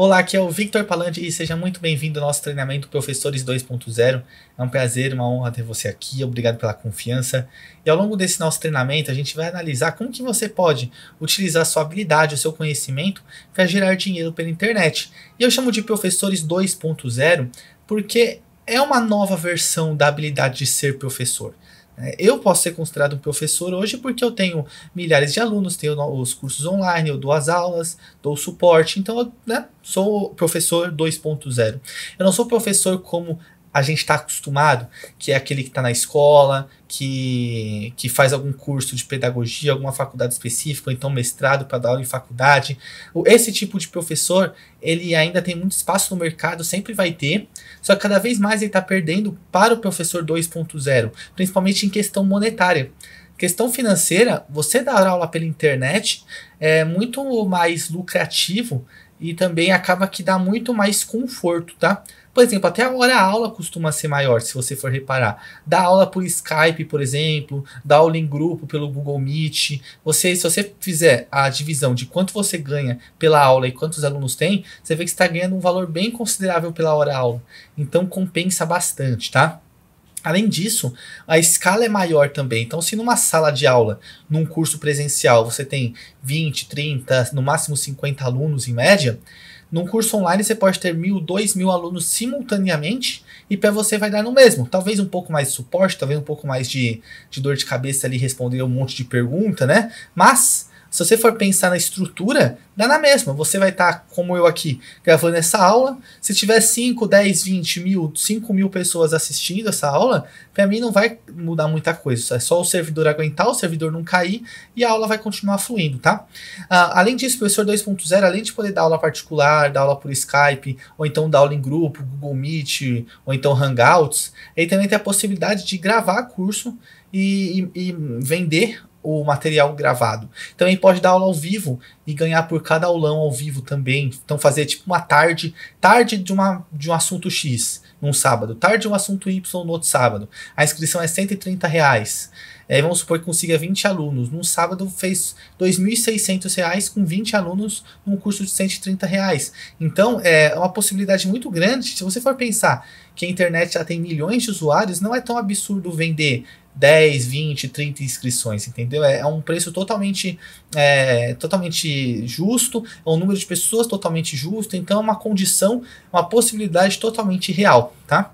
Olá, aqui é o Victor Palandi e seja muito bem-vindo ao nosso treinamento Professores 2.0. É um prazer, uma honra ter você aqui, obrigado pela confiança. E ao longo desse nosso treinamento, a gente vai analisar como que você pode utilizar sua habilidade, o seu conhecimento para gerar dinheiro pela internet. E eu chamo de Professores 2.0 porque é uma nova versão da habilidade de ser professor. É, eu posso ser considerado um professor hoje porque eu tenho milhares de alunos, tenho os cursos online, eu dou as aulas, dou suporte, então eu né, sou professor 2.0. Eu não sou professor como a gente está acostumado, que é aquele que está na escola, que, que faz algum curso de pedagogia, alguma faculdade específica, ou então mestrado para dar aula em faculdade. Esse tipo de professor, ele ainda tem muito espaço no mercado, sempre vai ter, só que cada vez mais ele está perdendo para o professor 2.0, principalmente em questão monetária. Questão financeira, você dar aula pela internet é muito mais lucrativo e também acaba que dá muito mais conforto, tá? Por exemplo, até a hora aula costuma ser maior, se você for reparar. Dar aula por Skype, por exemplo, dar aula em grupo pelo Google Meet. Você, se você fizer a divisão de quanto você ganha pela aula e quantos alunos tem, você vê que está ganhando um valor bem considerável pela hora aula. Então compensa bastante, tá? Além disso, a escala é maior também. Então, se numa sala de aula, num curso presencial, você tem 20, 30, no máximo 50 alunos em média, num curso online você pode ter mil, dois mil alunos simultaneamente e para você vai dar no mesmo. Talvez um pouco mais de suporte, talvez um pouco mais de, de dor de cabeça ali responder um monte de pergunta, né? Mas se você for pensar na estrutura, dá na mesma. Você vai estar, tá, como eu aqui, gravando essa aula. Se tiver 5, 10, 20 mil, 5 mil pessoas assistindo essa aula, para mim não vai mudar muita coisa. É só o servidor aguentar, o servidor não cair e a aula vai continuar fluindo, tá? Ah, além disso, o professor 2.0, além de poder dar aula particular, dar aula por Skype, ou então dar aula em grupo, Google Meet, ou então Hangouts, ele também tem a possibilidade de gravar curso e, e, e vender o material gravado. Também pode dar aula ao vivo e ganhar por cada aulão ao vivo também. Então fazer tipo uma tarde, tarde de, uma, de um assunto X num sábado, tarde de um assunto Y no outro sábado. A inscrição é 130 reais. É, vamos supor que consiga 20 alunos. Num sábado fez R$ 2.600 com 20 alunos num curso de 130 reais. Então é uma possibilidade muito grande. Se você for pensar que a internet já tem milhões de usuários, não é tão absurdo vender 10, 20, 30 inscrições, entendeu? É, é um preço totalmente, é, totalmente justo, é um número de pessoas totalmente justo, então é uma condição, uma possibilidade totalmente real, tá?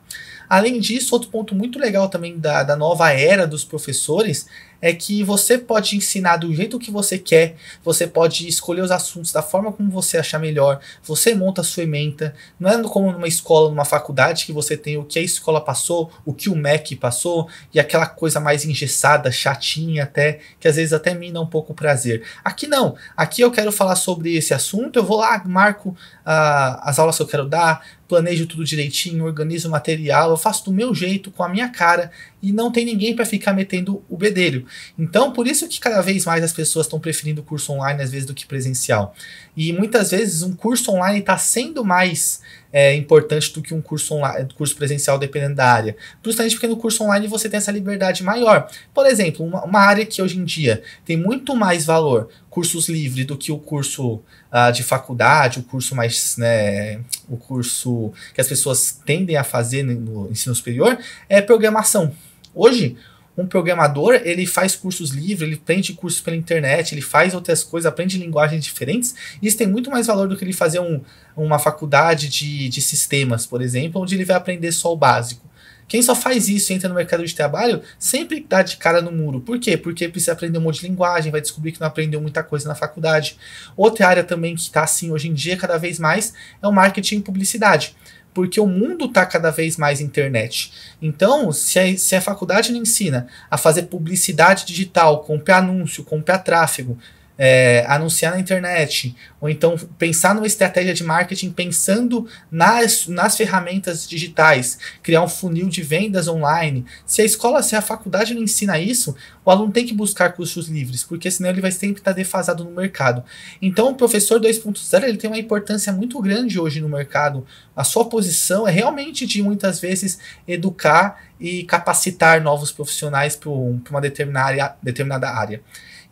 Além disso, outro ponto muito legal também da, da nova era dos professores é que você pode ensinar do jeito que você quer, você pode escolher os assuntos da forma como você achar melhor, você monta a sua ementa, não é como numa escola, numa faculdade que você tem o que a escola passou, o que o MEC passou e aquela coisa mais engessada, chatinha até, que às vezes até mina um pouco o prazer. Aqui não, aqui eu quero falar sobre esse assunto, eu vou lá, marco uh, as aulas que eu quero dar, planejo tudo direitinho, organizo o material, eu faço do meu jeito, com a minha cara, e não tem ninguém para ficar metendo o bedelho. Então, por isso que cada vez mais as pessoas estão preferindo curso online às vezes do que presencial. E muitas vezes um curso online está sendo mais é, importante do que um curso online, curso presencial, dependendo da área. Justamente porque no curso online você tem essa liberdade maior. Por exemplo, uma, uma área que hoje em dia tem muito mais valor, cursos livres, do que o curso uh, de faculdade, o curso mais, né, o curso que as pessoas tendem a fazer no ensino superior, é programação. Hoje, um programador, ele faz cursos livres, ele aprende cursos pela internet, ele faz outras coisas, aprende linguagens diferentes. E isso tem muito mais valor do que ele fazer um, uma faculdade de, de sistemas, por exemplo, onde ele vai aprender só o básico. Quem só faz isso e entra no mercado de trabalho sempre dá de cara no muro. Por quê? Porque precisa aprender um monte de linguagem, vai descobrir que não aprendeu muita coisa na faculdade. Outra área também que está assim hoje em dia, cada vez mais, é o marketing e publicidade porque o mundo está cada vez mais internet. Então, se a, se a faculdade não ensina a fazer publicidade digital, comprar anúncio, comprar tráfego, é, anunciar na internet, ou então pensar numa estratégia de marketing pensando nas, nas ferramentas digitais, criar um funil de vendas online. Se a escola, se a faculdade não ensina isso, o aluno tem que buscar cursos livres, porque senão ele vai sempre estar defasado no mercado. Então, o professor 2.0 ele tem uma importância muito grande hoje no mercado. A sua posição é realmente de muitas vezes educar e capacitar novos profissionais para uma determinada, determinada área.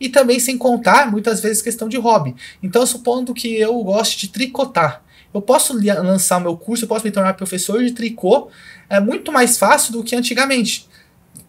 E também sem contar, muitas vezes, questão de hobby. Então, supondo que eu goste de tricotar. eu posso lançar meu curso, eu posso me tornar professor de tricô é muito mais fácil do que antigamente.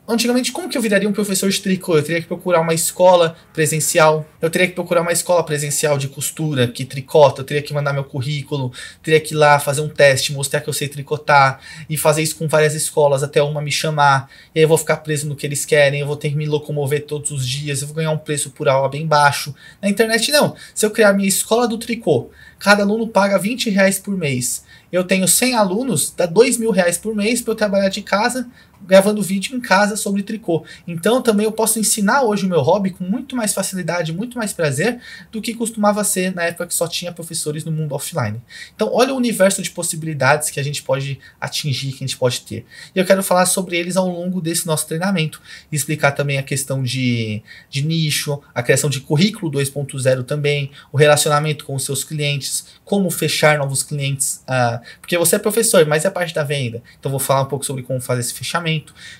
Antigamente, como que eu viraria um professor de tricô? Eu teria que procurar uma escola presencial, eu teria que procurar uma escola presencial de costura, que tricota, eu teria que mandar meu currículo, teria que ir lá fazer um teste, mostrar que eu sei tricotar, e fazer isso com várias escolas até uma me chamar, e aí eu vou ficar preso no que eles querem, eu vou ter que me locomover todos os dias, eu vou ganhar um preço por aula bem baixo. Na internet, não. Se eu criar minha escola do tricô, cada aluno paga 20 reais por mês. Eu tenho 100 alunos, dá 2 mil reais por mês para eu trabalhar de casa, gravando vídeo em casa sobre tricô. Então também eu posso ensinar hoje o meu hobby com muito mais facilidade, muito mais prazer do que costumava ser na época que só tinha professores no mundo offline. Então olha o universo de possibilidades que a gente pode atingir, que a gente pode ter. E eu quero falar sobre eles ao longo desse nosso treinamento, explicar também a questão de, de nicho, a criação de currículo 2.0 também, o relacionamento com os seus clientes, como fechar novos clientes, uh, porque você é professor, mas é a parte da venda. Então vou falar um pouco sobre como fazer esse fechamento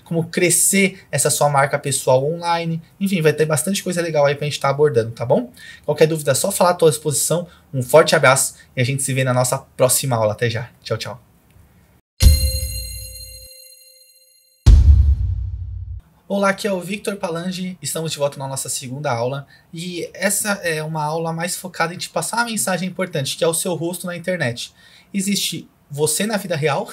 como crescer essa sua marca pessoal online. Enfim, vai ter bastante coisa legal aí pra gente estar tá abordando, tá bom? Qualquer dúvida é só falar à tua disposição. Um forte abraço e a gente se vê na nossa próxima aula. Até já. Tchau, tchau. Olá, aqui é o Victor Palange, estamos de volta na nossa segunda aula e essa é uma aula mais focada em te passar uma mensagem importante, que é o seu rosto na internet. Existe você na vida real,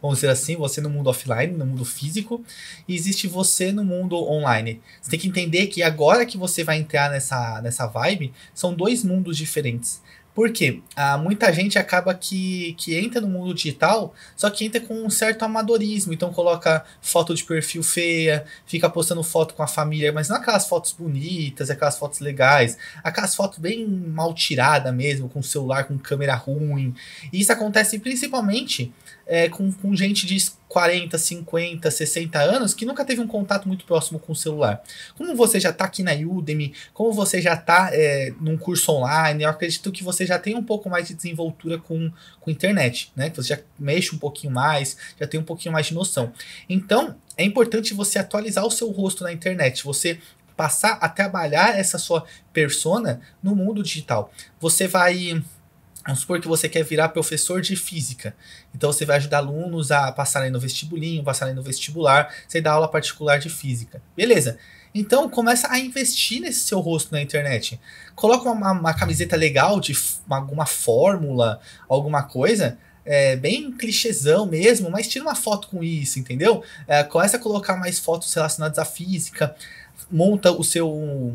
vamos dizer assim, você no mundo offline, no mundo físico, e existe você no mundo online. Você tem que entender que agora que você vai entrar nessa, nessa vibe, são dois mundos diferentes. Porque ah, muita gente acaba que, que entra no mundo digital, só que entra com um certo amadorismo. Então coloca foto de perfil feia, fica postando foto com a família, mas não aquelas fotos bonitas, aquelas fotos legais, aquelas fotos bem mal tiradas mesmo, com celular, com câmera ruim. E isso acontece principalmente é, com, com gente de 40, 50, 60 anos que nunca teve um contato muito próximo com o celular. Como você já está aqui na Udemy, como você já está é, num curso online, eu acredito que você já tem um pouco mais de desenvoltura com, com internet, né? Que você já mexe um pouquinho mais, já tem um pouquinho mais de noção. Então, é importante você atualizar o seu rosto na internet, você passar a trabalhar essa sua persona no mundo digital. Você vai Vamos supor que você quer virar professor de física. Então você vai ajudar alunos a passarem no vestibulinho, passarem no vestibular, você dá aula particular de física. Beleza. Então começa a investir nesse seu rosto na internet. Coloca uma, uma camiseta legal de uma, alguma fórmula, alguma coisa. É, bem clichêzão mesmo, mas tira uma foto com isso, entendeu? É, começa a colocar mais fotos relacionadas à física monta o seu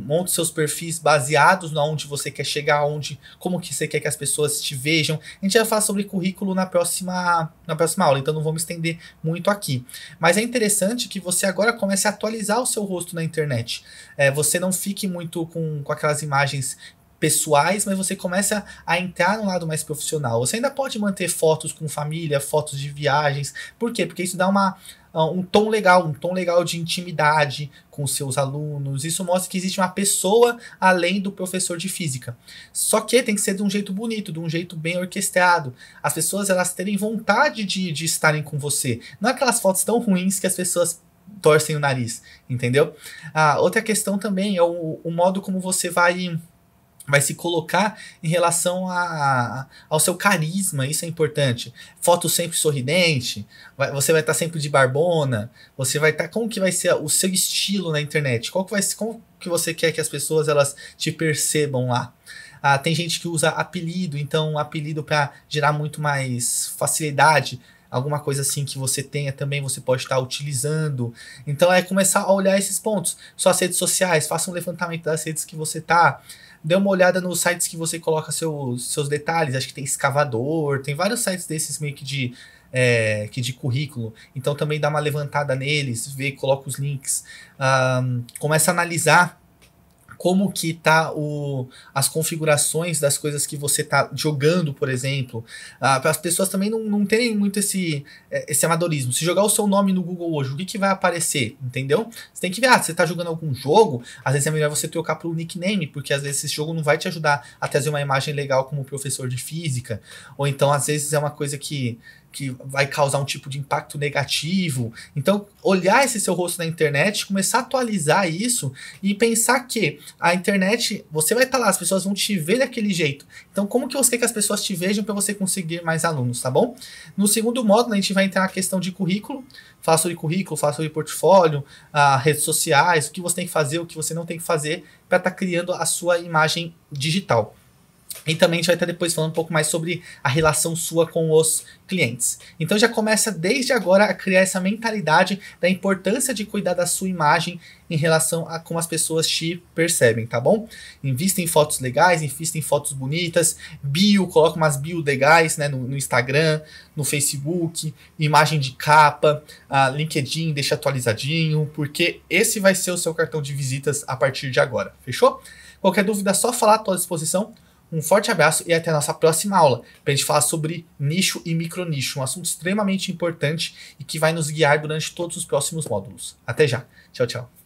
monta os seus perfis baseados na onde você quer chegar, onde como que você quer que as pessoas te vejam. A gente vai falar sobre currículo na próxima na próxima aula, então não vamos estender muito aqui. Mas é interessante que você agora comece a atualizar o seu rosto na internet. É, você não fique muito com, com aquelas imagens pessoais, mas você começa a entrar no lado mais profissional. Você ainda pode manter fotos com família, fotos de viagens. Por quê? Porque isso dá uma um tom legal, um tom legal de intimidade com seus alunos. Isso mostra que existe uma pessoa além do professor de física. Só que tem que ser de um jeito bonito, de um jeito bem orquestrado. As pessoas elas terem vontade de, de estarem com você. Não aquelas fotos tão ruins que as pessoas torcem o nariz, entendeu? Ah, outra questão também é o, o modo como você vai vai se colocar em relação a, ao seu carisma, isso é importante. Foto sempre sorridente, vai, você vai estar sempre de barbona, você vai estar como que vai ser o seu estilo na internet? Qual que vai como que você quer que as pessoas elas te percebam lá? Ah, tem gente que usa apelido, então apelido para gerar muito mais facilidade alguma coisa assim que você tenha também você pode estar utilizando. Então é começar a olhar esses pontos. Suas redes sociais, faça um levantamento das redes que você tá dê uma olhada nos sites que você coloca seus, seus detalhes. Acho que tem escavador, tem vários sites desses meio que de, é, que de currículo. Então também dá uma levantada neles, vê, coloca os links. Um, começa a analisar como que tá o, as configurações das coisas que você tá jogando, por exemplo, ah, para as pessoas também não, não terem muito esse, é, esse amadorismo. Se jogar o seu nome no Google hoje, o que, que vai aparecer, entendeu? Você tem que ver, ah, você tá jogando algum jogo, às vezes é melhor você trocar pro nickname, porque às vezes esse jogo não vai te ajudar a trazer uma imagem legal como professor de física, ou então às vezes é uma coisa que que vai causar um tipo de impacto negativo. Então, olhar esse seu rosto na internet, começar a atualizar isso e pensar que a internet, você vai estar tá lá, as pessoas vão te ver daquele jeito. Então, como que você quer que as pessoas te vejam para você conseguir mais alunos, tá bom? No segundo módulo, a gente vai entrar na questão de currículo, falar sobre currículo, falar sobre portfólio, uh, redes sociais, o que você tem que fazer, o que você não tem que fazer para estar tá criando a sua imagem digital. E também a gente vai estar depois falando um pouco mais sobre a relação sua com os clientes. Então já começa desde agora a criar essa mentalidade da importância de cuidar da sua imagem em relação a como as pessoas te percebem, tá bom? Invista em fotos legais, invista em fotos bonitas, bio, coloca umas bio legais né, no, no Instagram, no Facebook, imagem de capa, uh, LinkedIn, deixa atualizadinho, porque esse vai ser o seu cartão de visitas a partir de agora, fechou? Qualquer dúvida, é só falar, à tua disposição. Um forte abraço e até a nossa próxima aula, para a gente falar sobre nicho e micronicho, um assunto extremamente importante e que vai nos guiar durante todos os próximos módulos. Até já. Tchau, tchau.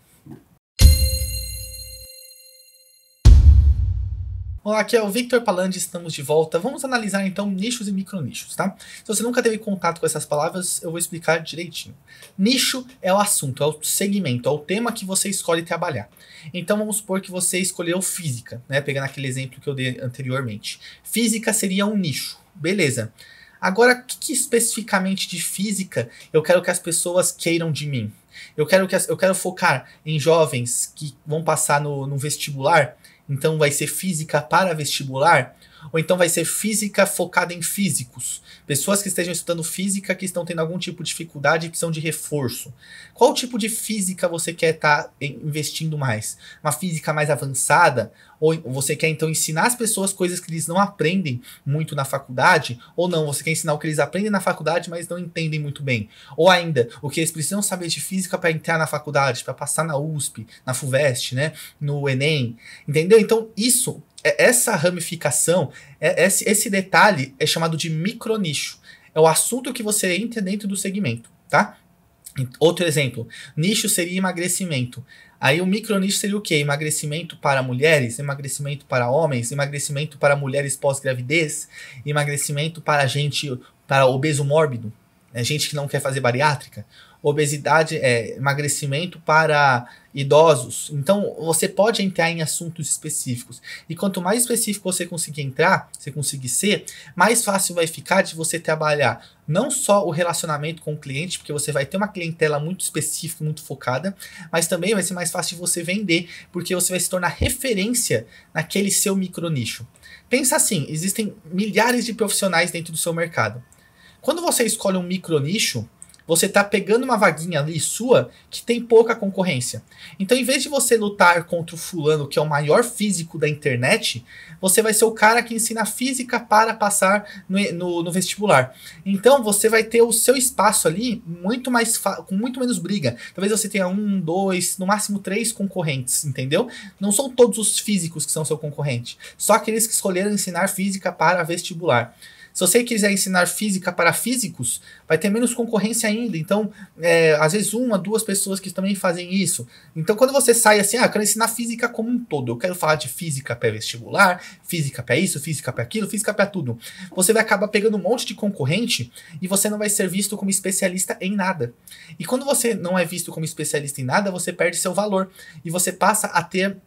Olá, aqui é o Victor Palandi, estamos de volta. Vamos analisar então nichos e micronichos, tá? Se você nunca teve contato com essas palavras, eu vou explicar direitinho. Nicho é o assunto, é o segmento, é o tema que você escolhe trabalhar. Então vamos supor que você escolheu física, né? Pegando aquele exemplo que eu dei anteriormente. Física seria um nicho, beleza. Agora, o que, que especificamente de física eu quero que as pessoas queiram de mim? Eu quero, que eu quero focar em jovens que vão passar no, no vestibular então vai ser física para vestibular, ou então vai ser física focada em físicos. Pessoas que estejam estudando física que estão tendo algum tipo de dificuldade e precisam de reforço. Qual tipo de física você quer estar tá investindo mais? Uma física mais avançada? Ou você quer então ensinar as pessoas coisas que eles não aprendem muito na faculdade? Ou não, você quer ensinar o que eles aprendem na faculdade, mas não entendem muito bem? Ou ainda, o que eles precisam saber de física para entrar na faculdade, para passar na USP, na FUVEST, né? No Enem. Entendeu? Então, isso essa ramificação, é, esse, esse detalhe é chamado de micronicho. É o assunto que você entra dentro do segmento, tá? Outro exemplo, nicho seria emagrecimento. Aí o micronicho seria o quê? Emagrecimento para mulheres, emagrecimento para homens, emagrecimento para mulheres pós-gravidez, emagrecimento para gente, para obeso mórbido, né? gente que não quer fazer bariátrica, obesidade, é, emagrecimento para idosos. Então, você pode entrar em assuntos específicos. E quanto mais específico você conseguir entrar, você conseguir ser, mais fácil vai ficar de você trabalhar não só o relacionamento com o cliente, porque você vai ter uma clientela muito específica, muito focada, mas também vai ser mais fácil de você vender, porque você vai se tornar referência naquele seu micronicho. Pensa assim, existem milhares de profissionais dentro do seu mercado. Quando você escolhe um micronicho, você está pegando uma vaguinha ali sua que tem pouca concorrência. Então, em vez de você lutar contra o fulano, que é o maior físico da internet, você vai ser o cara que ensina física para passar no, no, no vestibular. Então, você vai ter o seu espaço ali muito mais com muito menos briga. Talvez você tenha um, dois, no máximo três concorrentes, entendeu? Não são todos os físicos que são seu concorrente, só aqueles que escolheram ensinar física para vestibular. Se você quiser ensinar física para físicos, vai ter menos concorrência ainda. Então, é, às vezes, uma, duas pessoas que também fazem isso. Então, quando você sai assim, ah, eu quero ensinar física como um todo, eu quero falar de física para vestibular, física para isso, física para aquilo, física para tudo. Você vai acabar pegando um monte de concorrente e você não vai ser visto como especialista em nada. E quando você não é visto como especialista em nada, você perde seu valor e você passa a ter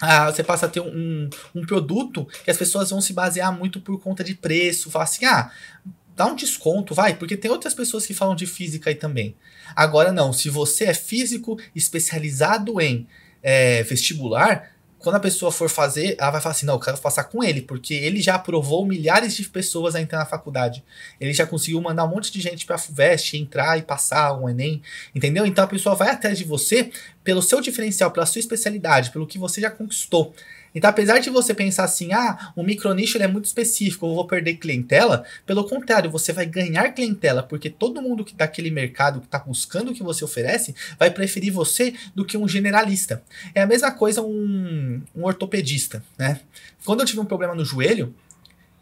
ah, você passa a ter um, um produto que as pessoas vão se basear muito por conta de preço, falar assim, ah, dá um desconto, vai, porque tem outras pessoas que falam de física aí também. Agora não, se você é físico especializado em é, vestibular, quando a pessoa for fazer, ela vai falar assim: não, eu quero passar com ele, porque ele já aprovou milhares de pessoas a entrar na faculdade. Ele já conseguiu mandar um monte de gente para FUVEST entrar e passar um Enem, entendeu? Então a pessoa vai atrás de você pelo seu diferencial, pela sua especialidade, pelo que você já conquistou. Então, apesar de você pensar assim, ah, o micronicho é muito específico, eu vou perder clientela, pelo contrário, você vai ganhar clientela, porque todo mundo que daquele mercado que está buscando o que você oferece vai preferir você do que um generalista. É a mesma coisa um, um ortopedista, né? Quando eu tive um problema no joelho,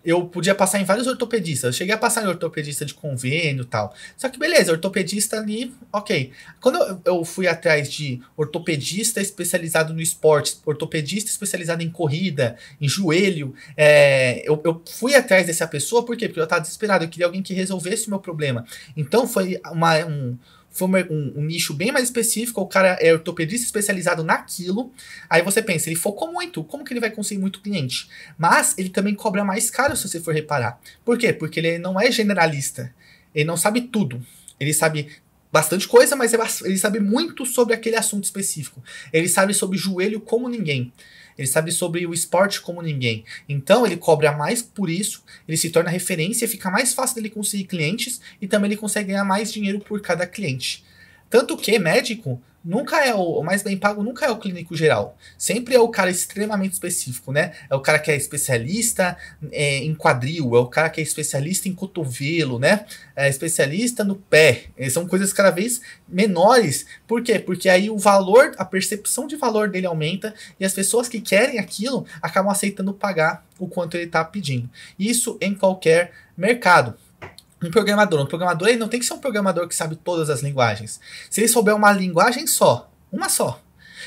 eu podia passar em vários ortopedistas. Eu cheguei a passar em ortopedista de convênio e tal. Só que beleza, ortopedista ali, ok. Quando eu, eu fui atrás de ortopedista especializado no esporte, ortopedista especializado em corrida, em joelho, é, eu, eu fui atrás dessa pessoa, por quê? Porque eu estava desesperado, eu queria alguém que resolvesse o meu problema. Então foi uma, um, foi um, um, nicho bem mais específico, o cara é ortopedista especializado naquilo. Aí você pensa, ele focou muito, como que ele vai conseguir muito cliente? Mas ele também cobra mais caro se você for reparar. Por quê? Porque ele não é generalista. Ele não sabe tudo. Ele sabe bastante coisa, mas ele sabe muito sobre aquele assunto específico. Ele sabe sobre joelho como ninguém. Ele sabe sobre o esporte como ninguém. Então ele cobra mais por isso, ele se torna referência, fica mais fácil dele conseguir clientes e também ele consegue ganhar mais dinheiro por cada cliente. Tanto que médico nunca é o, o, mais bem pago, nunca é o clínico geral. Sempre é o cara extremamente específico, né? É o cara que é especialista é, em quadril, é o cara que é especialista em cotovelo, né? É especialista no pé. É, são coisas cada vez menores. Por quê? Porque aí o valor, a percepção de valor dele aumenta e as pessoas que querem aquilo acabam aceitando pagar o quanto ele está pedindo. Isso em qualquer mercado um programador. Um programador ele não tem que ser um programador que sabe todas as linguagens. Se ele souber uma linguagem só, uma só,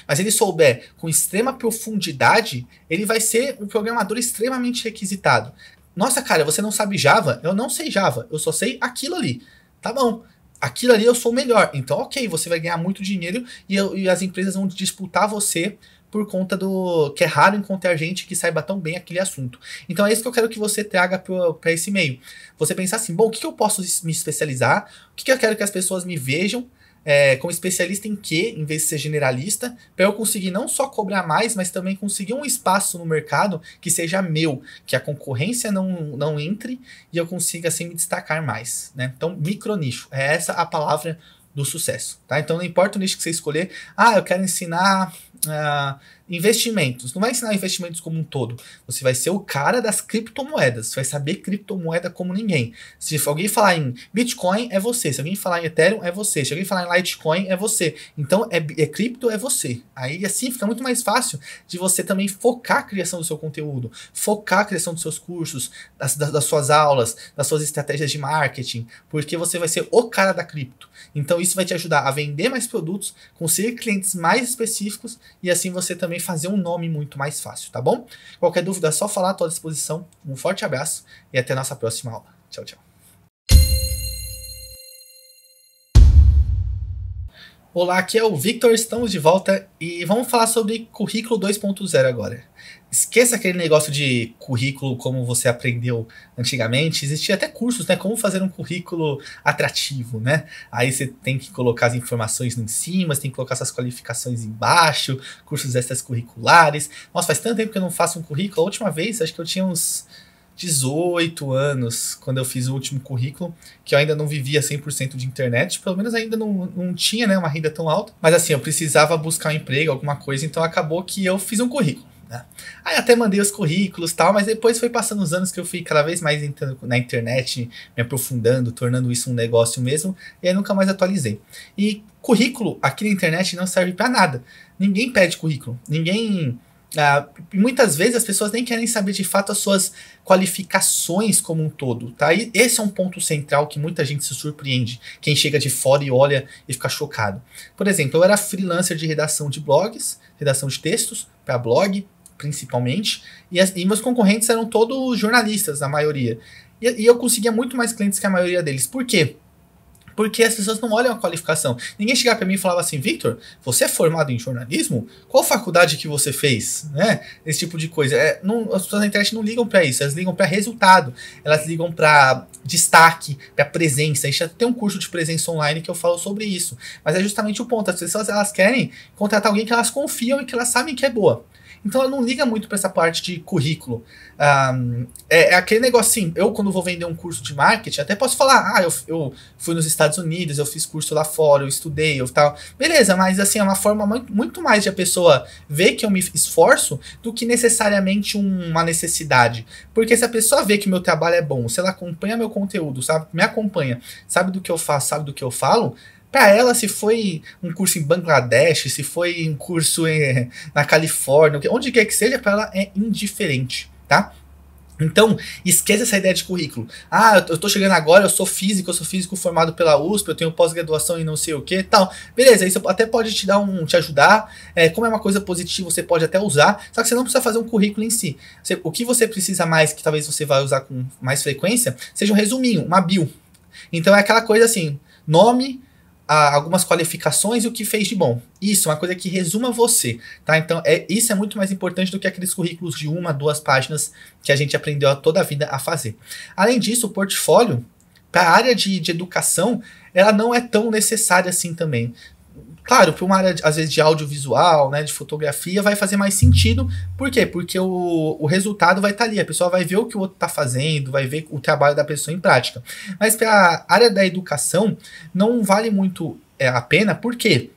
mas ele souber com extrema profundidade, ele vai ser um programador extremamente requisitado. Nossa, cara, você não sabe Java? Eu não sei Java, eu só sei aquilo ali. Tá bom. Aquilo ali eu sou melhor. Então, ok, você vai ganhar muito dinheiro e, e as empresas vão disputar você por conta do que é raro encontrar gente que saiba tão bem aquele assunto. Então é isso que eu quero que você traga para esse meio. Você pensar assim, bom, o que, que eu posso me especializar? O que, que eu quero que as pessoas me vejam? É, como especialista em quê, em vez de ser generalista, para eu conseguir não só cobrar mais, mas também conseguir um espaço no mercado que seja meu, que a concorrência não, não entre e eu consiga assim me destacar mais. Né? Então, micronicho, é essa a palavra do sucesso, tá? Então não importa o nicho que você escolher, ah, eu quero ensinar uh, investimentos. Não vai ensinar investimentos como um todo. Você vai ser o cara das criptomoedas. Você vai saber criptomoeda como ninguém. Se alguém falar em Bitcoin, é você. Se alguém falar em Ethereum, é você. Se alguém falar em Litecoin, é você. Então, é, é cripto, é você. Aí, assim, fica muito mais fácil de você também focar a criação do seu conteúdo, focar a criação dos seus cursos, das, das, das suas aulas, das suas estratégias de marketing, porque você vai ser o cara da cripto. Então, isso vai te ajudar a vender mais produtos, conseguir clientes mais específicos e assim você também fazer um nome muito mais fácil, tá bom? Qualquer dúvida é só falar, à tua disposição. Um forte abraço e até nossa próxima aula. Tchau, tchau. Olá, aqui é o Victor, estamos de volta e vamos falar sobre currículo 2.0 agora. Esqueça aquele negócio de currículo como você aprendeu antigamente. Existia até cursos, né? Como fazer um currículo atrativo, né? Aí você tem que colocar as informações em cima, você tem que colocar essas qualificações embaixo, cursos extras curriculares. Nossa, faz tanto tempo que eu não faço um currículo. A última vez, acho que eu tinha uns 18 anos, quando eu fiz o último currículo, que eu ainda não vivia 100% de internet, pelo menos ainda não, não tinha né, uma renda tão alta. Mas assim, eu precisava buscar um emprego, alguma coisa, então acabou que eu fiz um currículo. Né? Aí até mandei os currículos tal, mas depois foi passando os anos que eu fui cada vez mais na internet, me aprofundando, tornando isso um negócio mesmo, e aí nunca mais atualizei. E currículo aqui na internet não serve para nada. Ninguém pede currículo, ninguém ah, muitas vezes as pessoas nem querem saber de fato as suas qualificações como um todo, tá? E esse é um ponto central que muita gente se surpreende, quem chega de fora e olha e fica chocado. Por exemplo, eu era freelancer de redação de blogs, redação de textos para blog, principalmente, e, as, e, meus concorrentes eram todos jornalistas, na maioria. E, e eu conseguia muito mais clientes que a maioria deles. Por quê? Porque as pessoas não olham a qualificação. Ninguém chegava para mim e falava assim, Victor, você é formado em jornalismo? Qual faculdade que você fez? Né? Esse tipo de coisa. É, não, as pessoas na internet não ligam para isso, elas ligam para resultado, elas ligam para destaque, para presença. A gente tem um curso de presença online que eu falo sobre isso. Mas é justamente o ponto. As pessoas elas querem contratar alguém que elas confiam e que elas sabem que é boa. Então ela não liga muito para essa parte de currículo. Um, é, é, aquele negócio assim, eu quando vou vender um curso de marketing, até posso falar, ah, eu, eu fui nos Estados Unidos, eu fiz curso lá fora, eu estudei, eu tal. Beleza, mas assim, é uma forma muito, muito mais de a pessoa ver que eu me esforço do que necessariamente um, uma necessidade. Porque se a pessoa vê que meu trabalho é bom, se ela acompanha meu conteúdo, sabe, me acompanha, sabe do que eu faço, sabe do que eu falo, para ela, se foi um curso em Bangladesh, se foi um curso em, na Califórnia, onde quer que seja, para ela é indiferente, tá? Então, esqueça essa ideia de currículo. Ah, eu tô chegando agora, eu sou físico, eu sou físico formado pela USP, eu tenho pós-graduação e não sei o que tal. Beleza, isso até pode te dar um, te ajudar. É, como é uma coisa positiva, você pode até usar, só que você não precisa fazer um currículo em si. Você, o que você precisa mais, que talvez você vai usar com mais frequência, seja um resuminho, uma bio. Então é aquela coisa assim, nome, a, algumas qualificações e o que fez de bom. Isso, uma coisa que resuma você, tá? Então, é, isso é muito mais importante do que aqueles currículos de uma, duas páginas que a gente aprendeu toda a vida a fazer. Além disso, o portfólio, para a área de, de educação, ela não é tão necessária assim também. Claro, para uma área, às vezes, de audiovisual, né, de fotografia, vai fazer mais sentido. Por quê? Porque o, o resultado vai estar tá ali. A pessoa vai ver o que o outro está fazendo, vai ver o trabalho da pessoa em prática. Mas para a área da educação, não vale muito é, a pena. Por quê?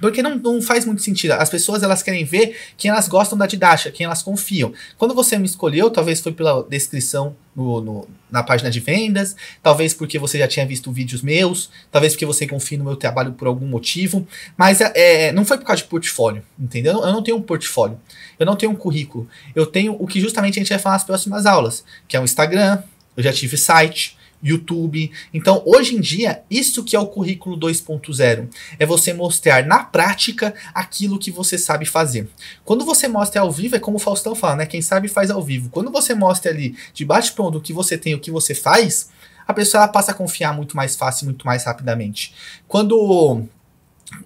Porque não, não faz muito sentido. As pessoas elas querem ver quem elas gostam da didática, quem elas confiam. Quando você me escolheu, talvez foi pela descrição no, no, na página de vendas, talvez porque você já tinha visto vídeos meus, talvez porque você confia no meu trabalho por algum motivo, mas é, é não foi por causa de portfólio, entendeu? Eu não tenho um portfólio, eu não tenho um currículo. Eu tenho o que justamente a gente vai falar nas próximas aulas, que é o Instagram, eu já tive site, YouTube. Então, hoje em dia, isso que é o currículo 2.0, é você mostrar na prática aquilo que você sabe fazer. Quando você mostra ao vivo, é como o Faustão fala, né? Quem sabe faz ao vivo. Quando você mostra ali de bate-pronto o que você tem, o que você faz, a pessoa passa a confiar muito mais fácil, muito mais rapidamente. Quando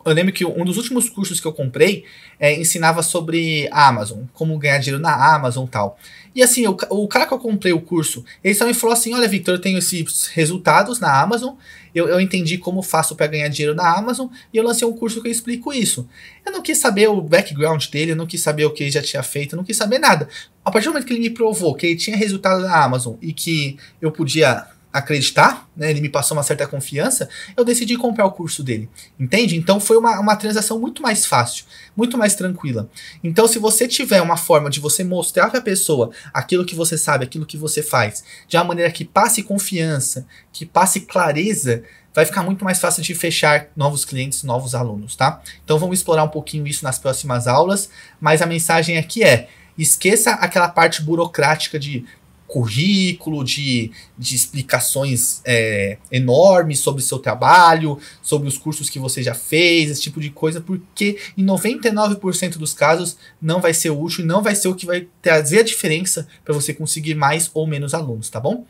eu lembro que um dos últimos cursos que eu comprei é, ensinava sobre Amazon, como ganhar dinheiro na Amazon e tal. E assim, o, o cara que eu comprei o curso, ele só me falou assim: Olha, Victor, eu tenho esses resultados na Amazon, eu, eu entendi como faço para ganhar dinheiro na Amazon, e eu lancei um curso que eu explico isso. Eu não quis saber o background dele, eu não quis saber o que ele já tinha feito, eu não quis saber nada. A partir do momento que ele me provou que ele tinha resultado na Amazon e que eu podia acreditar, né, ele me passou uma certa confiança, eu decidi comprar o curso dele, entende? Então foi uma, uma transação muito mais fácil, muito mais tranquila. Então se você tiver uma forma de você mostrar para a pessoa aquilo que você sabe, aquilo que você faz, de uma maneira que passe confiança, que passe clareza, vai ficar muito mais fácil de fechar novos clientes, novos alunos, tá? Então vamos explorar um pouquinho isso nas próximas aulas, mas a mensagem aqui é esqueça aquela parte burocrática de currículo, de, de explicações é, enormes sobre o seu trabalho, sobre os cursos que você já fez, esse tipo de coisa, porque em 99% dos casos não vai ser útil e não vai ser o que vai trazer a diferença para você conseguir mais ou menos alunos, tá bom?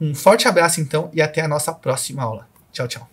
Um forte abraço então e até a nossa próxima aula. Tchau, tchau.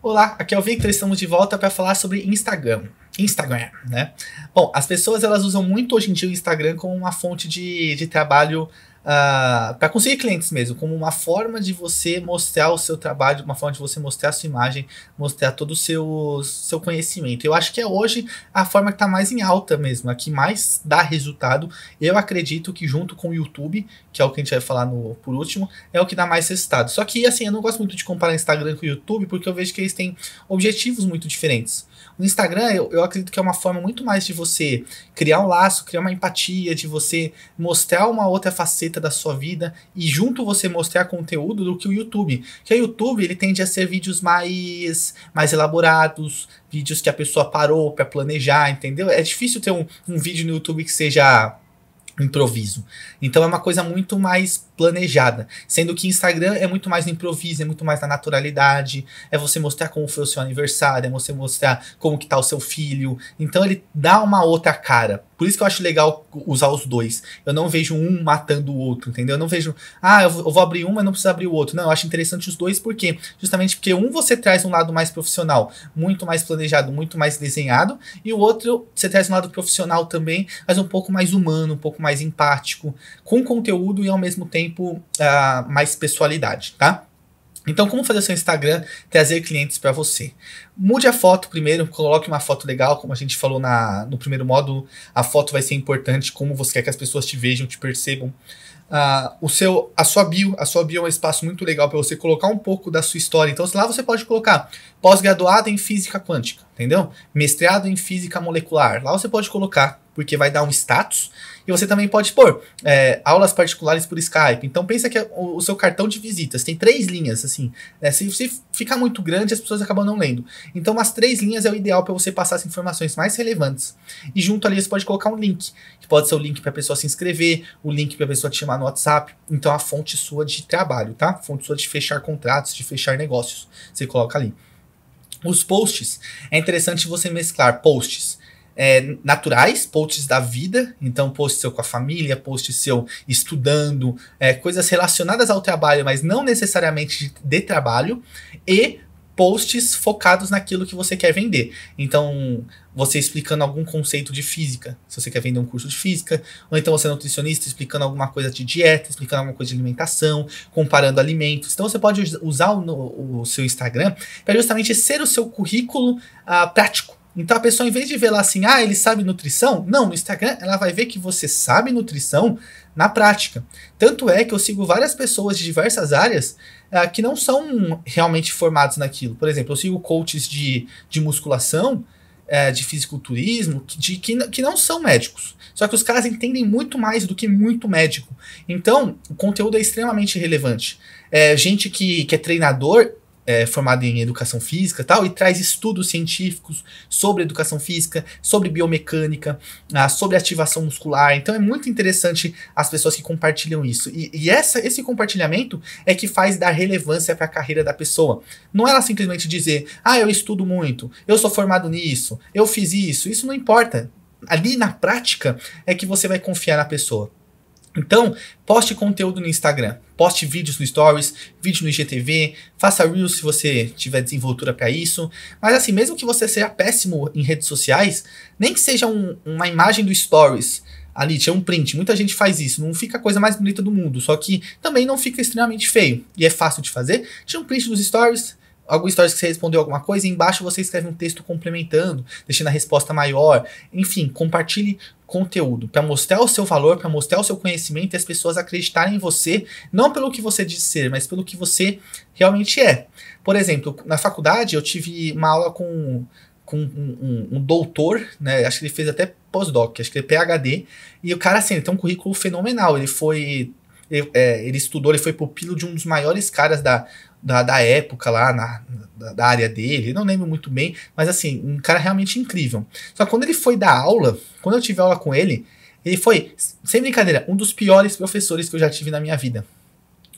Olá, aqui é o Victor, estamos de volta para falar sobre Instagram. Instagram, né? Bom, as pessoas elas usam muito hoje em dia o Instagram como uma fonte de, de trabalho uh, ah, para conseguir clientes mesmo, como uma forma de você mostrar o seu trabalho, uma forma de você mostrar a sua imagem, mostrar todo o seu, seu conhecimento. Eu acho que é hoje a forma que está mais em alta mesmo, a que mais dá resultado. Eu acredito que junto com o YouTube, que é o que a gente vai falar no, por último, é o que dá mais resultado. Só que assim, eu não gosto muito de comparar Instagram com o YouTube, porque eu vejo que eles têm objetivos muito diferentes. O Instagram, eu, eu acredito que é uma forma muito mais de você criar um laço, criar uma empatia, de você mostrar uma outra faceta da sua vida e junto você mostrar conteúdo do que o YouTube. Que o YouTube, ele tende a ser vídeos mais, mais elaborados, vídeos que a pessoa parou para planejar, entendeu? É difícil ter um, um vídeo no YouTube que seja improviso. Então é uma coisa muito mais planejada, sendo que Instagram é muito mais no improviso, é muito mais na naturalidade, é você mostrar como foi o seu aniversário, é você mostrar como que tá o seu filho. Então ele dá uma outra cara. Por isso que eu acho legal usar os dois. Eu não vejo um matando o outro, entendeu? Eu não vejo, ah, eu vou abrir um, mas não preciso abrir o outro. Não, eu acho interessante os dois porque justamente porque um você traz um lado mais profissional, muito mais planejado, muito mais desenhado, e o outro você traz um lado profissional também, mas um pouco mais humano, um pouco mais empático, com conteúdo e ao mesmo tempo tempo uh, mais pessoalidade, tá? Então, como fazer seu Instagram trazer clientes para você? Mude a foto primeiro, coloque uma foto legal, como a gente falou na, no primeiro módulo. A foto vai ser importante, como você quer que as pessoas te vejam, te percebam. Uh, o seu, a sua bio, a sua bio é um espaço muito legal para você colocar um pouco da sua história. Então, lá você pode colocar pós-graduado em física quântica, entendeu? Mestrado em física molecular. Lá você pode colocar porque vai dar um status. E você também pode pôr é, aulas particulares por Skype. Então pensa que o, o, seu cartão de visitas tem três linhas, assim. Né? Se, se ficar muito grande, as pessoas acabam não lendo. Então umas três linhas é o ideal para você passar as informações mais relevantes. E junto ali você pode colocar um link, que pode ser o link para a pessoa se inscrever, o link para a pessoa te chamar no WhatsApp. Então a fonte sua de trabalho, tá? Fonte sua de fechar contratos, de fechar negócios. Você coloca ali. Os posts, é interessante você mesclar posts é, naturais, posts da vida, então post seu com a família, post seu estudando, é, coisas relacionadas ao trabalho, mas não necessariamente de trabalho, e posts focados naquilo que você quer vender. Então, você explicando algum conceito de física, se você quer vender um curso de física, ou então você é nutricionista explicando alguma coisa de dieta, explicando alguma coisa de alimentação, comparando alimentos. Então, você pode usar o, o seu Instagram para justamente ser o seu currículo uh, prático então a pessoa, em vez de ver lá assim, ah, ele sabe nutrição, não, no Instagram ela vai ver que você sabe nutrição na prática. Tanto é que eu sigo várias pessoas de diversas áreas uh, que não são realmente formados naquilo. Por exemplo, eu sigo coaches de, de musculação, uh, de fisiculturismo, de, que, que não são médicos. Só que os caras entendem muito mais do que muito médico. Então, o conteúdo é extremamente relevante. É, gente que, que é treinador é, formado em educação física tal, e traz estudos científicos sobre educação física, sobre biomecânica, ah, sobre ativação muscular. Então é muito interessante as pessoas que compartilham isso. E, e essa, esse compartilhamento é que faz dar relevância para a carreira da pessoa. Não é ela simplesmente dizer, ah, eu estudo muito, eu sou formado nisso, eu fiz isso. Isso não importa. Ali na prática é que você vai confiar na pessoa. Então, poste conteúdo no Instagram, poste vídeos no Stories, vídeo no IGTV, faça Reels se você tiver desenvoltura para isso. Mas assim, mesmo que você seja péssimo em redes sociais, nem que seja um, uma imagem do Stories, ali tinha um print, muita gente faz isso, não fica a coisa mais bonita do mundo, só que também não fica extremamente feio e é fácil de fazer. Tinha um print dos stories, algum stories que você respondeu alguma coisa, e embaixo você escreve um texto complementando, deixando a resposta maior. Enfim, compartilhe conteúdo para mostrar o seu valor, para mostrar o seu conhecimento e as pessoas acreditarem em você, não pelo que você diz ser, mas pelo que você realmente é. Por exemplo, na faculdade eu tive uma aula com com um, um, um, doutor, né? Acho que ele fez até pós-doc, acho que ele é PhD. E o cara, assim, ele tem um currículo fenomenal. Ele foi. Ele, é, ele estudou, ele foi pupilo de um dos maiores caras da, da, da época lá, na, da, da, área dele, não lembro muito bem, mas assim, um cara realmente incrível. Só que quando ele foi dar aula, quando eu tive aula com ele, ele foi, sem brincadeira, um dos piores professores que eu já tive na minha vida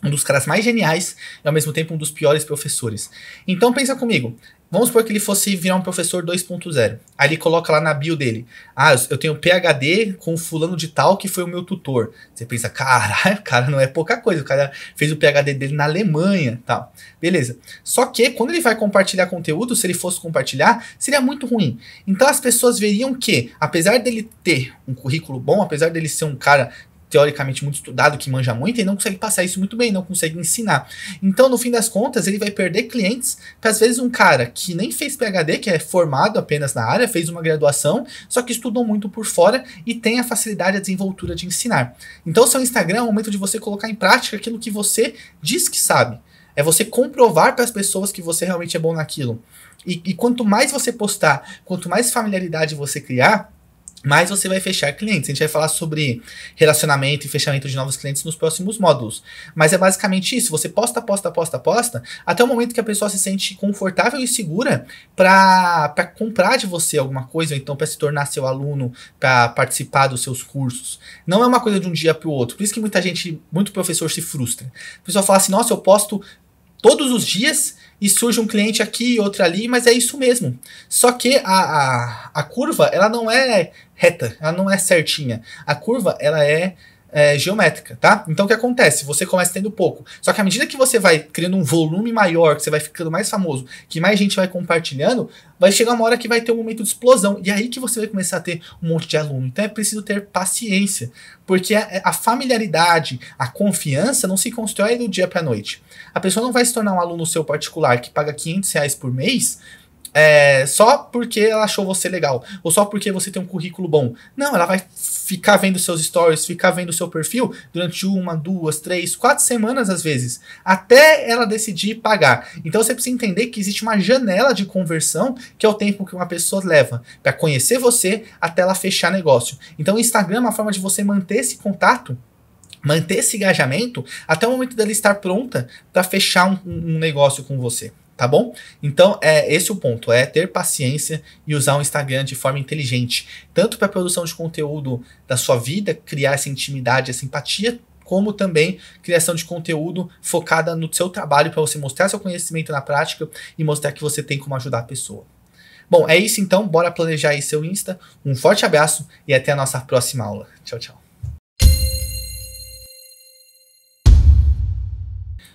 um dos caras mais geniais e ao mesmo tempo um dos piores professores. Então pensa comigo, vamos supor que ele fosse virar um professor 2.0. Aí ele coloca lá na bio dele: "Ah, eu tenho PhD com fulano de tal que foi o meu tutor". Você pensa: "Caralho, cara, não é pouca coisa. O cara fez o PhD dele na Alemanha", tal. Beleza. Só que quando ele vai compartilhar conteúdo, se ele fosse compartilhar, seria muito ruim. Então as pessoas veriam que, apesar dele ter um currículo bom, apesar dele ser um cara teoricamente muito estudado, que manja muito, e não consegue passar isso muito bem, não consegue ensinar. Então, no fim das contas, ele vai perder clientes para, às vezes, um cara que nem fez PHD, que é formado apenas na área, fez uma graduação, só que estudou muito por fora e tem a facilidade, a desenvoltura de ensinar. Então, seu Instagram é o momento de você colocar em prática aquilo que você diz que sabe. É você comprovar para as pessoas que você realmente é bom naquilo. E, e quanto mais você postar, quanto mais familiaridade você criar, mais você vai fechar clientes. A gente vai falar sobre relacionamento e fechamento de novos clientes nos próximos módulos. Mas é basicamente isso. Você posta, posta, posta, posta, até o momento que a pessoa se sente confortável e segura para comprar de você alguma coisa, ou então para se tornar seu aluno, para participar dos seus cursos. Não é uma coisa de um dia para o outro. Por isso que muita gente, muito professor se frustra. O pessoal fala assim: nossa, eu posto todos os dias e surge um cliente aqui e outro ali, mas é isso mesmo. Só que a, a, a curva, ela não é reta, ela não é certinha. A curva, ela é é, geométrica, tá? Então o que acontece? Você começa tendo pouco. Só que à medida que você vai criando um volume maior, que você vai ficando mais famoso, que mais gente vai compartilhando, vai chegar uma hora que vai ter um momento de explosão. E é aí que você vai começar a ter um monte de aluno. Então é preciso ter paciência. Porque a, a familiaridade, a confiança não se constrói do dia para noite. A pessoa não vai se tornar um aluno seu particular que paga 500 reais por mês é, só porque ela achou você legal, ou só porque você tem um currículo bom. Não, ela vai ficar vendo seus stories, ficar vendo seu perfil durante uma, duas, três, quatro semanas às vezes, até ela decidir pagar. Então você precisa entender que existe uma janela de conversão, que é o tempo que uma pessoa leva para conhecer você até ela fechar negócio. Então o Instagram é uma forma de você manter esse contato manter esse engajamento até o momento dela estar pronta para fechar um, um, negócio com você tá bom? Então, é esse o ponto, é ter paciência e usar o Instagram de forma inteligente, tanto para produção de conteúdo da sua vida, criar essa intimidade, essa empatia, como também criação de conteúdo focada no seu trabalho para você mostrar seu conhecimento na prática e mostrar que você tem como ajudar a pessoa. Bom, é isso então, bora planejar aí seu Insta. Um forte abraço e até a nossa próxima aula. Tchau, tchau.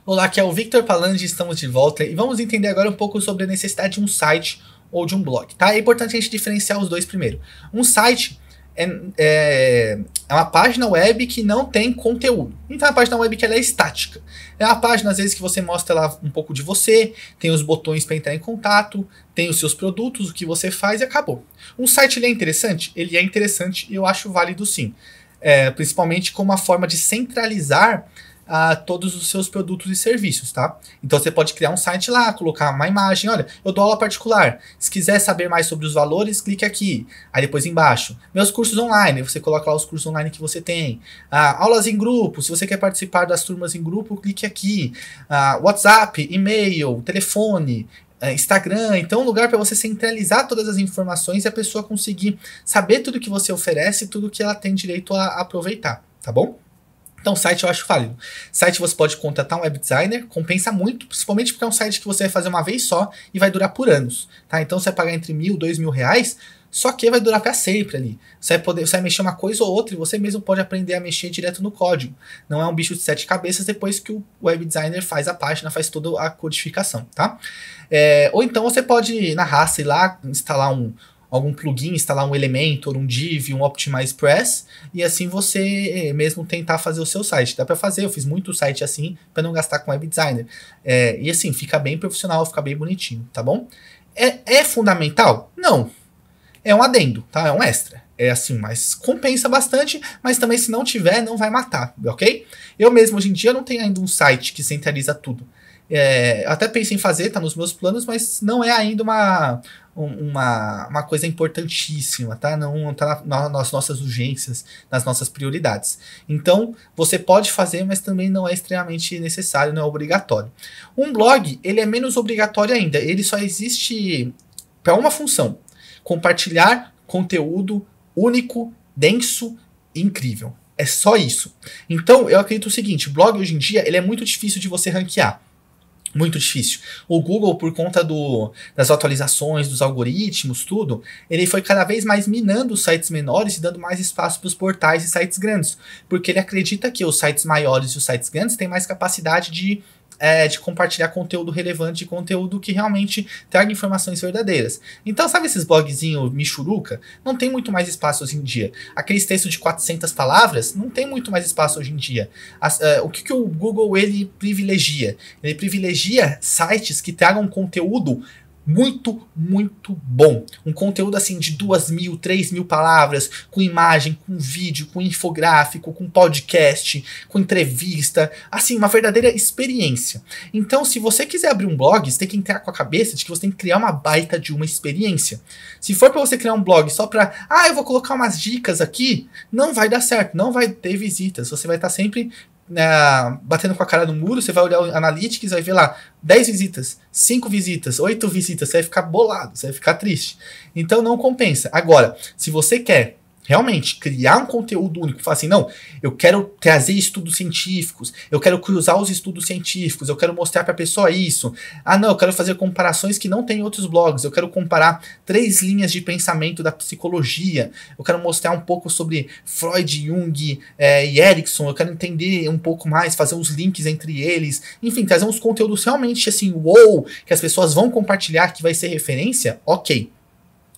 Olá, aqui é o Victor Palandi, estamos de volta e vamos entender agora um pouco sobre a necessidade de um site ou de um blog, tá? É importante a gente diferenciar os dois primeiro. Um site é, é, é, uma página web que não tem conteúdo. Então uma página web que ela é estática. É uma página, às vezes, que você mostra lá um pouco de você, tem os botões para entrar em contato, tem os seus produtos, o que você faz e acabou. Um site ele é interessante? Ele é interessante e eu acho válido sim. É, principalmente como uma forma de centralizar a todos os seus produtos e serviços, tá? Então você pode criar um site lá, colocar uma imagem, olha, eu dou aula particular. Se quiser saber mais sobre os valores, clique aqui. Aí depois embaixo, meus cursos online, você coloca lá os cursos online que você tem. Ah, aulas em grupo, se você quer participar das turmas em grupo, clique aqui. Ah, WhatsApp, e-mail, telefone, ah, Instagram, então um lugar para você centralizar todas as informações e a pessoa conseguir saber tudo que você oferece, tudo que ela tem direito a aproveitar, tá bom? Então, site eu acho válido. Site você pode contratar um web designer, compensa muito, principalmente porque é um site que você vai fazer uma vez só e vai durar por anos. Tá? Então, você vai pagar entre mil, dois mil reais, só que vai durar para sempre ali. Você vai, poder, você vai mexer uma coisa ou outra e você mesmo pode aprender a mexer direto no código. Não é um bicho de sete cabeças depois que o web designer faz a página, faz toda a codificação, tá? É, ou então você pode, na raça, ir lá, instalar um, algum plugin, instalar um Elementor, um Div, um Optimize Press, e assim você mesmo tentar fazer o seu site. Dá para fazer, eu fiz muito site assim para não gastar com web designer. É, e assim, fica bem profissional, fica bem bonitinho, tá bom? É, é fundamental? Não. É um adendo, tá? É um extra. É assim, mas compensa bastante, mas também se não tiver, não vai matar, ok? Eu mesmo hoje em dia não tenho ainda um site que centraliza tudo. É, até pensei em fazer, tá nos meus planos, mas não é ainda uma, uma, uma coisa importantíssima, tá? Não tá na, nas nossas urgências, nas nossas prioridades. Então, você pode fazer, mas também não é extremamente necessário, não é obrigatório. Um blog, ele é menos obrigatório ainda, ele só existe para uma função: compartilhar conteúdo único, denso e incrível. É só isso. Então, eu acredito o seguinte, blog hoje em dia, ele é muito difícil de você ranquear muito difícil. O Google, por conta do, das atualizações, dos algoritmos, tudo, ele foi cada vez mais minando os sites menores e dando mais espaço para os portais e sites grandes. Porque ele acredita que os sites maiores e os sites grandes têm mais capacidade de é, de compartilhar conteúdo relevante, conteúdo que realmente traga informações verdadeiras. Então, sabe esses blogzinhos michuruca? Não tem muito mais espaço hoje em dia. Aqueles textos de 400 palavras, não tem muito mais espaço hoje em dia. As, uh, o que, que o Google ele privilegia? Ele privilegia sites que tragam conteúdo muito, muito bom. Um conteúdo assim de duas mil, três mil palavras, com imagem, com vídeo, com infográfico, com podcast, com entrevista, assim, uma verdadeira experiência. Então, se você quiser abrir um blog, você tem que entrar com a cabeça de que você tem que criar uma baita de uma experiência. Se for para você criar um blog só para, ah, eu vou colocar umas dicas aqui, não vai dar certo, não vai ter visitas. Você vai estar sempre né, batendo com a cara no muro, você vai olhar o Analytics, vai ver lá 10 visitas, 5 visitas, 8 visitas, você vai ficar bolado, você vai ficar triste. Então não compensa. Agora, se você quer realmente criar um conteúdo único, falar assim, não, eu quero trazer estudos científicos, eu quero cruzar os estudos científicos, eu quero mostrar para a pessoa isso. Ah, não, eu quero fazer comparações que não tem em outros blogs, eu quero comparar três linhas de pensamento da psicologia, eu quero mostrar um pouco sobre Freud, Jung é, e Erickson, eu quero entender um pouco mais, fazer uns links entre eles, enfim, trazer uns conteúdos realmente assim, wow, que as pessoas vão compartilhar, que vai ser referência, ok.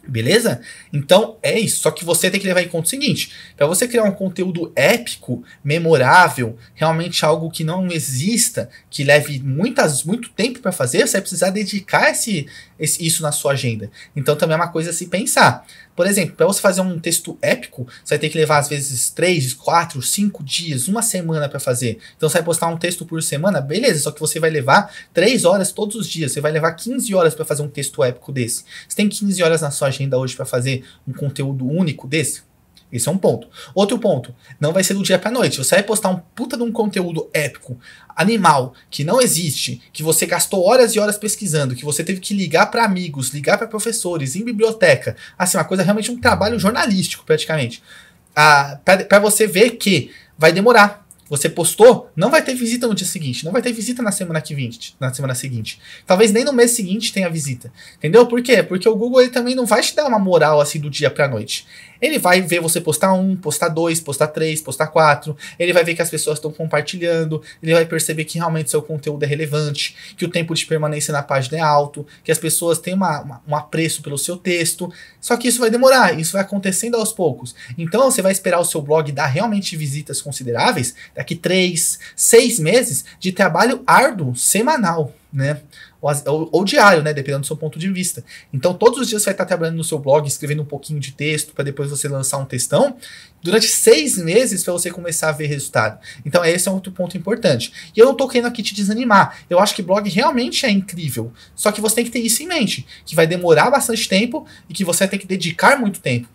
Beleza? Então é isso. Só que você tem que levar em conta o seguinte: para você criar um conteúdo épico, memorável, realmente algo que não exista, que leve muitas, muito tempo para fazer, você vai precisar dedicar esse, esse, isso na sua agenda. Então também é uma coisa a se pensar. Por exemplo, para você fazer um texto épico, você vai ter que levar às vezes 3, 4, 5 dias, uma semana para fazer. Então você vai postar um texto por semana, beleza, só que você vai levar 3 horas todos os dias. Você vai levar 15 horas para fazer um texto épico desse. Você tem 15 horas na sua agenda hoje para fazer um conteúdo único desse? Esse é um ponto. Outro ponto, não vai ser do dia pra noite. Você vai postar um puta de um conteúdo épico, animal, que não existe, que você gastou horas e horas pesquisando, que você teve que ligar para amigos, ligar para professores, em biblioteca. Assim, uma coisa realmente um trabalho jornalístico, praticamente. Ah, para você ver que vai demorar. Você postou, não vai ter visita no dia seguinte, não vai ter visita na semana que 20, na semana seguinte. Talvez nem no mês seguinte tenha visita. Entendeu? Por quê? Porque o Google ele também não vai te dar uma moral assim do dia pra noite. Ele vai ver você postar um, postar dois, postar três, postar quatro. Ele vai ver que as pessoas estão compartilhando. Ele vai perceber que realmente seu conteúdo é relevante, que o tempo de permanência na página é alto, que as pessoas têm uma, uma, um apreço pelo seu texto. Só que isso vai demorar, isso vai acontecendo aos poucos. Então você vai esperar o seu blog dar realmente visitas consideráveis daqui três, seis meses de trabalho árduo semanal, né? Ou, ou, ou, diário, né? Dependendo do seu ponto de vista. Então, todos os dias você vai estar trabalhando no seu blog, escrevendo um pouquinho de texto, para depois você lançar um textão, durante seis meses para você começar a ver resultado. Então, esse é outro ponto importante. E eu não estou querendo aqui te desanimar. Eu acho que blog realmente é incrível. Só que você tem que ter isso em mente: que vai demorar bastante tempo e que você vai ter que dedicar muito tempo.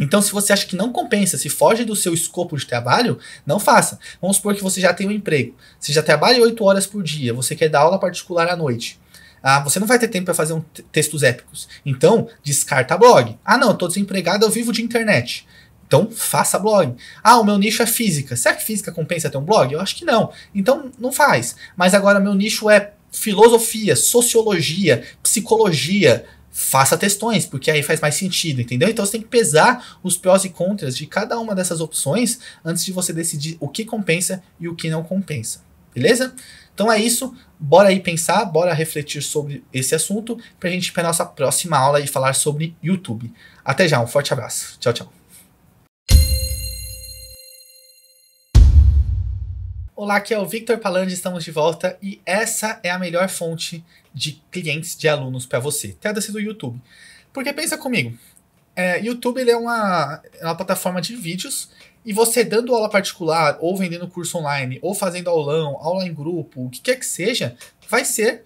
Então, se você acha que não compensa, se foge do seu escopo de trabalho, não faça. Vamos supor que você já tem um emprego. Você já trabalha 8 horas por dia, você quer dar aula particular à noite. Ah, você não vai ter tempo para fazer um textos épicos. Então, descarta blog. Ah, não, eu tô desempregado, eu vivo de internet. Então, faça blog. Ah, o meu nicho é física. Será que física compensa ter um blog? Eu acho que não. Então, não faz. Mas agora, meu nicho é filosofia, sociologia, psicologia, faça testões, porque aí faz mais sentido, entendeu? Então você tem que pesar os prós e contras de cada uma dessas opções antes de você decidir o que compensa e o que não compensa, beleza? Então é isso, bora aí pensar, bora refletir sobre esse assunto para a gente ir para nossa próxima aula e falar sobre YouTube. Até já, um forte abraço. Tchau, tchau. Olá, aqui é o Victor Palandi, estamos de volta e essa é a melhor fonte de clientes, de alunos para você. Trata-se do YouTube. Porque pensa comigo, é, YouTube ele é, uma, é uma plataforma de vídeos e você dando aula particular, ou vendendo curso online, ou fazendo aulão, aula em grupo, o que quer que seja, vai ser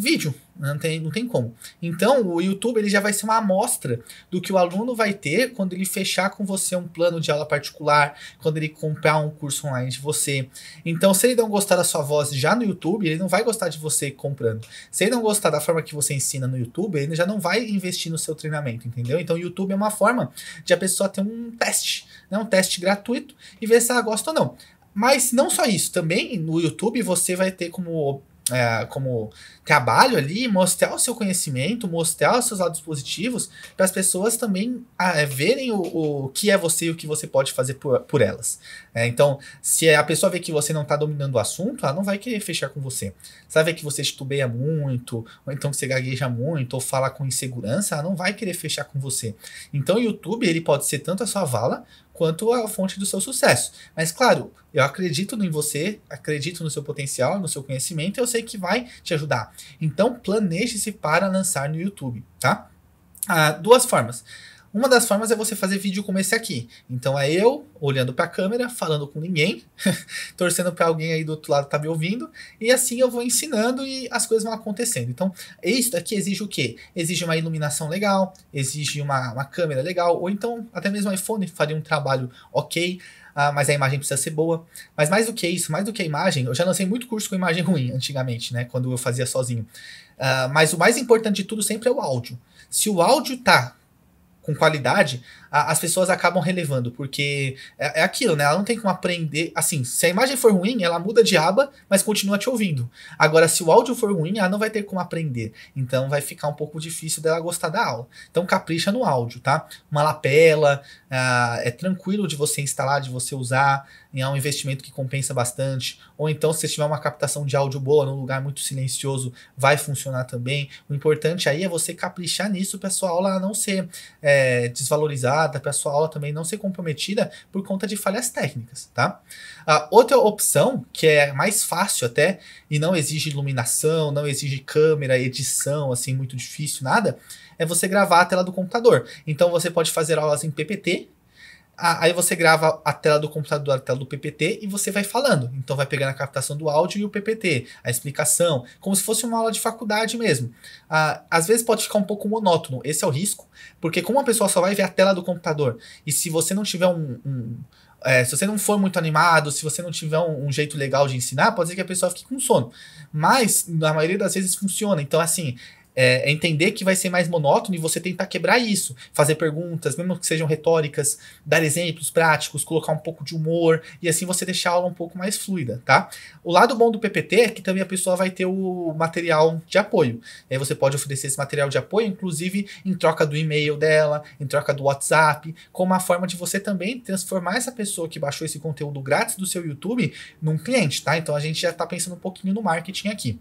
vídeo, não tem, não tem como. Então, o YouTube ele já vai ser uma amostra do que o aluno vai ter quando ele fechar com você um plano de aula particular, quando ele comprar um curso online de você. Então, se ele não gostar da sua voz já no YouTube, ele não vai gostar de você comprando. Se ele não gostar da forma que você ensina no YouTube, ele já não vai investir no seu treinamento, entendeu? Então, o YouTube é uma forma de a pessoa ter um teste, né? um teste gratuito e ver se ela gosta ou não. Mas não só isso, também no YouTube você vai ter como é, como trabalho ali, mostrar o seu conhecimento, mostrar os seus lados positivos, para as pessoas também é, verem o, o que é você e o que você pode fazer por, por elas. É, então, se a pessoa vê que você não está dominando o assunto, ela não vai querer fechar com você. Se ela vê que você titubeia muito, ou então que você gagueja muito, ou fala com insegurança, ela não vai querer fechar com você. Então, o YouTube ele pode ser tanto a sua vala, quanto a fonte do seu sucesso. Mas claro, eu acredito em você, acredito no seu potencial, no seu conhecimento, eu sei que vai te ajudar. Então planeje-se para lançar no YouTube, tá? Ah, duas formas. Uma das formas é você fazer vídeo como esse aqui. Então é eu olhando para a câmera, falando com ninguém, torcendo para alguém aí do outro lado tá me ouvindo, e assim eu vou ensinando e as coisas vão acontecendo. Então, isso daqui exige o quê? Exige uma iluminação legal, exige uma, uma câmera legal, ou então até mesmo o iPhone faria um trabalho ok. Uh, mas a imagem precisa ser boa. Mas mais do que isso, mais do que a imagem, eu já lancei muito curso com imagem ruim antigamente, né? Quando eu fazia sozinho. Uh, mas o mais importante de tudo sempre é o áudio. Se o áudio tá com qualidade, a, as pessoas acabam relevando, porque é, é, aquilo, né? Ela não tem como aprender. Assim, se a imagem for ruim, ela muda de aba, mas continua te ouvindo. Agora, se o áudio for ruim, ela não vai ter como aprender. Então vai ficar um pouco difícil dela gostar da aula. Então capricha no áudio, tá? Uma lapela, uh, é tranquilo de você instalar, de você usar. É um investimento que compensa bastante. Ou então, se você tiver uma captação de áudio boa num lugar muito silencioso, vai funcionar também. O importante aí é você caprichar nisso para sua aula não ser é, desvalorizada, para sua aula também não ser comprometida por conta de falhas técnicas, tá? A outra opção, que é mais fácil até, e não exige iluminação, não exige câmera, edição, assim, muito difícil, nada, é você gravar a tela do computador. Então você pode fazer aulas em PPT, aí você grava a tela do computador, a tela do PPT e você vai falando. Então vai pegando a captação do áudio e o PPT, a explicação, como se fosse uma aula de faculdade mesmo. Ah, às vezes pode ficar um pouco monótono, esse é o risco, porque como a pessoa só vai ver a tela do computador e se você não tiver um, um é, se você não for muito animado, se você não tiver um, um, jeito legal de ensinar, pode ser que a pessoa fique com sono. Mas, na maioria das vezes, funciona. Então, assim, é, é, entender que vai ser mais monótono e você tentar quebrar isso. Fazer perguntas, mesmo que sejam retóricas, dar exemplos práticos, colocar um pouco de humor e assim você deixar a aula um pouco mais fluida, tá? O lado bom do PPT é que também a pessoa vai ter o material de apoio. E aí você pode oferecer esse material de apoio, inclusive em troca do e-mail dela, em troca do WhatsApp, como uma forma de você também transformar essa pessoa que baixou esse conteúdo grátis do seu YouTube num cliente, tá? Então a gente já está pensando um pouquinho no marketing aqui.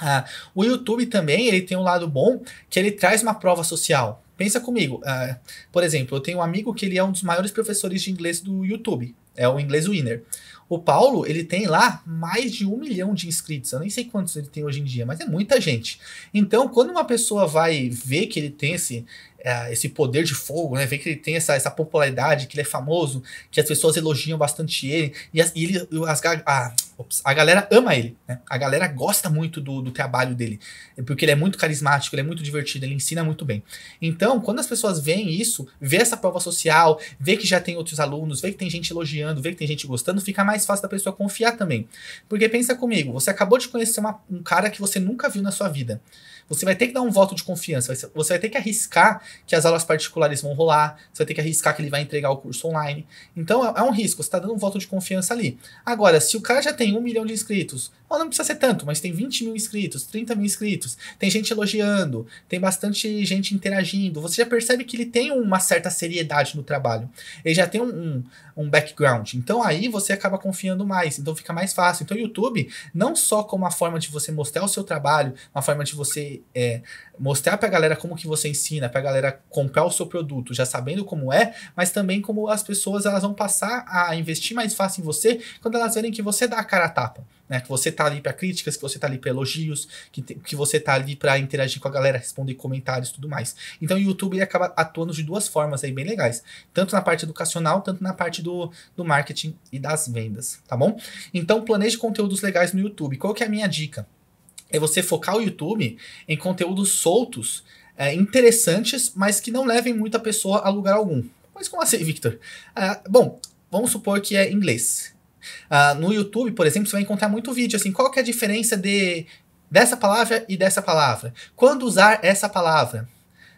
Ah, o YouTube também ele tem um lado bom que ele traz uma prova social. Pensa comigo, ah, por exemplo, eu tenho um amigo que ele é um dos maiores professores de inglês do YouTube, é o Inglês Winner. O Paulo, ele tem lá mais de um milhão de inscritos. Eu nem sei quantos ele tem hoje em dia, mas é muita gente. Então, quando uma pessoa vai ver que ele tem esse, é, esse poder de fogo, né? Ver que ele tem essa, essa popularidade, que ele é famoso, que as pessoas elogiam bastante ele, e, as, e ele, as, a, ops, a galera ama ele, né? A galera gosta muito do, do trabalho dele, porque ele é muito carismático, ele é muito divertido, ele ensina muito bem. Então, quando as pessoas veem isso, vê essa prova social, vê que já tem outros alunos, vê que tem gente elogiando, vê que tem gente gostando, fica mais fácil da pessoa confiar também. Porque pensa comigo, você acabou de conhecer uma, um cara que você nunca viu na sua vida você vai ter que dar um voto de confiança. Você vai ter que arriscar que as aulas particulares vão rolar, você vai ter que arriscar que ele vai entregar o curso online. Então é, é um risco, você está dando um voto de confiança ali. Agora, se o cara já tem um milhão de inscritos, não precisa ser tanto, mas tem 20 mil inscritos, 30 mil inscritos, tem gente elogiando, tem bastante gente interagindo, você já percebe que ele tem uma certa seriedade no trabalho. Ele já tem um, um, um background. Então aí você acaba confiando mais, então fica mais fácil. Então o YouTube, não só como uma forma de você mostrar o seu trabalho, uma forma de você é, mostrar pra galera como que você ensina, pra galera comprar o seu produto, já sabendo como é, mas também como as pessoas elas vão passar a investir mais fácil em você quando elas verem que você dá a cara a tapa. Né, que você tá ali para críticas, que você tá ali para elogios, que, te, que você tá ali para interagir com a galera, responder comentários e tudo mais. Então o YouTube acaba atuando de duas formas aí bem legais, tanto na parte educacional, tanto na parte do, do marketing e das vendas, tá bom? Então planeje conteúdos legais no YouTube. Qual que é a minha dica? É você focar o YouTube em conteúdos soltos, é, interessantes, mas que não levem muita pessoa a lugar algum. Mas como assim, Victor? Ah, bom, vamos supor que é inglês. Uh, no YouTube, por exemplo, você vai encontrar muito vídeo assim, qual que é a diferença de dessa palavra e dessa palavra? Quando usar essa palavra?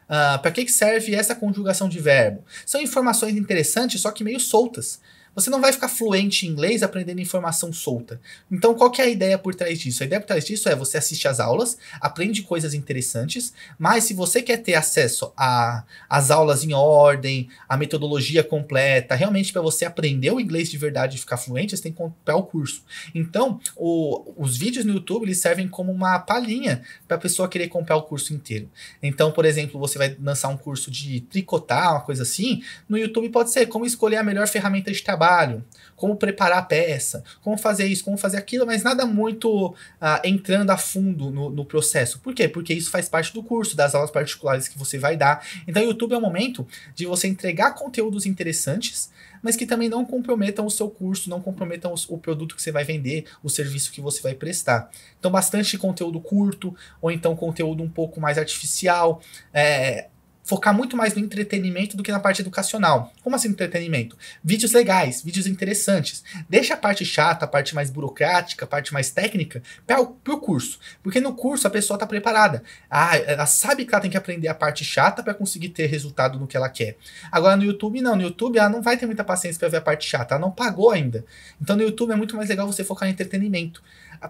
Uh, Para que serve essa conjugação de verbo? São informações interessantes, só que meio soltas. Você não vai ficar fluente em inglês aprendendo informação solta. Então, qual que é a ideia por trás disso? A ideia por trás disso é você assiste às aulas, aprende coisas interessantes, mas se você quer ter acesso às aulas em ordem, a metodologia completa, realmente para você aprender o inglês de verdade e ficar fluente, você tem que comprar o curso. Então, o, os vídeos no YouTube eles servem como uma palhinha para a pessoa querer comprar o curso inteiro. Então, por exemplo, você vai lançar um curso de tricotar, uma coisa assim, no YouTube pode ser como escolher a melhor ferramenta de trabalho trabalho, como preparar a peça, como fazer isso, como fazer aquilo, mas nada muito ah, entrando a fundo no, no, processo. Por quê? Porque isso faz parte do curso, das aulas particulares que você vai dar. Então, o YouTube é o momento de você entregar conteúdos interessantes, mas que também não comprometam o seu curso, não comprometam o, produto que você vai vender, o serviço que você vai prestar. Então, bastante conteúdo curto, ou então conteúdo um pouco mais artificial. É, focar muito mais no entretenimento do que na parte educacional. Como assim entretenimento? Vídeos legais, vídeos interessantes. Deixa a parte chata, a parte mais burocrática, a parte mais técnica para o curso. Porque no curso a pessoa está preparada. Ah, ela sabe que ela tem que aprender a parte chata para conseguir ter resultado no que ela quer. Agora no YouTube não, no YouTube ela não vai ter muita paciência para ver a parte chata, ela não pagou ainda. Então no YouTube é muito mais legal você focar em entretenimento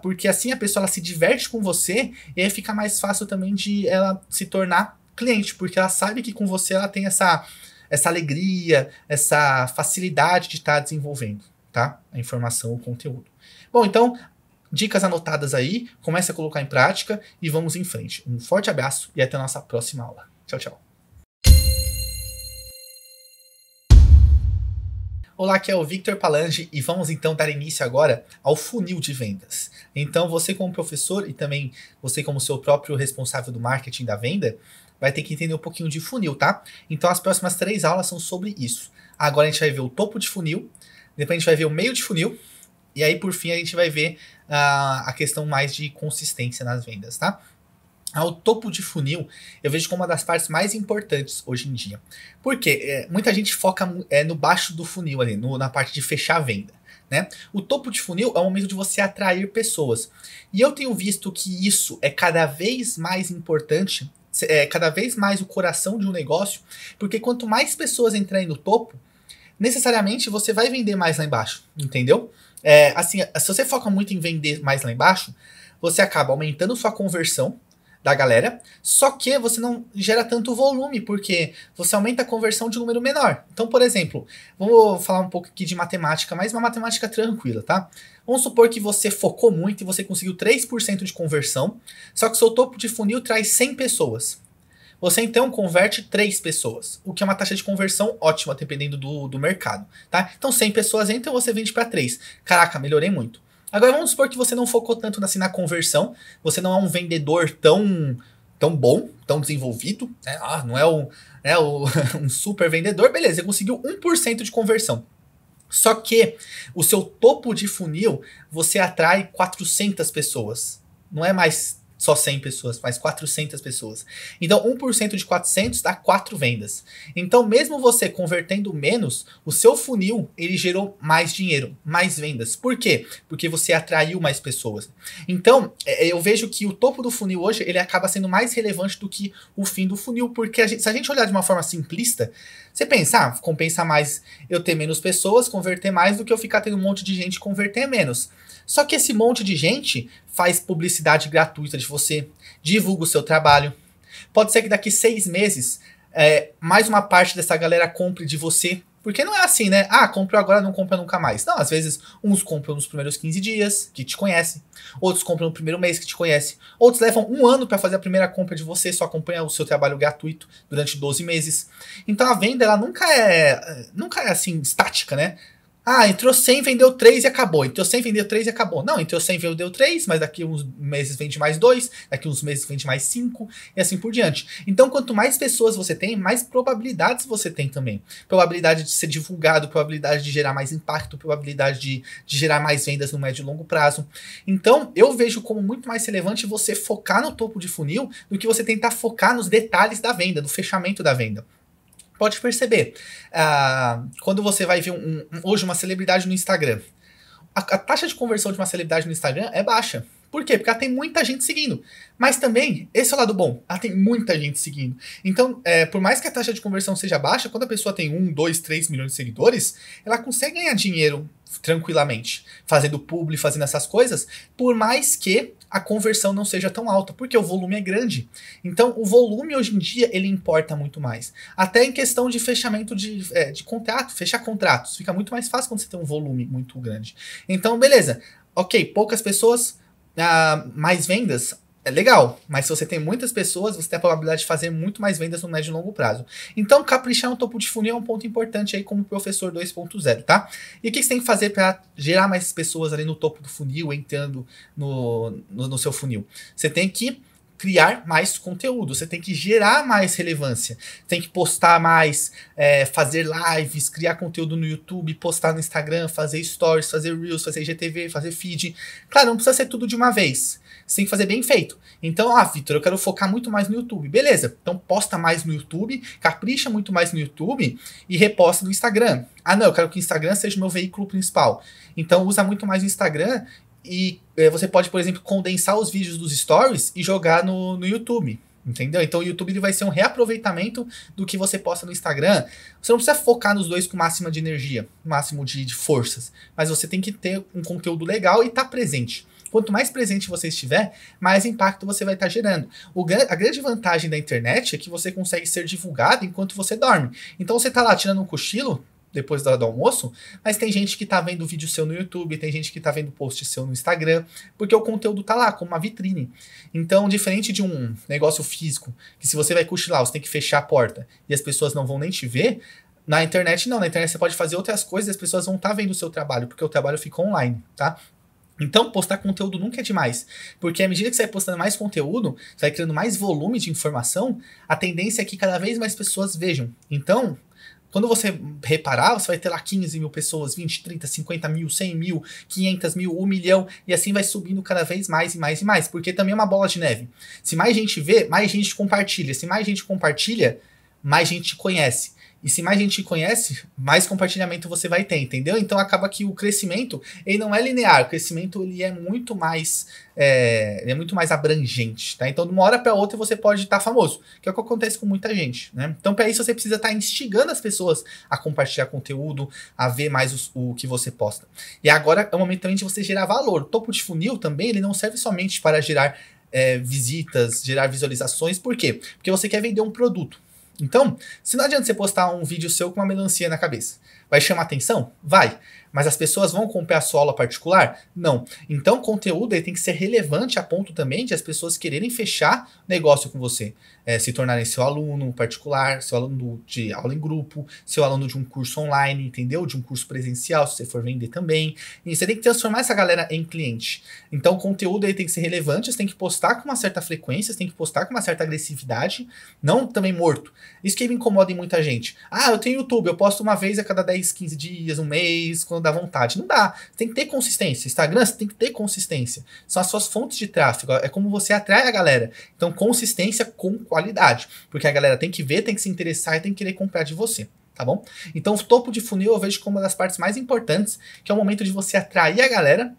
porque assim a pessoa ela se diverte com você e aí fica mais fácil também de ela se tornar cliente, porque ela sabe que com você ela tem essa, essa alegria, essa facilidade de estar tá desenvolvendo. Tá? A informação, o conteúdo. Bom, então, dicas anotadas aí, comece a colocar em prática e vamos em frente. Um forte abraço e até a nossa próxima aula. Tchau, tchau. Olá, aqui é o Victor Palange e vamos então dar início agora ao funil de vendas. Então, você como professor e também você como seu próprio responsável do marketing da venda, vai ter que entender um pouquinho de funil, tá? Então, as próximas três aulas são sobre isso. Agora a gente vai ver o topo de funil, depois a gente vai ver o meio de funil, e aí por fim a gente vai ver uh, a questão mais de consistência nas vendas, tá? ao topo de funil, eu vejo como uma das partes mais importantes hoje em dia. Porque é, muita gente foca é, no baixo do funil ali, no, na parte de fechar a venda. Né? O topo de funil é o momento de você atrair pessoas. E eu tenho visto que isso é cada vez mais importante, é cada vez mais o coração de um negócio, porque quanto mais pessoas entrarem no topo, necessariamente você vai vender mais lá embaixo, entendeu? É, assim, se você foca muito em vender mais lá embaixo, você acaba aumentando sua conversão, da galera, só que você não gera tanto volume, porque você aumenta a conversão de um número menor. Então, por exemplo, vou falar um pouco aqui de matemática, mas uma matemática tranquila, tá? Vamos supor que você focou muito e você conseguiu 3% de conversão, só que seu topo de funil traz 100 pessoas. Você então converte 3 pessoas, o que é uma taxa de conversão ótima, dependendo do, do mercado, tá? Então 100 pessoas entram, você vende para 3. Caraca, melhorei muito. Agora vamos supor que você não focou tanto assim na conversão, você não é um vendedor tão tão bom, tão desenvolvido, né? ah, não é, o, é o, um super vendedor, beleza, você conseguiu 1% de conversão. Só que o seu topo de funil, você atrai 400 pessoas. Não é mais só 100 pessoas, mas 400 pessoas. Então, 1% de 400 dá 4 vendas. Então, mesmo você convertendo menos, o seu funil, ele gerou mais dinheiro, mais vendas. Por quê? Porque você atraiu mais pessoas. Então, é, eu vejo que o topo do funil hoje, ele acaba sendo mais relevante do que o fim do funil, porque a gente, se a gente olhar de uma forma simplista, você pensa, ah, compensa mais eu ter menos pessoas, converter mais, do que eu ficar tendo um monte de gente converter menos. Só que esse monte de gente faz publicidade gratuita de você, divulga o seu trabalho. Pode ser que daqui seis meses é, mais uma parte dessa galera compre de você. Porque não é assim, né? Ah, comprou agora, não compra nunca mais. Não, às vezes uns compram nos primeiros 15 dias, que te conhecem. Outros compram no primeiro mês, que te conhecem. Outros levam um ano para fazer a primeira compra de você, só acompanha o seu trabalho gratuito durante 12 meses. Então a venda, ela nunca é, nunca é assim, estática, né? Ah, entrou 100, vendeu 3 e acabou. Entrou 100, vendeu 3 e acabou. Não, entrou 100, vendeu 3, mas daqui uns meses vende mais 2, daqui uns meses vende mais 5 e assim por diante. Então, quanto mais pessoas você tem, mais probabilidades você tem também. Probabilidade de ser divulgado, probabilidade de gerar mais impacto, probabilidade de, de gerar mais vendas no médio e longo prazo. Então, eu vejo como muito mais relevante você focar no topo de funil do que você tentar focar nos detalhes da venda, do fechamento da venda pode perceber. Uh, quando você vai ver um, um, hoje uma celebridade no Instagram, a, a, taxa de conversão de uma celebridade no Instagram é baixa. Por quê? Porque ela tem muita gente seguindo. Mas também, esse é o lado bom, ela tem muita gente seguindo. Então, é, por mais que a taxa de conversão seja baixa, quando a pessoa tem 1, 2, 3 milhões de seguidores, ela consegue ganhar dinheiro tranquilamente, fazendo publi, fazendo essas coisas, por mais que a conversão não seja tão alta, porque o volume é grande. Então, o volume hoje em dia ele importa muito mais. Até em questão de fechamento de, é, de contrato, fechar contratos, fica muito mais fácil quando você tem um volume muito grande. Então, beleza. Ok, poucas pessoas, uh, mais vendas, é legal, mas se você tem muitas pessoas, você tem a probabilidade de fazer muito mais vendas no médio e longo prazo. Então, caprichar no topo de funil é um ponto importante aí como professor 2.0, tá? E o que você tem que fazer para gerar mais pessoas ali no topo do funil, entrando no, no, no seu funil? Você tem que criar mais conteúdo, você tem que gerar mais relevância, tem que postar mais, é, fazer lives, criar conteúdo no YouTube, postar no Instagram, fazer stories, fazer reels, fazer IGTV, fazer feed. Claro, não precisa ser tudo de uma vez. Você tem que fazer bem feito. Então, ah, Vitor, eu quero focar muito mais no YouTube. Beleza, então posta mais no YouTube, capricha muito mais no YouTube e reposta no Instagram. Ah, não, eu quero que o Instagram seja o meu veículo principal. Então, usa muito mais o Instagram e é, você pode, por exemplo, condensar os vídeos dos stories e jogar no, no YouTube. Entendeu? Então o YouTube ele vai ser um reaproveitamento do que você posta no Instagram. Você não precisa focar nos dois com máxima de energia, máximo de, de forças. Mas você tem que ter um conteúdo legal e estar tá presente. Quanto mais presente você estiver, mais impacto você vai estar tá gerando. O, a grande vantagem da internet é que você consegue ser divulgado enquanto você dorme. Então você está lá tirando um cochilo, depois da do almoço, mas tem gente que tá vendo vídeo seu no YouTube, tem gente que tá vendo post seu no Instagram, porque o conteúdo tá lá, como uma vitrine. Então, diferente de um negócio físico, que se você vai cochilar, você tem que fechar a porta e as pessoas não vão nem te ver, na internet não, na internet você pode fazer outras coisas e as pessoas vão estar tá vendo o seu trabalho, porque o trabalho fica online, tá? Então, postar conteúdo nunca é demais. Porque à medida que você vai postando mais conteúdo, você vai criando mais volume de informação, a tendência é que cada vez mais pessoas vejam. Então, quando você reparar, você vai ter lá 15 mil pessoas, 20, 30, 50 mil, 100 mil, 500 mil, 1 milhão, e assim vai subindo cada vez mais e mais e mais, porque também é uma bola de neve. Se mais gente vê, mais gente compartilha. Se mais gente compartilha, mais gente conhece. E se mais gente conhece, mais compartilhamento você vai ter, entendeu? Então acaba que o crescimento ele não é linear, o crescimento ele é muito mais é, é muito mais abrangente, tá? Então de uma hora para outra você pode estar tá famoso, que é o que acontece com muita gente, né? Então para isso você precisa estar tá instigando as pessoas a compartilhar conteúdo, a ver mais os, o que você posta. E agora é o momento também de você gerar valor. O topo de funil também ele não serve somente para gerar é, visitas, gerar visualizações, por quê? Porque você quer vender um produto. Então, se não adianta você postar um vídeo seu com uma melancia na cabeça. Vai chamar atenção? Vai. Mas as pessoas vão comprar a sua aula particular? Não. Então o conteúdo ele tem que ser relevante a ponto também de as pessoas quererem fechar negócio com você. É, se tornarem seu aluno particular, seu aluno de aula em grupo, seu aluno de um curso online, entendeu? De um curso presencial, se você for vender também. E você tem que transformar essa galera em cliente. Então o conteúdo ele tem que ser relevante, você tem que postar com uma certa frequência, você tem que postar com uma certa agressividade, não também morto. Isso que me incomoda em muita gente. Ah, eu tenho YouTube, eu posto uma vez a cada 10, 15 dias, um mês, quando dá vontade. Não dá. Tem que ter consistência. Instagram, você tem que ter consistência. São as suas fontes de tráfego. É como você atrai a galera. Então, consistência com qualidade. Porque a galera tem que ver, tem que se interessar e tem que querer comprar de você. Tá bom? Então, o topo de funil eu vejo como uma das partes mais importantes, que é o momento de você atrair a galera.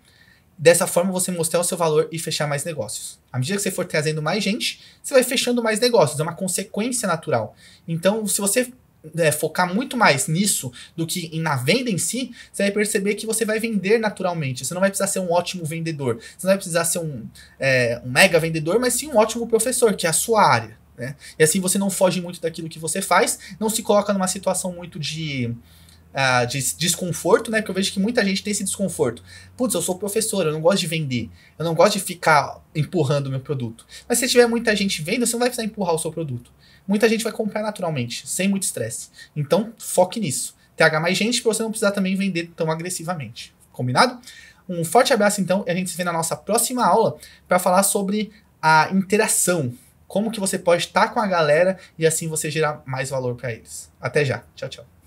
Dessa forma, você mostrar o seu valor e fechar mais negócios. À medida que você for trazendo mais gente, você vai fechando mais negócios. É uma consequência natural. Então, se você é, focar muito mais nisso do que na venda em si, você vai perceber que você vai vender naturalmente. Você não vai precisar ser um ótimo vendedor. Você não vai precisar ser um, é, um mega vendedor, mas sim um ótimo professor, que é a sua área. Né? E assim você não foge muito daquilo que você faz, não se coloca numa situação muito de uh, de desconforto, né? Porque eu vejo que muita gente tem esse desconforto. Putz, eu sou professor, eu não gosto de vender. Eu não gosto de ficar empurrando o meu produto. Mas se tiver muita gente vendo, você não vai precisar empurrar o seu produto. Muita gente vai comprar naturalmente, sem muito estresse. Então, foque nisso. TH mais gente para você não precisar também vender tão agressivamente. Combinado? Um forte abraço então e a gente se vê na nossa próxima aula para falar sobre a interação. Como que você pode estar com a galera e assim você gerar mais valor para eles. Até já. Tchau, tchau.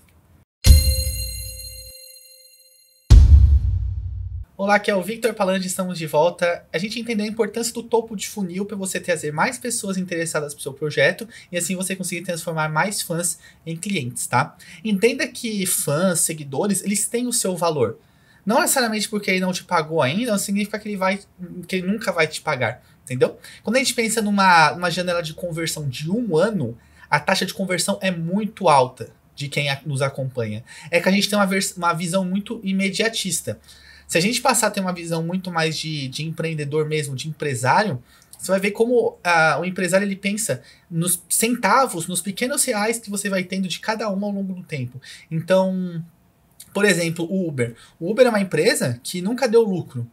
Olá, aqui é o Victor Palandi, estamos de volta. A gente entendeu a importância do topo de funil para você trazer mais pessoas interessadas para seu projeto e assim você conseguir transformar mais fãs em clientes, tá? Entenda que fãs, seguidores, eles têm o seu valor. Não necessariamente porque ele não te pagou ainda, não significa que ele, vai, que ele nunca vai te pagar, entendeu? Quando a gente pensa numa, numa janela de conversão de um ano, a taxa de conversão é muito alta de quem nos acompanha. É que a gente tem uma, uma visão muito imediatista. Se a gente passar a ter uma visão muito mais de, de empreendedor mesmo, de empresário, você vai ver como uh, o empresário ele pensa nos centavos, nos pequenos reais que você vai tendo de cada um ao longo do tempo. Então, por exemplo, o Uber. O Uber é uma empresa que nunca deu lucro.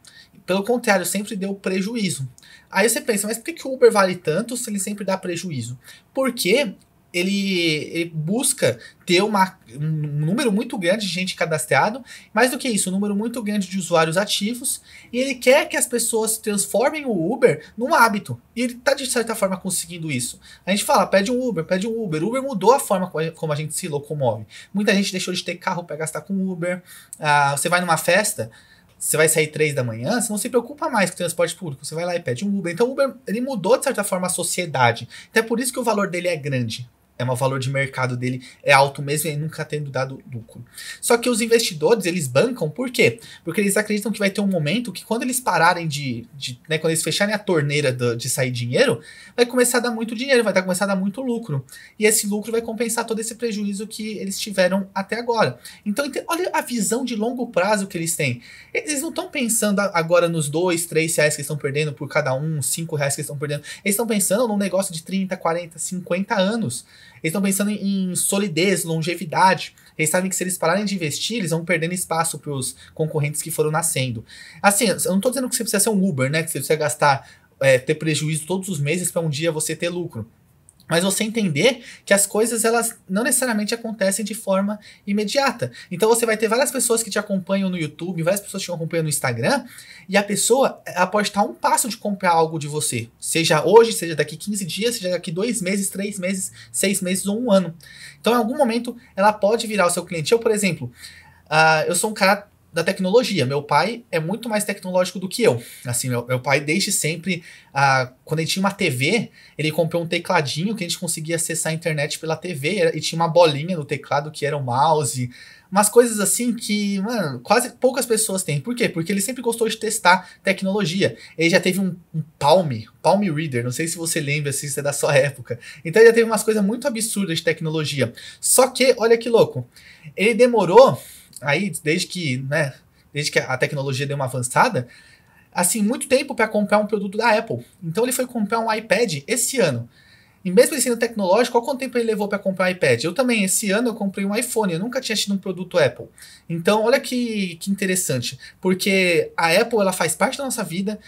Pelo contrário, sempre deu prejuízo. Aí você pensa, mas por que, que o Uber vale tanto se ele sempre dá prejuízo? Porque ele, ele, busca ter uma, um número muito grande de gente cadastrado, mais do que isso, um número muito grande de usuários ativos, e ele quer que as pessoas transformem o Uber num hábito. E ele está, de certa forma, conseguindo isso. A gente fala, pede um Uber, pede um Uber. Uber mudou a forma como a gente se locomove. Muita gente deixou de ter carro para gastar com Uber. Ah, você vai numa festa, você vai sair três da manhã, você não se preocupa mais com o transporte público, você vai lá e pede um Uber. Então o Uber, ele mudou, de certa forma, a sociedade. Então é por isso que o valor dele é grande é o valor de mercado dele é alto mesmo e nunca tendo dado lucro. Só que os investidores, eles bancam, por quê? Porque eles acreditam que vai ter um momento que quando eles pararem de, de né, quando eles fecharem a torneira do, de sair dinheiro, vai começar a dar muito dinheiro, vai começar a dar muito lucro. E esse lucro vai compensar todo esse prejuízo que eles tiveram até agora. Então, olha a visão de longo prazo que eles têm. Eles não estão pensando agora nos dois, três reais que estão perdendo por cada um, cinco reais que estão perdendo. Eles estão pensando num negócio de 30, 40, 50 anos. Eles estão pensando em solidez, longevidade. Eles sabem que se eles pararem de investir, eles vão perdendo espaço para os concorrentes que foram nascendo. Assim, eu não estou dizendo que você precisa ser um Uber, né? Que você precisa gastar, é, ter prejuízo todos os meses para um dia você ter lucro. Mas você entender que as coisas elas não necessariamente acontecem de forma imediata. Então você vai ter várias pessoas que te acompanham no YouTube, várias pessoas que te acompanham no Instagram, e a pessoa pode estar um passo de comprar algo de você. Seja hoje, seja daqui 15 dias, seja daqui dois meses, três meses, seis meses ou um ano. Então, em algum momento, ela pode virar o seu cliente. Eu, por exemplo, uh, eu sou um cara da tecnologia. Meu pai é muito mais tecnológico do que eu. Assim, meu, meu pai desde sempre, ah, quando ele tinha uma TV, ele comprou um tecladinho que a gente conseguia acessar a internet pela TV e tinha uma bolinha no teclado que era o mouse. Umas coisas assim que, mano, quase poucas pessoas têm. Por quê? Porque ele sempre gostou de testar tecnologia. Ele já teve um, um Palm, Palm Reader, não sei se você lembra, se isso é da sua época. Então ele já teve umas coisas muito absurdas de tecnologia. Só que, olha que louco, ele demorou aí, desde que, né, desde que a tecnologia deu uma avançada, assim, muito tempo para comprar um produto da Apple. Então ele foi comprar um iPad esse ano. E mesmo ele sendo tecnológico, qual quanto tempo ele levou para comprar um iPad? Eu também, esse ano eu comprei um iPhone, eu nunca tinha tido um produto Apple. Então, olha que, que interessante, porque a Apple ela faz parte da nossa vida,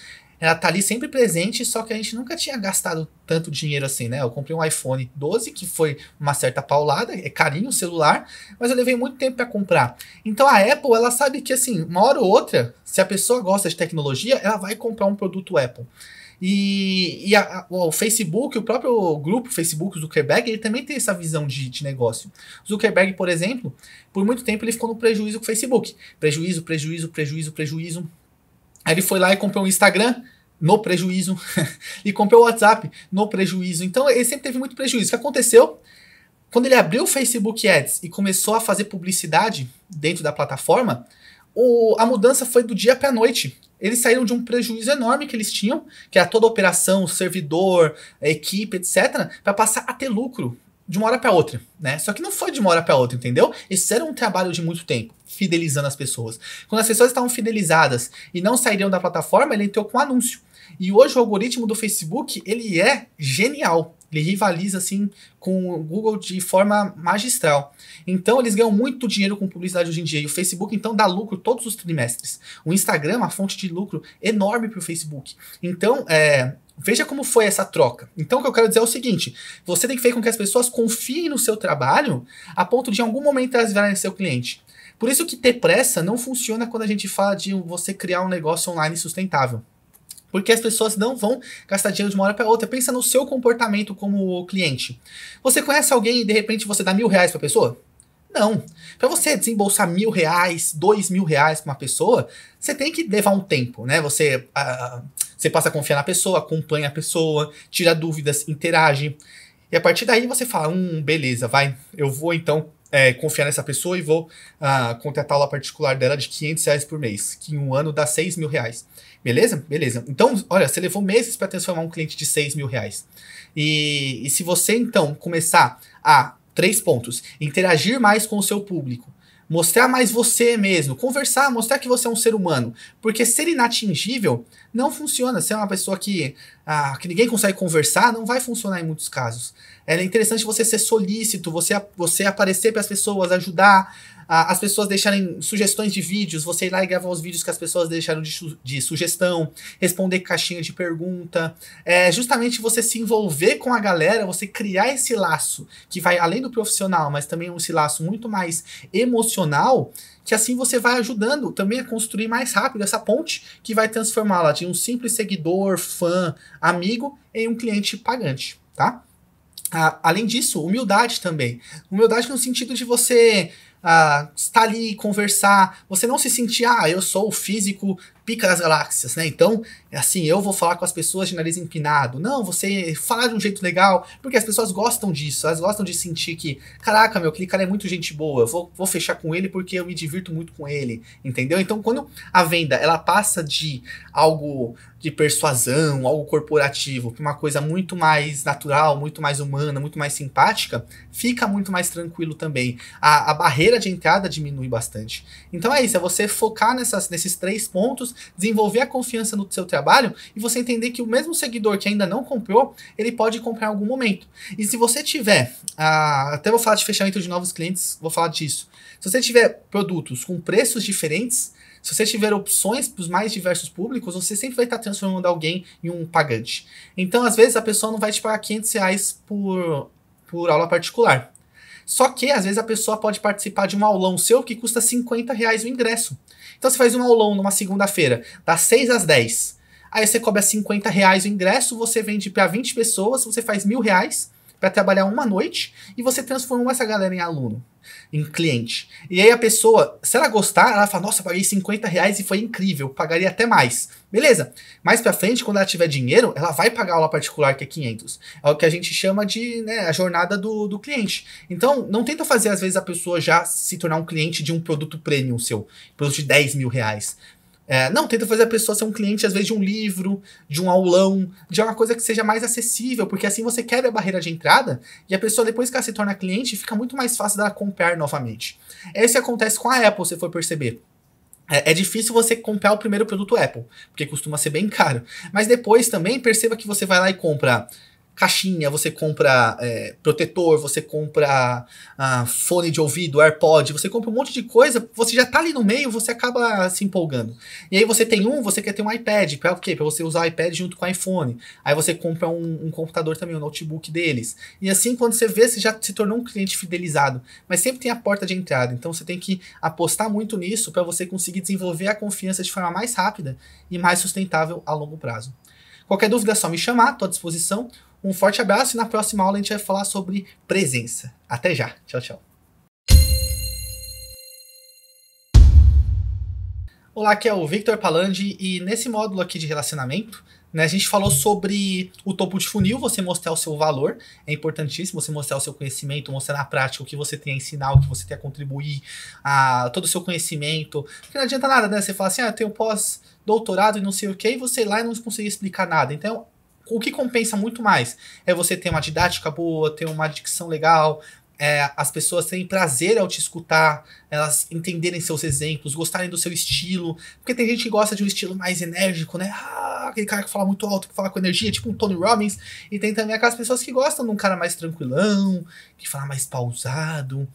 ela tá ali sempre presente, só que a gente nunca tinha gastado tanto dinheiro assim, né? Eu comprei um iPhone 12, que foi uma certa paulada, é carinho o celular, mas eu levei muito tempo para comprar. Então a Apple, ela sabe que assim, uma hora ou outra, se a pessoa gosta de tecnologia, ela vai comprar um produto Apple. E, e a, o Facebook, o próprio grupo Facebook, Zuckerberg, ele também tem essa visão de, de negócio. Zuckerberg, por exemplo, por muito tempo ele ficou no prejuízo com o Facebook. Prejuízo, prejuízo, prejuízo, prejuízo. Aí ele foi lá e comprou um Instagram no prejuízo e comprou o WhatsApp no prejuízo. Então ele sempre teve muito prejuízo. O que aconteceu? Quando ele abriu o Facebook Ads e começou a fazer publicidade dentro da plataforma, o, a mudança foi do dia para a noite. Eles saíram de um prejuízo enorme que eles tinham, que era toda a operação, servidor, equipe, etc., para passar a ter lucro de uma hora para outra, né? Só que não foi de uma hora para outra, entendeu? Isso era um trabalho de muito tempo, fidelizando as pessoas. Quando as pessoas estavam fidelizadas e não sairiam da plataforma, ele entrou com anúncio. E hoje o algoritmo do Facebook, ele é genial. Ele rivaliza assim com o Google de forma magistral. Então eles ganham muito dinheiro com publicidade hoje em dia. E o Facebook então dá lucro todos os trimestres. O Instagram é uma fonte de lucro enorme para o Facebook. Então é, Veja como foi essa troca. Então, o que eu quero dizer é o seguinte: você tem que fazer com que as pessoas confiem no seu trabalho a ponto de em algum momento elas virarem seu cliente. Por isso que ter pressa não funciona quando a gente fala de você criar um negócio online sustentável. Porque as pessoas não vão gastar dinheiro de uma hora para outra. Pensa no seu comportamento como cliente. Você conhece alguém e de repente você dá mil reais para a pessoa? Não. Para você desembolsar mil reais, dois mil reais para uma pessoa, você tem que levar um tempo, né? Você, uh, você passa a confiar na pessoa, acompanha a pessoa, tira dúvidas, interage. E a partir daí você fala, hum, beleza, vai, eu vou então é, confiar nessa pessoa e vou uh, contratar aula particular dela de 500 reais por mês, que em um ano dá 6 mil reais. Beleza? Beleza. Então, olha, você levou meses para transformar um cliente de 6 mil reais. E, e se você então começar a Três pontos. Interagir mais com o seu público. Mostrar mais você mesmo. Conversar, mostrar que você é um ser humano. Porque ser inatingível não funciona. Se é uma pessoa que, ah, que ninguém consegue conversar, não vai funcionar em muitos casos. É interessante você ser solícito, você, você aparecer para as pessoas, ajudar as pessoas deixarem sugestões de vídeos, você ir lá e gravar os vídeos que as pessoas deixaram de, su de sugestão, responder caixinha de pergunta. É justamente você se envolver com a galera, você criar esse laço que vai além do profissional, mas também esse laço muito mais emocional, que assim você vai ajudando também a construir mais rápido essa ponte que vai transformá-la de um simples seguidor, fã, amigo em um cliente pagante, tá? Ah, além disso, humildade também. Humildade no sentido de você estar ali, conversar, você não se sentir, ah, eu sou o físico pica das galáxias, né? Então, assim, eu vou falar com as pessoas de nariz empinado. Não, você falar de um jeito legal, porque as pessoas gostam disso, elas gostam de sentir que, caraca, meu, aquele cara é muito gente boa, vou, vou fechar com ele porque eu me divirto muito com ele, entendeu? Então, quando a venda, ela passa de algo de persuasão, algo corporativo, para uma coisa muito mais natural, muito mais humana, muito mais simpática, fica muito mais tranquilo também. A, a barreira de entrada diminui bastante. Então é isso, é você focar nessas, nesses três pontos desenvolver a confiança no seu trabalho e você entender que o mesmo seguidor que ainda não comprou, ele pode comprar em algum momento. E se você tiver, ah, até vou falar de fechamento de novos clientes, vou falar disso. Se você tiver produtos com preços diferentes, se você tiver opções para os mais diversos públicos, você sempre vai estar transformando alguém em um pagante. Então, às vezes, a pessoa não vai te pagar 500 reais por, por aula particular. Só que, às vezes, a pessoa pode participar de um aulão seu que custa 50 reais o ingresso. Então, você faz um aulão numa segunda-feira, das 6 às 10. Aí você cobra 50 reais o ingresso, você vende para 20 pessoas, você faz mil reais para trabalhar uma noite e você transforma essa galera em aluno em cliente. E aí a pessoa, se ela gostar, ela fala, nossa, paguei 50 reais e foi incrível, pagaria até mais. Beleza. Mais pra frente, quando ela tiver dinheiro, ela vai pagar aula particular que é 500. É o que a gente chama de né, a jornada do, do cliente. Então, não tenta fazer, às vezes, a pessoa já se tornar um cliente de um produto premium seu, produto de 10 mil reais. É, não, tenta fazer a pessoa ser um cliente, às vezes, de um livro, de um aulão, de uma coisa que seja mais acessível, porque assim você quebra a barreira de entrada e a pessoa, depois que ela se torna cliente, fica muito mais fácil dela comprar novamente. É isso que acontece com a Apple, se for perceber. É, é, difícil você comprar o primeiro produto Apple, porque costuma ser bem caro. Mas depois também perceba que você vai lá e compra caixinha, você compra é, protetor, você compra ah, fone de ouvido, AirPod, você compra um monte de coisa, você já tá ali no meio, você acaba se empolgando. E aí você tem um, você quer ter um iPad, para o quê? Para você usar o iPad junto com o iPhone. Aí você compra um, um, computador também, um notebook deles. E assim, quando você vê, você já se tornou um cliente fidelizado. Mas sempre tem a porta de entrada, então você tem que apostar muito nisso para você conseguir desenvolver a confiança de forma mais rápida e mais sustentável a longo prazo. Qualquer dúvida é só me chamar, estou à disposição. Um forte abraço e na próxima aula a gente vai falar sobre presença. Até já. Tchau, tchau. Olá, aqui é o Victor Palandi e nesse módulo aqui de relacionamento, né, a gente falou sobre o topo de funil, você mostrar o seu valor, é importantíssimo você mostrar o seu conhecimento, mostrar na prática o que você tem a ensinar, o que você tem a contribuir, a, todo o seu conhecimento, porque não adianta nada, né, você fala assim, ah, eu tenho pós-doutorado e não sei o que, e você lá e não conseguir explicar nada, então o que compensa muito mais é você ter uma didática boa, ter uma dicção legal, é, as pessoas terem prazer ao te escutar, elas entenderem seus exemplos, gostarem do seu estilo. Porque tem gente que gosta de um estilo mais enérgico, né? Ah, aquele cara que fala muito alto, que fala com energia, tipo um Tony Robbins. E tem também aquelas pessoas que gostam de um cara mais tranquilão, que fala mais pausado,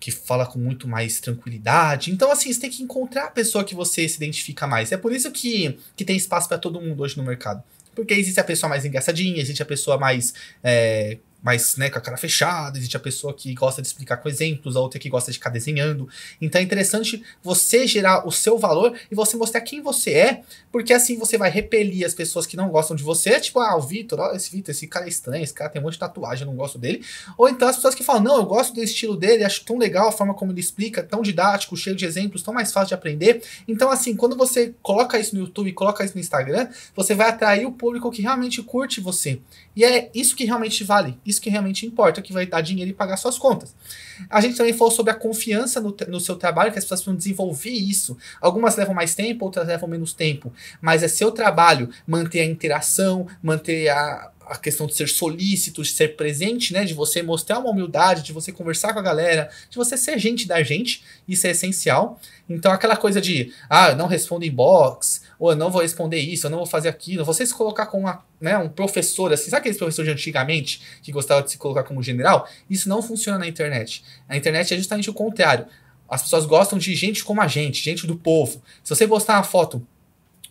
que fala com muito mais tranquilidade. Então, assim, você tem que encontrar a pessoa que você se identifica mais. É por isso que, que tem espaço para todo mundo hoje no mercado. Porque existe a pessoa mais engraçadinha, existe a pessoa mais é, mais né, com a cara fechada, existe a pessoa que gosta de explicar com exemplos, a outra que gosta de ficar desenhando. Então é interessante você gerar o seu valor e você mostrar quem você é, porque assim você vai repelir as pessoas que não gostam de você, tipo, ah, o Vitor, ó, esse Vitor, esse cara é estranho, esse cara tem um monte de tatuagem, eu não gosto dele. Ou então as pessoas que falam, não, eu gosto do estilo dele, acho tão legal a forma como ele explica, tão didático, cheio de exemplos, tão mais fácil de aprender. Então, assim, quando você coloca isso no YouTube, coloca isso no Instagram, você vai atrair o público que realmente curte você. E é isso que realmente vale isso que realmente importa, que vai dar dinheiro e pagar suas contas. A gente também falou sobre a confiança no, no seu trabalho, que as pessoas precisam desenvolver isso. Algumas levam mais tempo, outras levam menos tempo. Mas é seu trabalho manter a interação, manter a, a questão de ser solícito, de ser presente, né? De você mostrar uma humildade, de você conversar com a galera, de você ser gente da gente, isso é essencial. Então, aquela coisa de, ah, eu não respondo inbox, ou eu não vou responder isso, eu não vou fazer aquilo. Você se colocar como uma, né, um professor, assim, sabe aqueles professores de antigamente que gostavam de se colocar como general? Isso não funciona na internet. Na internet é justamente o contrário. As pessoas gostam de gente como a gente, gente do povo. Se você postar uma foto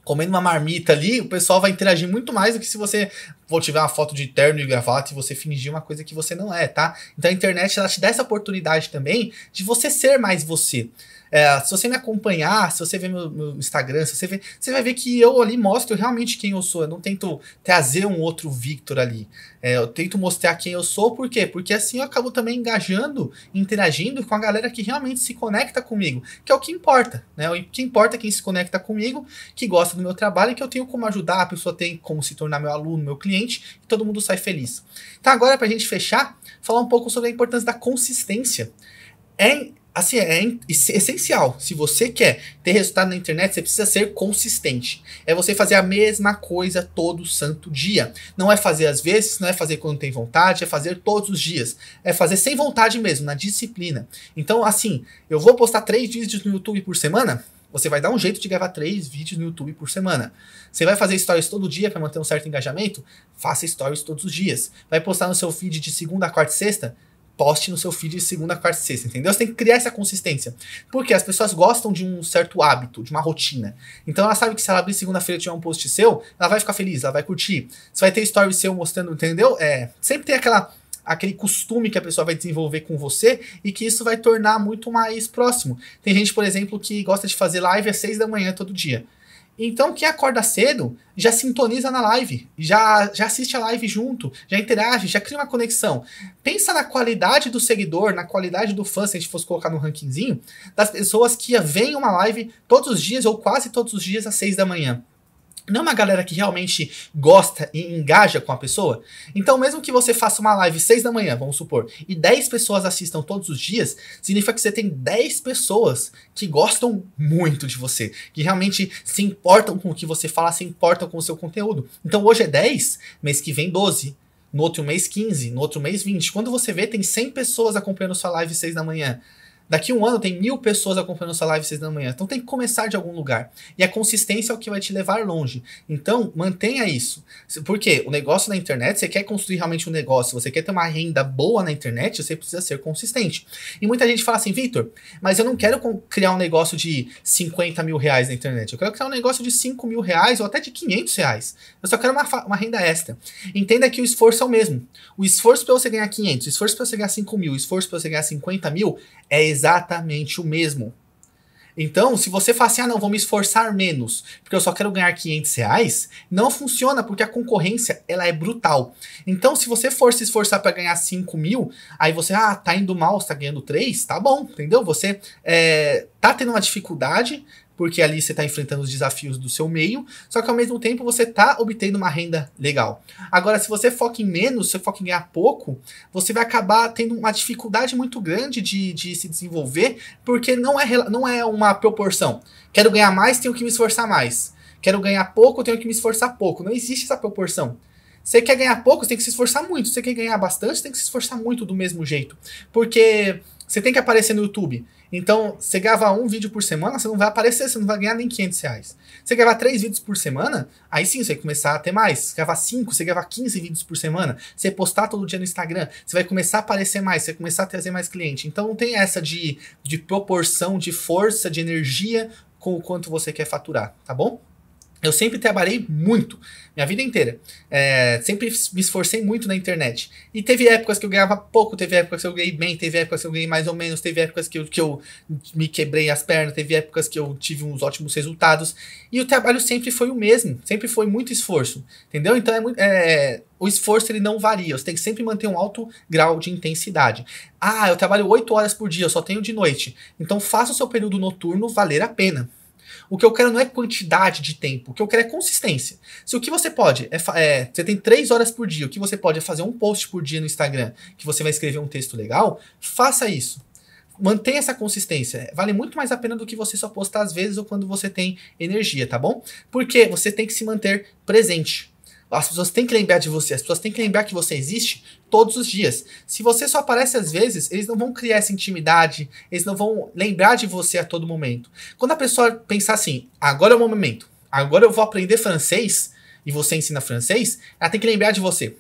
comendo uma marmita ali, o pessoal vai interagir muito mais do que se você vou tiver uma foto de terno e gravata e você fingir uma coisa que você não é, tá? Então a internet ela te dá essa oportunidade também de você ser mais você. É, se você me acompanhar, se você ver meu, meu, Instagram, se você ver, você vai ver que eu ali mostro realmente quem eu sou. Eu não tento trazer um outro Victor ali. É, eu tento mostrar quem eu sou, por quê? Porque assim eu acabo também engajando, interagindo com a galera que realmente se conecta comigo, que é o que importa, né? O que importa é quem se conecta comigo, que gosta do meu trabalho e que eu tenho como ajudar, a pessoa tem como se tornar meu aluno, meu cliente, e todo mundo sai feliz. Então agora, pra gente fechar, falar um pouco sobre a importância da consistência. É assim, é essencial. Se você quer ter resultado na internet, você precisa ser consistente. É você fazer a mesma coisa todo santo dia. Não é fazer às vezes, não é fazer quando tem vontade, é fazer todos os dias. É fazer sem vontade mesmo, na disciplina. Então, assim, eu vou postar três vídeos no YouTube por semana? Você vai dar um jeito de gravar três vídeos no YouTube por semana. Você vai fazer stories todo dia para manter um certo engajamento? Faça stories todos os dias. Vai postar no seu feed de segunda, quarta e sexta? Poste no seu feed de segunda, quarta e sexta, entendeu? Você tem que criar essa consistência. Porque as pessoas gostam de um certo hábito, de uma rotina. Então ela sabe que se ela abrir segunda-feira e tiver um post seu, ela vai ficar feliz, ela vai curtir. Você vai ter stories seu mostrando, entendeu? É, sempre tem aquela aquele costume que a pessoa vai desenvolver com você e que isso vai tornar muito mais próximo. Tem gente, por exemplo, que gosta de fazer live às seis da manhã todo dia. Então, quem acorda cedo já sintoniza na live, já, já assiste a live junto, já interage, já cria uma conexão. Pensa na qualidade do seguidor, na qualidade do fã, se a gente fosse colocar no rankingzinho, das pessoas que vêm uma live todos os dias ou quase todos os dias às seis da manhã não é uma galera que realmente gosta e engaja com a pessoa. Então, mesmo que você faça uma live 6 da manhã, vamos supor, e 10 pessoas assistam todos os dias, significa que você tem 10 pessoas que gostam muito de você, que realmente se importam com o que você fala, se importam com o seu conteúdo. Então, hoje é 10, mês que vem 12. No outro mês 15, no outro mês 20. Quando você vê, tem 100 pessoas acompanhando sua live 6 da manhã. Daqui um ano tem mil pessoas acompanhando sua live seis da manhã. Então tem que começar de algum lugar. E a consistência é o que vai te levar longe. Então mantenha isso. Porque o negócio na internet, você quer construir realmente um negócio, você quer ter uma renda boa na internet, você precisa ser consistente. E muita gente fala assim, Vitor, mas eu não quero criar um negócio de 50 mil reais na internet. Eu quero criar um negócio de 5 mil reais ou até de 500 reais. Eu só quero uma, uma renda extra. Entenda que o esforço é o mesmo. O esforço para você ganhar 500, o esforço para você ganhar 5 mil, o esforço para você ganhar 50 mil é exatamente o mesmo. Então, se você fala assim, ah, não, vou me esforçar menos, porque eu só quero ganhar 500 reais, não funciona, porque a concorrência, ela é brutal. Então, se você for se esforçar para ganhar 5 mil, aí você, ah, tá indo mal, está ganhando 3, tá bom, entendeu? Você é, tá tendo uma dificuldade, porque ali você está enfrentando os desafios do seu meio, só que ao mesmo tempo você está obtendo uma renda legal. Agora, se você foca em menos, se você foca em ganhar pouco, você vai acabar tendo uma dificuldade muito grande de, de se desenvolver, porque não é, não é uma proporção. Quero ganhar mais, tenho que me esforçar mais. Quero ganhar pouco, tenho que me esforçar pouco. Não existe essa proporção. Você quer ganhar pouco, você tem que se esforçar muito. Você quer ganhar bastante, tem que se esforçar muito do mesmo jeito. Porque você tem que aparecer no YouTube. Então, você grava um vídeo por semana, você não vai aparecer, você não vai ganhar nem 500 reais. Você gravar três vídeos por semana, aí sim você vai começar a ter mais. Você gravar cinco, você gravar 15 vídeos por semana, você postar todo dia no Instagram, você vai começar a aparecer mais, você vai começar a trazer mais cliente. Então, não tem essa de, de proporção, de força, de energia com o quanto você quer faturar, tá bom? Eu sempre trabalhei muito, minha vida inteira. É, sempre me esforcei muito na internet. E teve épocas que eu ganhava pouco, teve épocas que eu ganhei bem, teve épocas que eu ganhei mais ou menos, teve épocas que eu, que eu me quebrei as pernas, teve épocas que eu tive uns ótimos resultados. E o trabalho sempre foi o mesmo, sempre foi muito esforço, entendeu? Então é, é o esforço ele não varia, você tem que sempre manter um alto grau de intensidade. Ah, eu trabalho 8 horas por dia, eu só tenho de noite. Então faça o seu período noturno valer a pena. O que eu quero não é quantidade de tempo, o que eu quero é consistência. Se o que você pode é, é, você tem três horas por dia, o que você pode é fazer um post por dia no Instagram, que você vai escrever um texto legal, faça isso. Mantenha essa consistência. Vale muito mais a pena do que você só postar às vezes ou quando você tem energia, tá bom? Porque você tem que se manter presente. As pessoas têm que lembrar de você, as pessoas têm que lembrar que você existe todos os dias. Se você só aparece às vezes, eles não vão criar essa intimidade, eles não vão lembrar de você a todo momento. Quando a pessoa pensar assim, agora é o momento, agora eu vou aprender francês, e você ensina francês, ela tem que lembrar de você.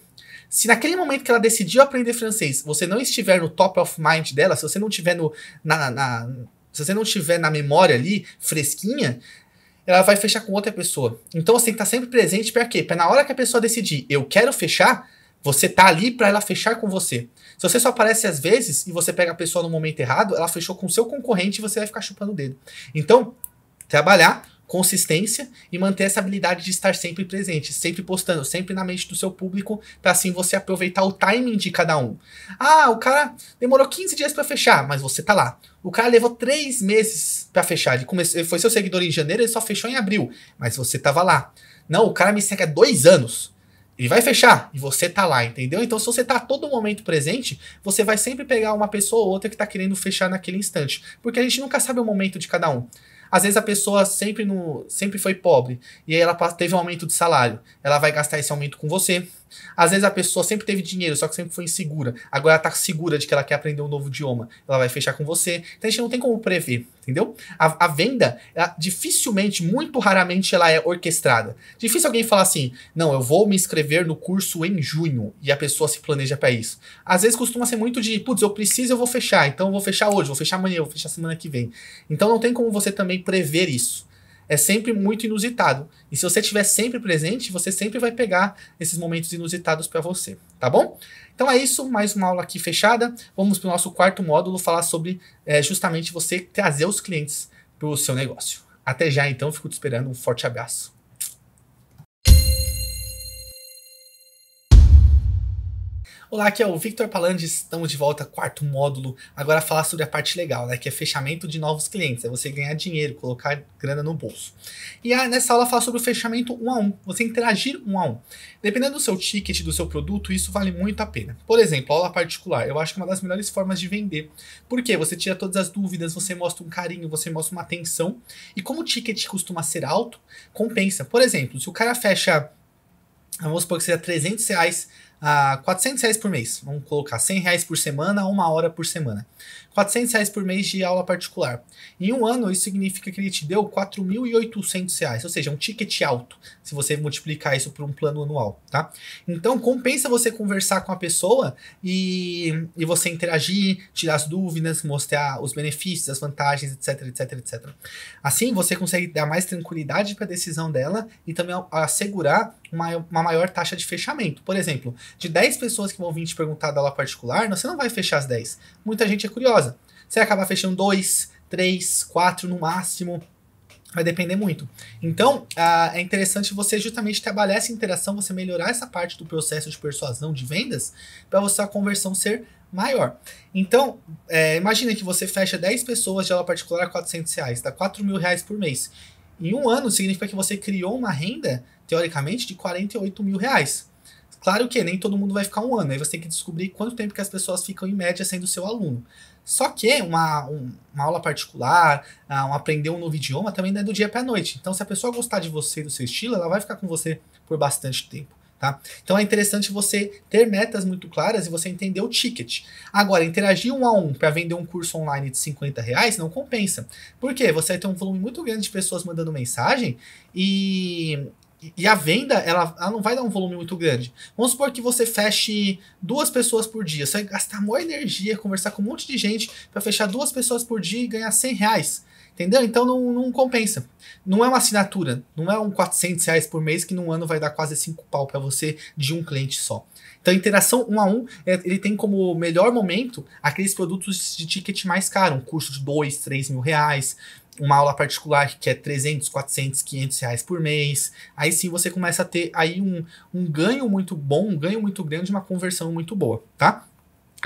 Se naquele momento que ela decidiu aprender francês, você não estiver no top of mind dela, se você não estiver no, na, na se você não estiver na memória ali, fresquinha, ela vai fechar com outra pessoa. Então você tem que estar sempre presente para quê? Para na hora que a pessoa decidir, eu quero fechar, você tá ali para ela fechar com você. Se você só aparece às vezes e você pega a pessoa no momento errado, ela fechou com o seu concorrente e você vai ficar chupando o dedo. Então, trabalhar consistência e manter essa habilidade de estar sempre presente, sempre postando, sempre na mente do seu público, para assim você aproveitar o timing de cada um. Ah, o cara demorou 15 dias para fechar, mas você tá lá. O cara levou 3 meses para fechar. Ele, comece... foi seu seguidor em janeiro, ele só fechou em abril, mas você tava lá. Não, o cara me segue há dois anos. Ele vai fechar e você tá lá, entendeu? Então, se você tá a todo momento presente, você vai sempre pegar uma pessoa ou outra que tá querendo fechar naquele instante. Porque a gente nunca sabe o momento de cada um. Às vezes a pessoa sempre, no, sempre foi pobre e aí ela teve um aumento de salário. Ela vai gastar esse aumento com você. Às vezes a pessoa sempre teve dinheiro, só que sempre foi insegura. Agora ela tá segura de que ela quer aprender um novo idioma. Ela vai fechar com você. Então a gente não tem como prever, entendeu? A, a venda, ela, dificilmente, muito raramente, ela é orquestrada. Difícil alguém falar assim, não, eu vou me inscrever no curso em junho e a pessoa se planeja para isso. Às vezes costuma ser muito de, putz, eu preciso, eu vou fechar. Então eu vou fechar hoje, vou fechar amanhã, vou fechar semana que vem. Então não tem como você também prever isso é sempre muito inusitado. E se você estiver sempre presente, você sempre vai pegar esses momentos inusitados para você, tá bom? Então é isso, mais uma aula aqui fechada. Vamos para o nosso quarto módulo falar sobre é, justamente você trazer os clientes para o seu negócio. Até já, então, fico te esperando. Um forte abraço. Olá, aqui é o Victor Palandes, estamos de volta, quarto módulo. Agora falar sobre a parte legal, né? Que é fechamento de novos clientes, é você ganhar dinheiro, colocar grana no bolso. E a, nessa aula fala sobre o fechamento um a um, você interagir um a um. Dependendo do seu ticket, do seu produto, isso vale muito a pena. Por exemplo, aula particular, eu acho que é uma das melhores formas de vender. Porque você tira todas as dúvidas, você mostra um carinho, você mostra uma atenção. E como o ticket costuma ser alto, compensa. Por exemplo, se o cara fecha, vamos supor que seja 300 reais a 400 reais por mês. Vamos colocar 100 reais por semana uma hora por semana. 400 reais por mês de aula particular. Em um ano, isso significa que ele te deu 4.800 reais, ou seja, um ticket alto, se você multiplicar isso por um plano anual, tá? Então, compensa você conversar com a pessoa e, e você interagir, tirar as dúvidas, mostrar os benefícios, as vantagens, etc, etc, etc. Assim, você consegue dar mais tranquilidade para a decisão dela e também assegurar uma, uma maior taxa de fechamento. Por exemplo, de 10 pessoas que vão vir te perguntar da aula particular, você não vai fechar as 10. Muita gente é curiosa curiosa. Você vai acabar fechando dois, três, quatro no máximo. Vai depender muito. Então, uh, é interessante você justamente trabalhar essa interação, você melhorar essa parte do processo de persuasão de vendas, para você a conversão ser maior. Então, é, imagine que você fecha 10 pessoas de aula particular a 400 reais, dá 4 mil reais por mês. Em um ano, significa que você criou uma renda, teoricamente, de 48 mil reais. Claro que nem todo mundo vai ficar um ano, aí você tem que descobrir quanto tempo que as pessoas ficam em média sendo seu aluno. Só que uma, um, uma aula particular, uh, um aprender um novo idioma também não é do dia para noite. Então, se a pessoa gostar de você do seu estilo, ela vai ficar com você por bastante tempo. Tá? Então é interessante você ter metas muito claras e você entender o ticket. Agora, interagir um a um para vender um curso online de 50 reais não compensa. Por quê? Você ter um volume muito grande de pessoas mandando mensagem e e a venda, ela, ela não vai dar um volume muito grande. Vamos supor que você feche duas pessoas por dia. Você vai gastar maior energia, conversar com um monte de gente para fechar duas pessoas por dia e ganhar 100 reais. Entendeu? Então não, não compensa. Não é uma assinatura. Não é um 400 reais por mês que num ano vai dar quase 5 pau para você de um cliente só. Então, interação um a um, é, ele tem como melhor momento aqueles produtos de ticket mais caro, um curso de 2, 3 mil reais, uma aula particular que é 300, 400, 500 reais por mês. Aí sim você começa a ter aí um, um ganho muito bom, um ganho muito grande, uma conversão muito boa, tá?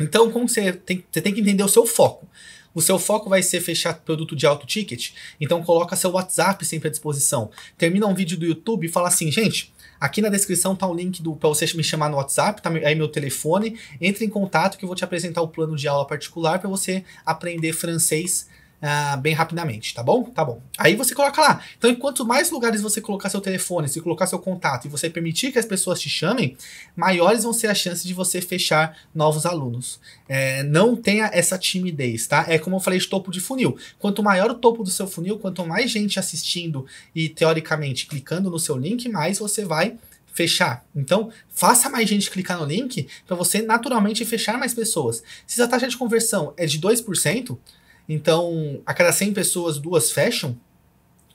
Então, como você tem, você tem que entender o seu foco. O seu foco vai ser fechar produto de alto ticket, então coloca seu WhatsApp sempre à disposição. Termina um vídeo do YouTube e fala assim, gente, aqui na descrição tá o link para você me chamar no WhatsApp, tá aí meu telefone, entre em contato que eu vou te apresentar o plano de aula particular para você aprender francês uh, bem rapidamente, tá bom? Tá bom. Aí você coloca lá. Então, quanto mais lugares você colocar seu telefone, se colocar seu contato e você permitir que as pessoas te chamem, maiores vão ser as chances de você fechar novos alunos. É, não tenha essa timidez, tá? É como eu falei de topo de funil. Quanto maior o topo do seu funil, quanto mais gente assistindo e teoricamente clicando no seu link, mais você vai fechar. Então, faça mais gente clicar no link para você naturalmente fechar mais pessoas. Se a taxa de conversão é de 2%, então, a cada 100 pessoas, duas fecham.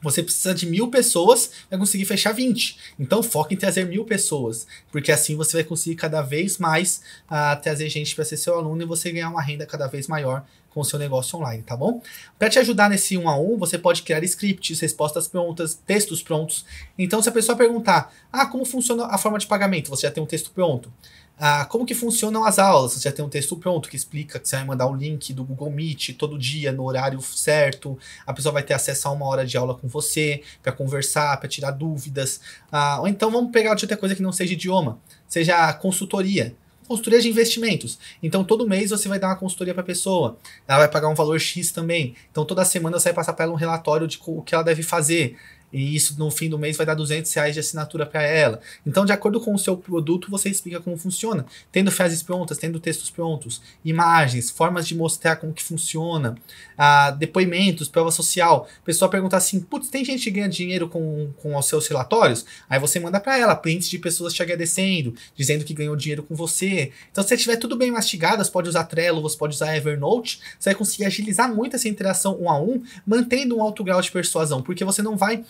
Você precisa de mil pessoas para conseguir fechar 20. Então, foca em trazer mil pessoas, porque assim você vai conseguir cada vez mais uh, trazer gente para ser seu aluno e você ganhar uma renda cada vez maior com o seu negócio online, tá bom? Para te ajudar nesse um a um, você pode criar scripts, respostas prontas, textos prontos. Então, se a pessoa perguntar, ah, como funciona a forma de pagamento? Você já tem um texto pronto. Ah, como que funcionam as aulas? Você já tem um texto pronto que explica que você vai mandar um link do Google Meet todo dia, no horário certo. A pessoa vai ter acesso a uma hora de aula com você, para conversar, para tirar dúvidas. Ah, ou então vamos pegar outra coisa que não seja idioma, seja consultoria consultoria de investimentos. Então, todo mês você vai dar uma consultoria para a pessoa. Ela vai pagar um valor X também. Então, toda semana você vai passar para ela um relatório de o que ela deve fazer. E isso no fim do mês vai dar 200 reais de assinatura para ela. Então, de acordo com o seu produto, você explica como funciona. Tendo frases prontas, tendo textos prontos, imagens, formas de mostrar como que funciona, ah, depoimentos, prova social. A pessoa pergunta assim: putz, tem gente que ganha dinheiro com, com os seus relatórios? Aí você manda para ela prints de pessoas te agradecendo, dizendo que ganhou dinheiro com você. Então, se tiver tudo bem mastigado, você pode usar Trello, você pode usar Evernote, você vai conseguir agilizar muito essa interação um a um, mantendo um alto grau de persuasão, porque você não vai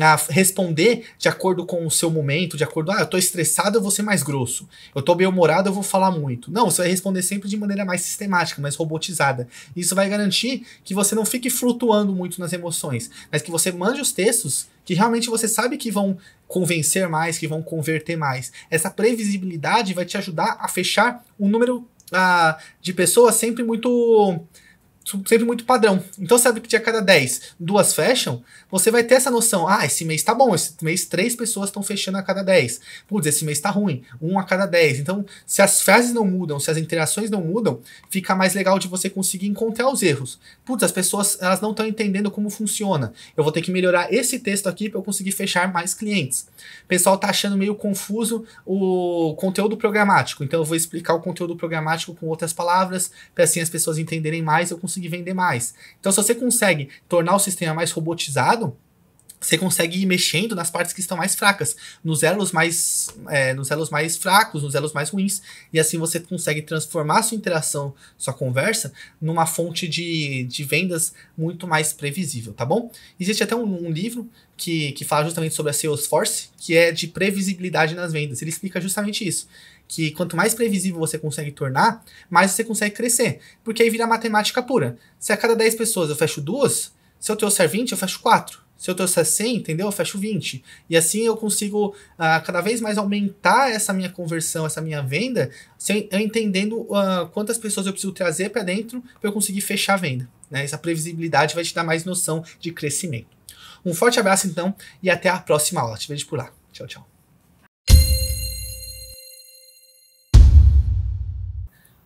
a responder de acordo com o seu momento, de acordo, ah, eu tô estressado, eu vou ser mais grosso. Eu tô bem-humorado, eu vou falar muito. Não, você vai responder sempre de maneira mais sistemática, mais robotizada. Isso vai garantir que você não fique flutuando muito nas emoções, mas que você mande os textos que realmente você sabe que vão convencer mais, que vão converter mais. Essa previsibilidade vai te ajudar a fechar um número uh, de pessoas sempre muito sempre muito padrão. Então, sabe que de a cada 10, duas fecham, você vai ter essa noção. Ah, esse mês tá bom, esse mês três pessoas estão fechando a cada 10. Putz, esse mês tá ruim, um a cada 10. Então, se as frases não mudam, se as interações não mudam, fica mais legal de você conseguir encontrar os erros. Putz, as pessoas elas não estão entendendo como funciona. Eu vou ter que melhorar esse texto aqui para eu conseguir fechar mais clientes. O pessoal tá achando meio confuso o conteúdo programático. Então, eu vou explicar o conteúdo programático com outras palavras, para assim as pessoas entenderem mais, eu conseguir vender mais. Então, se você consegue tornar o sistema mais robotizado, você consegue ir mexendo nas partes que estão mais fracas, nos elos mais, é, nos elos mais fracos, nos elos mais ruins, e assim você consegue transformar sua interação, sua conversa, numa fonte de, de vendas muito mais previsível, tá bom? Existe até um, um livro que, que fala justamente sobre a Salesforce, que é de previsibilidade nas vendas. Ele explica justamente isso que quanto mais previsível você consegue tornar, mais você consegue crescer. Porque aí vira matemática pura. Se a cada 10 pessoas eu fecho duas, se eu trouxer 20, eu fecho 4. Se eu trouxer 100, entendeu? Eu fecho 20. E assim eu consigo uh, cada vez mais aumentar essa minha conversão, essa minha venda, eu entendendo uh, quantas pessoas eu preciso trazer para dentro para eu conseguir fechar a venda. Né? Essa previsibilidade vai te dar mais noção de crescimento. Um forte abraço então e até a próxima aula. Te vejo por lá. Tchau, tchau.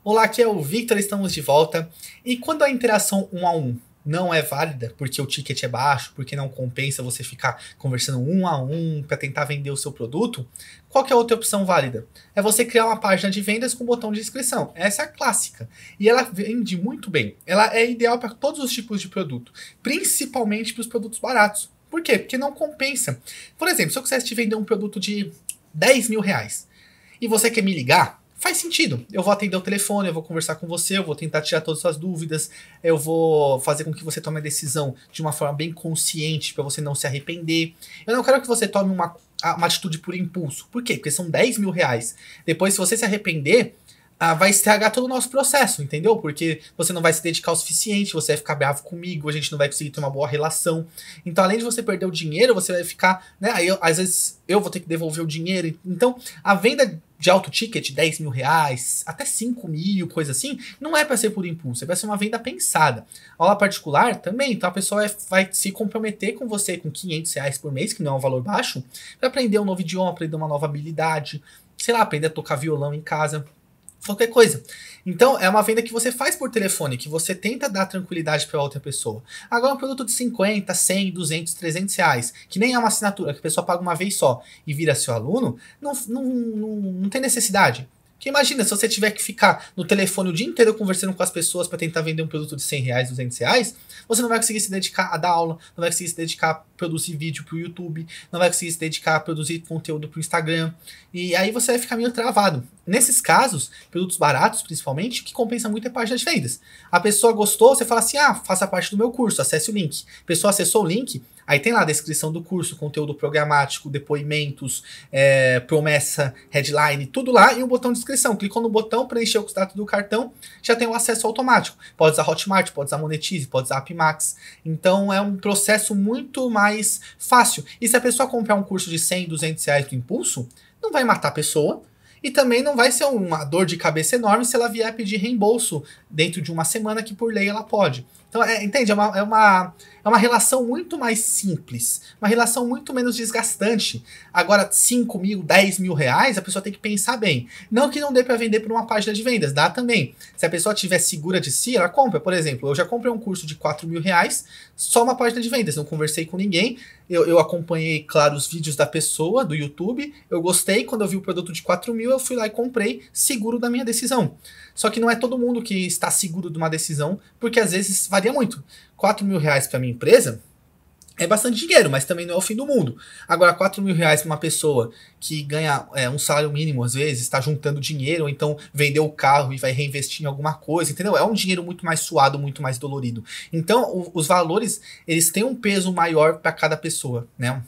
Olá, aqui é o Victor, estamos de volta. E quando a interação um a um não é válida, porque o ticket é baixo, porque não compensa você ficar conversando um a um para tentar vender o seu produto, qual que é a outra opção válida? É você criar uma página de vendas com botão de inscrição. Essa é a clássica. E ela vende muito bem. Ela é ideal para todos os tipos de produto, principalmente para os produtos baratos. Por quê? Porque não compensa. Por exemplo, se eu quisesse te vender um produto de 10 mil reais e você quer me ligar, faz sentido. Eu vou atender o telefone, eu vou conversar com você, eu vou tentar tirar todas as suas dúvidas, eu vou fazer com que você tome a decisão de uma forma bem consciente para você não se arrepender. Eu não quero que você tome uma, uma atitude por impulso. Por quê? Porque são 10 mil reais. Depois, se você se arrepender, ah, vai estragar todo o nosso processo, entendeu? Porque você não vai se dedicar o suficiente, você vai ficar bravo comigo, a gente não vai conseguir ter uma boa relação. Então, além de você perder o dinheiro, você vai ficar, né? Aí, às vezes, eu vou ter que devolver o dinheiro. Então, a venda de alto ticket, 10 mil reais, até 5 mil, coisa assim, não é para ser por impulso, é para ser uma venda pensada. Aula particular também, então a pessoa vai, vai, se comprometer com você com 500 reais por mês, que não é um valor baixo, para aprender um novo idioma, aprender uma nova habilidade, sei lá, aprender a tocar violão em casa qualquer coisa. Então, é uma venda que você faz por telefone, que você tenta dar tranquilidade para outra pessoa. Agora, um produto de 50, 100, 200, 300 reais, que nem é uma assinatura, que a pessoa paga uma vez só e vira seu aluno, não, não, não, não tem necessidade. Porque imagina, se você tiver que ficar no telefone o dia inteiro conversando com as pessoas para tentar vender um produto de 100 reais, 200 reais, você não vai conseguir se dedicar a dar aula, não vai conseguir se dedicar a produzir vídeo para o YouTube, não vai conseguir se dedicar a produzir conteúdo para o Instagram. E aí você vai ficar meio travado. Nesses casos, produtos baratos principalmente, o que compensa muito é a de vendas. A pessoa gostou, você fala assim: ah, faça parte do meu curso, acesse o link. A pessoa acessou o link, Aí tem lá a descrição do curso, conteúdo programático, depoimentos, é, promessa, headline, tudo lá e um botão de inscrição. Clicou no botão, preencheu os dados do cartão, já tem o acesso automático. Pode usar Hotmart, pode usar Monetize, pode usar Appmax. Então é um processo muito mais fácil. E se a pessoa comprar um curso de 100, 200 reais do impulso, não vai matar a pessoa, e também não vai ser uma dor de cabeça enorme se ela vier pedir reembolso dentro de uma semana, que por lei ela pode. Então, é, entende? É uma, é uma É uma relação muito mais simples, uma relação muito menos desgastante. Agora, 5 mil, 10 mil reais, a pessoa tem que pensar bem. Não que não dê para vender por uma página de vendas, dá também. Se a pessoa estiver segura de si, ela compra. Por exemplo, eu já comprei um curso de 4 mil reais, só uma página de vendas, não conversei com ninguém. Eu, eu acompanhei, claro, os vídeos da pessoa, do YouTube. Eu gostei, quando eu vi o produto de 4 mil, eu fui lá e comprei, seguro da minha decisão. Só que não é todo mundo que está seguro de uma decisão, porque às vezes varia muito. 4 mil reais para minha empresa é bastante dinheiro, mas também não é o fim do mundo. Agora, 4 mil reais para uma pessoa que ganha é, um salário mínimo, às vezes, está juntando dinheiro, ou então vendeu o carro e vai reinvestir em alguma coisa, entendeu? É um dinheiro muito mais suado, muito mais dolorido. Então, o, os valores, eles têm um peso maior para cada pessoa, né?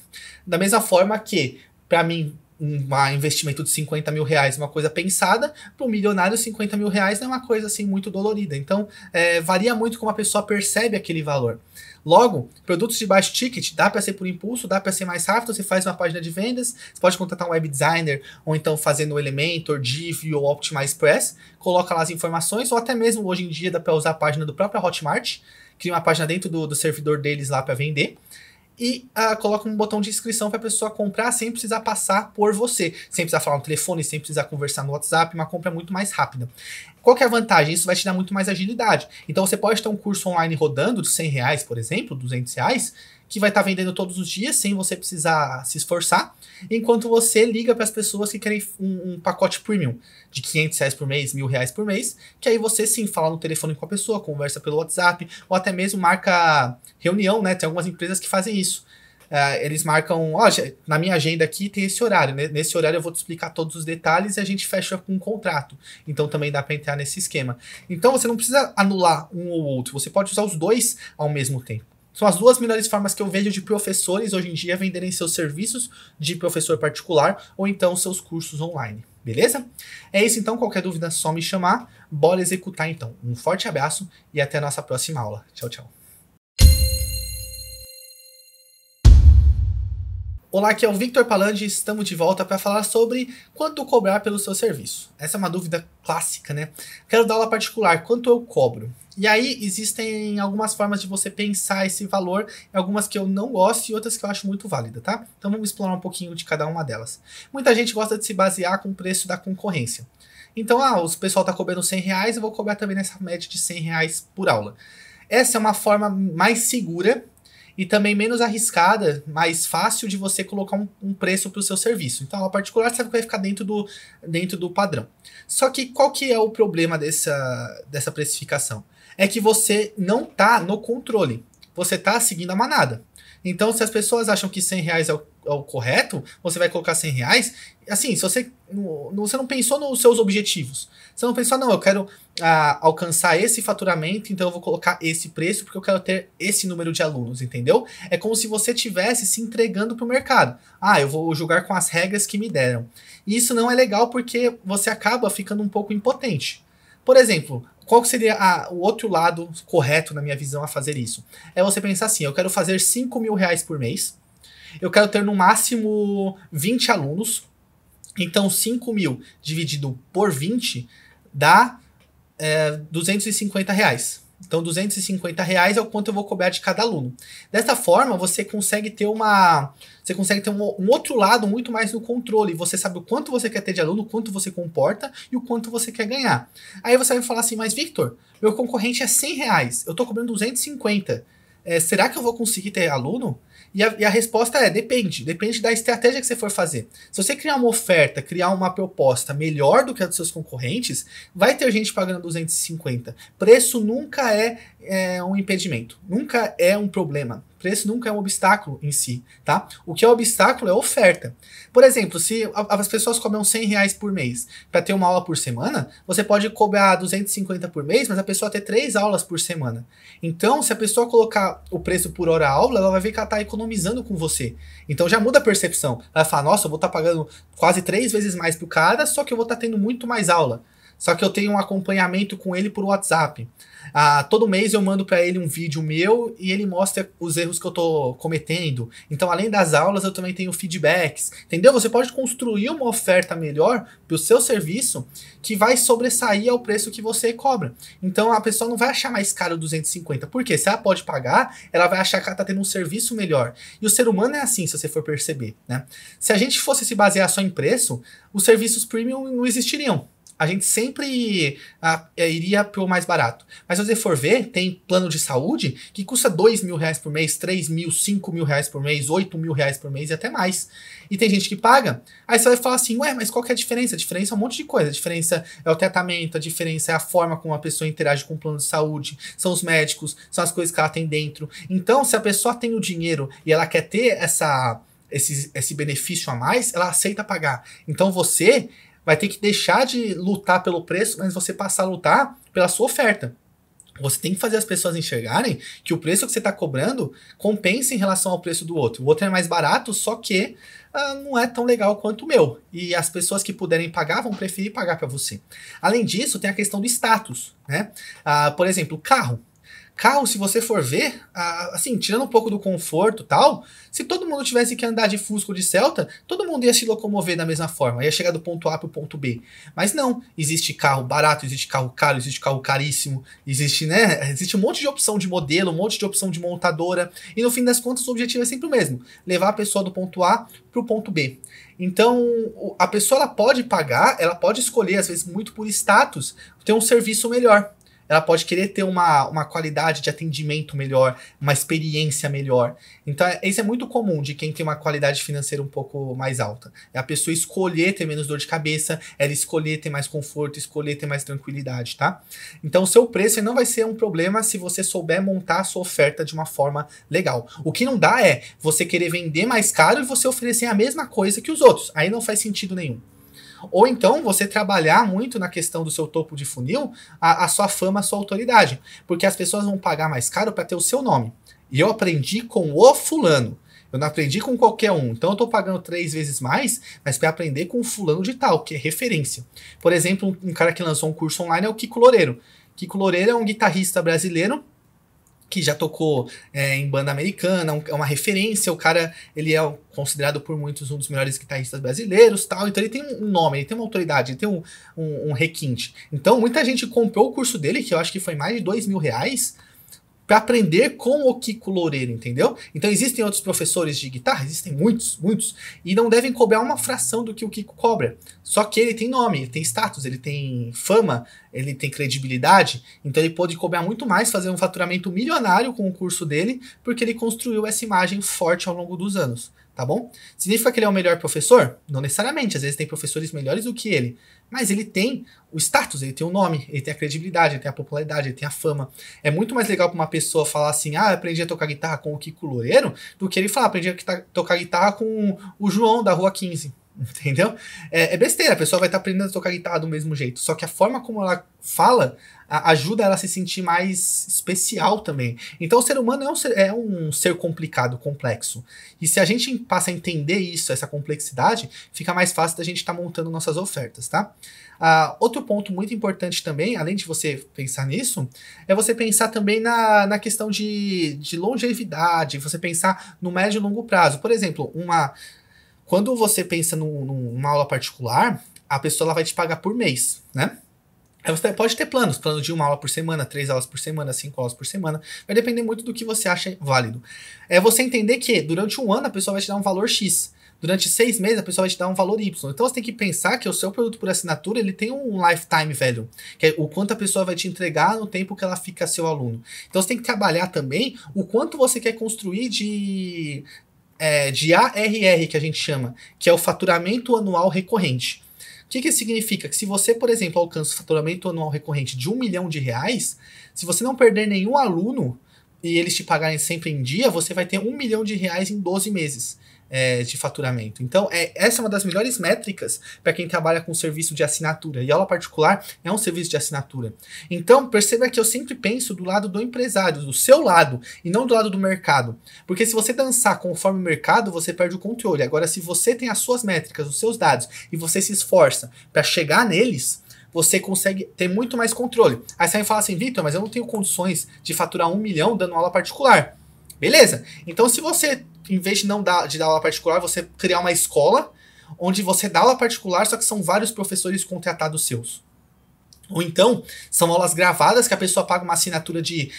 Da mesma forma que, para mim, um investimento de 50 mil reais, uma coisa pensada, para um milionário 50 mil reais é uma coisa assim muito dolorida. Então, é, varia muito como a pessoa percebe aquele valor. Logo, produtos de baixo ticket, dá para ser por impulso, dá para ser mais rápido, você faz uma página de vendas, você pode contratar um web designer, ou então fazer no Elementor, Div ou Optimize Press, coloca lá as informações, ou até mesmo hoje em dia dá para usar a página do próprio Hotmart, cria uma página dentro do, do servidor deles lá para vender e uh, coloca um botão de inscrição para a pessoa comprar sem precisar passar por você, sem precisar falar no telefone, sem precisar conversar no WhatsApp, uma compra muito mais rápida. Qual que é a vantagem? Isso vai te dar muito mais agilidade. Então você pode ter um curso online rodando de 100 reais, por exemplo, 200 reais, que vai estar tá vendendo todos os dias sem você precisar se esforçar, enquanto você liga para as pessoas que querem um, um, pacote premium de 500 reais por mês, mil reais por mês, que aí você sim fala no telefone com a pessoa, conversa pelo WhatsApp, ou até mesmo marca reunião, né? Tem algumas empresas que fazem isso. Uh, eles marcam, ó, na minha agenda aqui tem esse horário, né? nesse horário eu vou te explicar todos os detalhes e a gente fecha com um contrato. Então também dá para entrar nesse esquema. Então você não precisa anular um ou outro, você pode usar os dois ao mesmo tempo. São as duas melhores formas que eu vejo de professores hoje em dia venderem seus serviços de professor particular ou então seus cursos online. Beleza? É isso então, qualquer dúvida é só me chamar. Bora executar então. Um forte abraço e até a nossa próxima aula. Tchau, tchau. Olá, aqui é o Victor Palandi estamos de volta para falar sobre quanto cobrar pelo seu serviço. Essa é uma dúvida clássica, né? Quero dar aula particular, quanto eu cobro? E aí existem algumas formas de você pensar esse valor, algumas que eu não gosto e outras que eu acho muito válida, tá? Então vamos explorar um pouquinho de cada uma delas. Muita gente gosta de se basear com o preço da concorrência. Então, ah, o pessoal está cobrando 100 reais, eu vou cobrar também nessa média de 100 reais por aula. Essa é uma forma mais segura e também menos arriscada, mais fácil de você colocar um, um preço para o seu serviço. Então, a particular sabe que vai ficar dentro do, dentro do padrão. Só que qual que é o problema dessa, dessa precificação? É que você não está no controle. Você está seguindo a manada. Então, se as pessoas acham que 100 reais é o, é o correto, você vai colocar 100 reais. Assim, se você, você não pensou nos seus objetivos. Você não pensou, não, eu quero ah, alcançar esse faturamento, então eu vou colocar esse preço porque eu quero ter esse número de alunos, entendeu? É como se você tivesse se entregando para o mercado. Ah, eu vou julgar com as regras que me deram. E isso não é legal porque você acaba ficando um pouco impotente. Por exemplo, qual seria a, o outro lado correto, na minha visão, a fazer isso? É você pensar assim: eu quero fazer 5 mil reais por mês, eu quero ter no máximo 20 alunos, então 5 mil dividido por 20 dá é, 250 reais. Então, 250 reais é o quanto eu vou cobrar de cada aluno. Dessa forma, você consegue ter uma. Você consegue ter um, um, outro lado muito mais no controle. Você sabe o quanto você quer ter de aluno, o quanto você comporta e o quanto você quer ganhar. Aí você vai falar assim, mas Victor, meu concorrente é 100 reais, eu estou cobrando 250. É, será que eu vou conseguir ter aluno? E a, e a, resposta é: depende. Depende da estratégia que você for fazer. Se você criar uma oferta, criar uma proposta melhor do que a dos seus concorrentes, vai ter gente pagando 250. Preço nunca é, é um impedimento, nunca é um problema. Preço nunca é um obstáculo em si, tá? O que é obstáculo é oferta. Por exemplo, se as pessoas cobram 100 reais por mês para ter uma aula por semana, você pode cobrar 250 por mês, mas a pessoa ter três aulas por semana. Então, se a pessoa colocar o preço por hora aula, ela vai ver que ela está economizando com você. Então já muda a percepção. Ela vai falar, nossa, eu vou estar tá pagando quase três vezes mais pro cara, só que eu vou estar tá tendo muito mais aula. Só que eu tenho um acompanhamento com ele por WhatsApp. Ah, todo mês eu mando para ele um vídeo meu e ele mostra os erros que eu tô cometendo. Então, além das aulas, eu também tenho feedbacks. Entendeu? Você pode construir uma oferta melhor para o seu serviço que vai sobressair ao preço que você cobra. Então, a pessoa não vai achar mais caro 250. Por quê? Se ela pode pagar, ela vai achar que ela tá tendo um serviço melhor. E o ser humano é assim, se você for perceber, né? Se a gente fosse se basear só em preço, os serviços premium não existiriam a gente sempre a, é, iria pro mais barato. Mas se você for ver, tem plano de saúde que custa 2 mil reais por mês, 3 mil, 5 mil reais por mês, 8 mil reais por mês e até mais. E tem gente que paga. Aí você vai falar assim, ué, mas qual que é a diferença? A diferença é um monte de coisa. A diferença é o tratamento, a diferença é a forma como a pessoa interage com o plano de saúde, são os médicos, são as coisas que ela tem dentro. Então, se a pessoa tem o dinheiro e ela quer ter essa esse, esse benefício a mais, ela aceita pagar. Então você vai ter que deixar de lutar pelo preço, mas você passar a lutar pela sua oferta. Você tem que fazer as pessoas enxergarem que o preço que você está cobrando compensa em relação ao preço do outro. O outro é mais barato, só que ah, não é tão legal quanto o meu. E as pessoas que puderem pagar vão preferir pagar para você. Além disso, tem a questão do status. Né? Ah, por exemplo, carro. Carro, se você for ver, assim, tirando um pouco do conforto tal, se todo mundo tivesse que andar de Fusca ou de Celta, todo mundo ia se locomover da mesma forma, ia chegar do ponto A para o ponto B. Mas não, existe carro barato, existe carro caro, existe carro caríssimo, existe, né? Existe um monte de opção de modelo, um monte de opção de montadora, e no fim das contas o objetivo é sempre o mesmo: levar a pessoa do ponto A para o ponto B. Então, a pessoa ela pode pagar, ela pode escolher, às vezes, muito por status, ter um serviço melhor ela pode querer ter uma, uma qualidade de atendimento melhor, uma experiência melhor. Então, isso é muito comum de quem tem uma qualidade financeira um pouco mais alta. É a pessoa escolher ter menos dor de cabeça, ela escolher ter mais conforto, escolher ter mais tranquilidade, tá? Então, o seu preço não vai ser um problema se você souber montar a sua oferta de uma forma legal. O que não dá é você querer vender mais caro e você oferecer a mesma coisa que os outros. Aí não faz sentido nenhum. Ou então você trabalhar muito na questão do seu topo de funil, a, a sua fama, a sua autoridade. Porque as pessoas vão pagar mais caro para ter o seu nome. E eu aprendi com o fulano. Eu não aprendi com qualquer um. Então eu estou pagando três vezes mais, mas para aprender com o fulano de tal, que é referência. Por exemplo, um cara que lançou um curso online é o Kiko Loureiro. Kiko Loureiro é um guitarrista brasileiro que já tocou é, em banda americana, é uma referência, o cara, ele é considerado por muitos um dos melhores guitarristas brasileiros, tal, então ele tem um nome, ele tem uma autoridade, ele tem um, um, um requinte. Então muita gente comprou o curso dele, que eu acho que foi mais de dois mil reais, para aprender com o Kiko Loureiro, entendeu? Então existem outros professores de guitarra, existem muitos, muitos, e não devem cobrar uma fração do que o Kiko cobra. Só que ele tem nome, ele tem status, ele tem fama, ele tem credibilidade, então ele pode cobrar muito mais, fazer um faturamento milionário com o curso dele, porque ele construiu essa imagem forte ao longo dos anos tá bom? Significa que ele é o melhor professor? Não necessariamente, às vezes tem professores melhores do que ele, mas ele tem o status, ele tem o nome, ele tem a credibilidade, ele tem a popularidade, ele tem a fama. É muito mais legal para uma pessoa falar assim: "Ah, aprendi a tocar guitarra com o Kiko Loureiro", do que ele falar: "Aprendi a tocar guitarra com o João da Rua 15". Entendeu? É, é besteira, a pessoa vai estar tá aprendendo a tocar guitarra do mesmo jeito. Só que a forma como ela fala ajuda ela a se sentir mais especial também. Então o ser humano é um ser, é um ser complicado, complexo. E se a gente passa a entender isso, essa complexidade, fica mais fácil da gente estar tá montando nossas ofertas, tá? Uh, outro ponto muito importante também, além de você pensar nisso, é você pensar também na, na questão de, de longevidade, você pensar no médio e longo prazo. Por exemplo, uma quando você pensa num, numa aula particular, a pessoa ela vai te pagar por mês, né? Aí você pode ter planos, plano de uma aula por semana, três aulas por semana, cinco aulas por semana. Vai depender muito do que você acha válido. É você entender que durante um ano a pessoa vai te dar um valor X. Durante seis meses a pessoa vai te dar um valor Y. Então você tem que pensar que o seu produto por assinatura ele tem um lifetime value, que é o quanto a pessoa vai te entregar no tempo que ela fica seu aluno. Então você tem que trabalhar também o quanto você quer construir de, é, de ARR, que a gente chama, que é o faturamento anual recorrente. O que, que significa? Que se você, por exemplo, alcança o faturamento anual recorrente de um milhão de reais, se você não perder nenhum aluno e eles te pagarem sempre em dia, você vai ter um milhão de reais em 12 meses é, de faturamento. Então, é, essa é uma das melhores métricas para quem trabalha com serviço de assinatura. E aula particular é um serviço de assinatura. Então, perceba que eu sempre penso do lado do empresário, do seu lado, e não do lado do mercado. Porque se você dançar conforme o mercado, você perde o controle. Agora, se você tem as suas métricas, os seus dados, e você se esforça para chegar neles, você consegue ter muito mais controle. Aí você vai falar assim, Vitor, mas eu não tenho condições de faturar um milhão dando aula particular. Beleza. Então, se você, em vez de não dar, de dar aula particular, você criar uma escola onde você dá aula particular, só que são vários professores contratados seus. Ou então, são aulas gravadas que a pessoa paga uma assinatura de,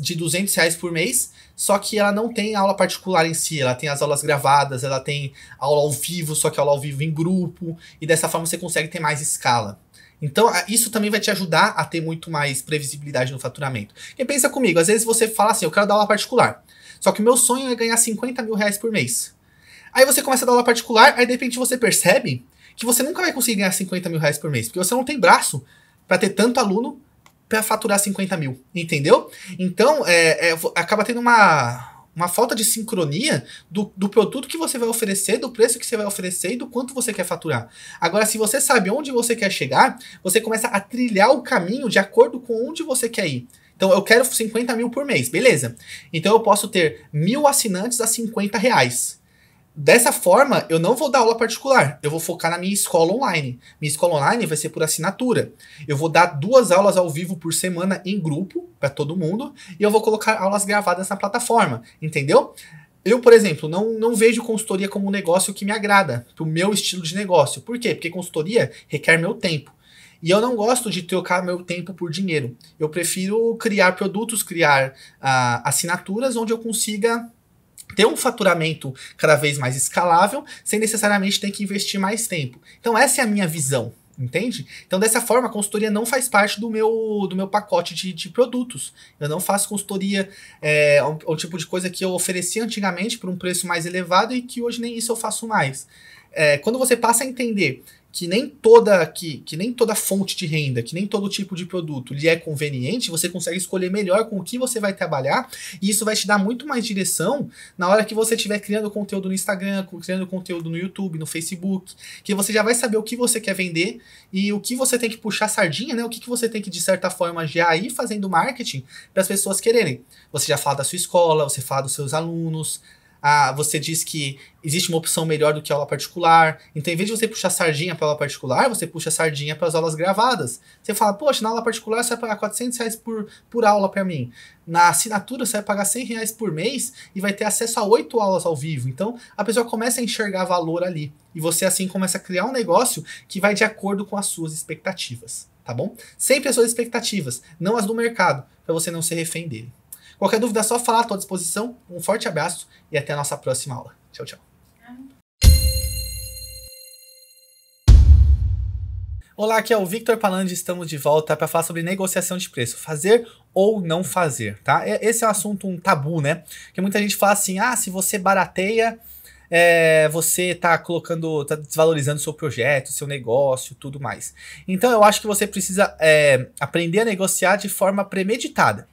de 200 reais por mês, só que ela não tem aula particular em si, ela tem as aulas gravadas, ela tem aula ao vivo, só que aula ao vivo em grupo, e dessa forma você consegue ter mais escala. Então, isso também vai te ajudar a ter muito mais previsibilidade no faturamento. Porque pensa comigo, às vezes você fala assim, eu quero dar aula particular, só que o meu sonho é ganhar 50 mil reais por mês. Aí você começa a dar aula particular, aí de repente você percebe que você nunca vai conseguir ganhar 50 mil reais por mês, porque você não tem braço para ter tanto aluno para faturar 50 mil, entendeu? Então, é, é, acaba tendo uma, uma falta de sincronia do, do produto que você vai oferecer, do preço que você vai oferecer e do quanto você quer faturar. Agora, se você sabe onde você quer chegar, você começa a trilhar o caminho de acordo com onde você quer ir. Então, eu quero 50 mil por mês, beleza. Então, eu posso ter mil assinantes a 50 reais. Dessa forma, eu não vou dar aula particular, eu vou focar na minha escola online. Minha escola online vai ser por assinatura. Eu vou dar duas aulas ao vivo por semana em grupo para todo mundo e eu vou colocar aulas gravadas na plataforma, entendeu? Eu, por exemplo, não, não vejo consultoria como um negócio que me agrada, pro meu estilo de negócio. Por quê? Porque consultoria requer meu tempo. E eu não gosto de trocar meu tempo por dinheiro. Eu prefiro criar produtos, criar uh, assinaturas onde eu consiga ter um faturamento cada vez mais escalável, sem necessariamente ter que investir mais tempo. Então essa é a minha visão, entende? Então dessa forma a consultoria não faz parte do meu, do meu pacote de, de produtos. Eu não faço consultoria, é, o, o tipo de coisa que eu oferecia antigamente por um preço mais elevado e que hoje nem isso eu faço mais. É, quando você passa a entender que nem toda que, que nem toda fonte de renda, que nem todo tipo de produto lhe é conveniente, você consegue escolher melhor com o que você vai trabalhar, e isso vai te dar muito mais direção na hora que você estiver criando conteúdo no Instagram, criando conteúdo no YouTube, no Facebook, que você já vai saber o que você quer vender e o que você tem que puxar sardinha, né? O que, que você tem que, de certa forma, já ir fazendo marketing para as pessoas quererem. Você já fala da sua escola, você fala dos seus alunos, ah, você diz que existe uma opção melhor do que aula particular. Então, em vez de você puxar sardinha para aula particular, você puxa sardinha para as aulas gravadas. Você fala, poxa, na aula particular você vai pagar 400 reais por, por aula para mim. Na assinatura você vai pagar 100 reais por mês e vai ter acesso a oito aulas ao vivo. Então, a pessoa começa a enxergar valor ali. E você, assim, começa a criar um negócio que vai de acordo com as suas expectativas. Tá bom? Sempre as suas expectativas, não as do mercado, para você não ser refém dele. Qualquer dúvida é só falar, à tua disposição. Um forte abraço e até a nossa próxima aula. Tchau, tchau. Olá, aqui é o Victor Palandi, estamos de volta para falar sobre negociação de preço, fazer ou não fazer, tá? Esse é um assunto, um tabu, né? Que muita gente fala assim, ah, se você barateia, é, você tá colocando, tá desvalorizando seu projeto, seu negócio, tudo mais. Então eu acho que você precisa é, aprender a negociar de forma premeditada.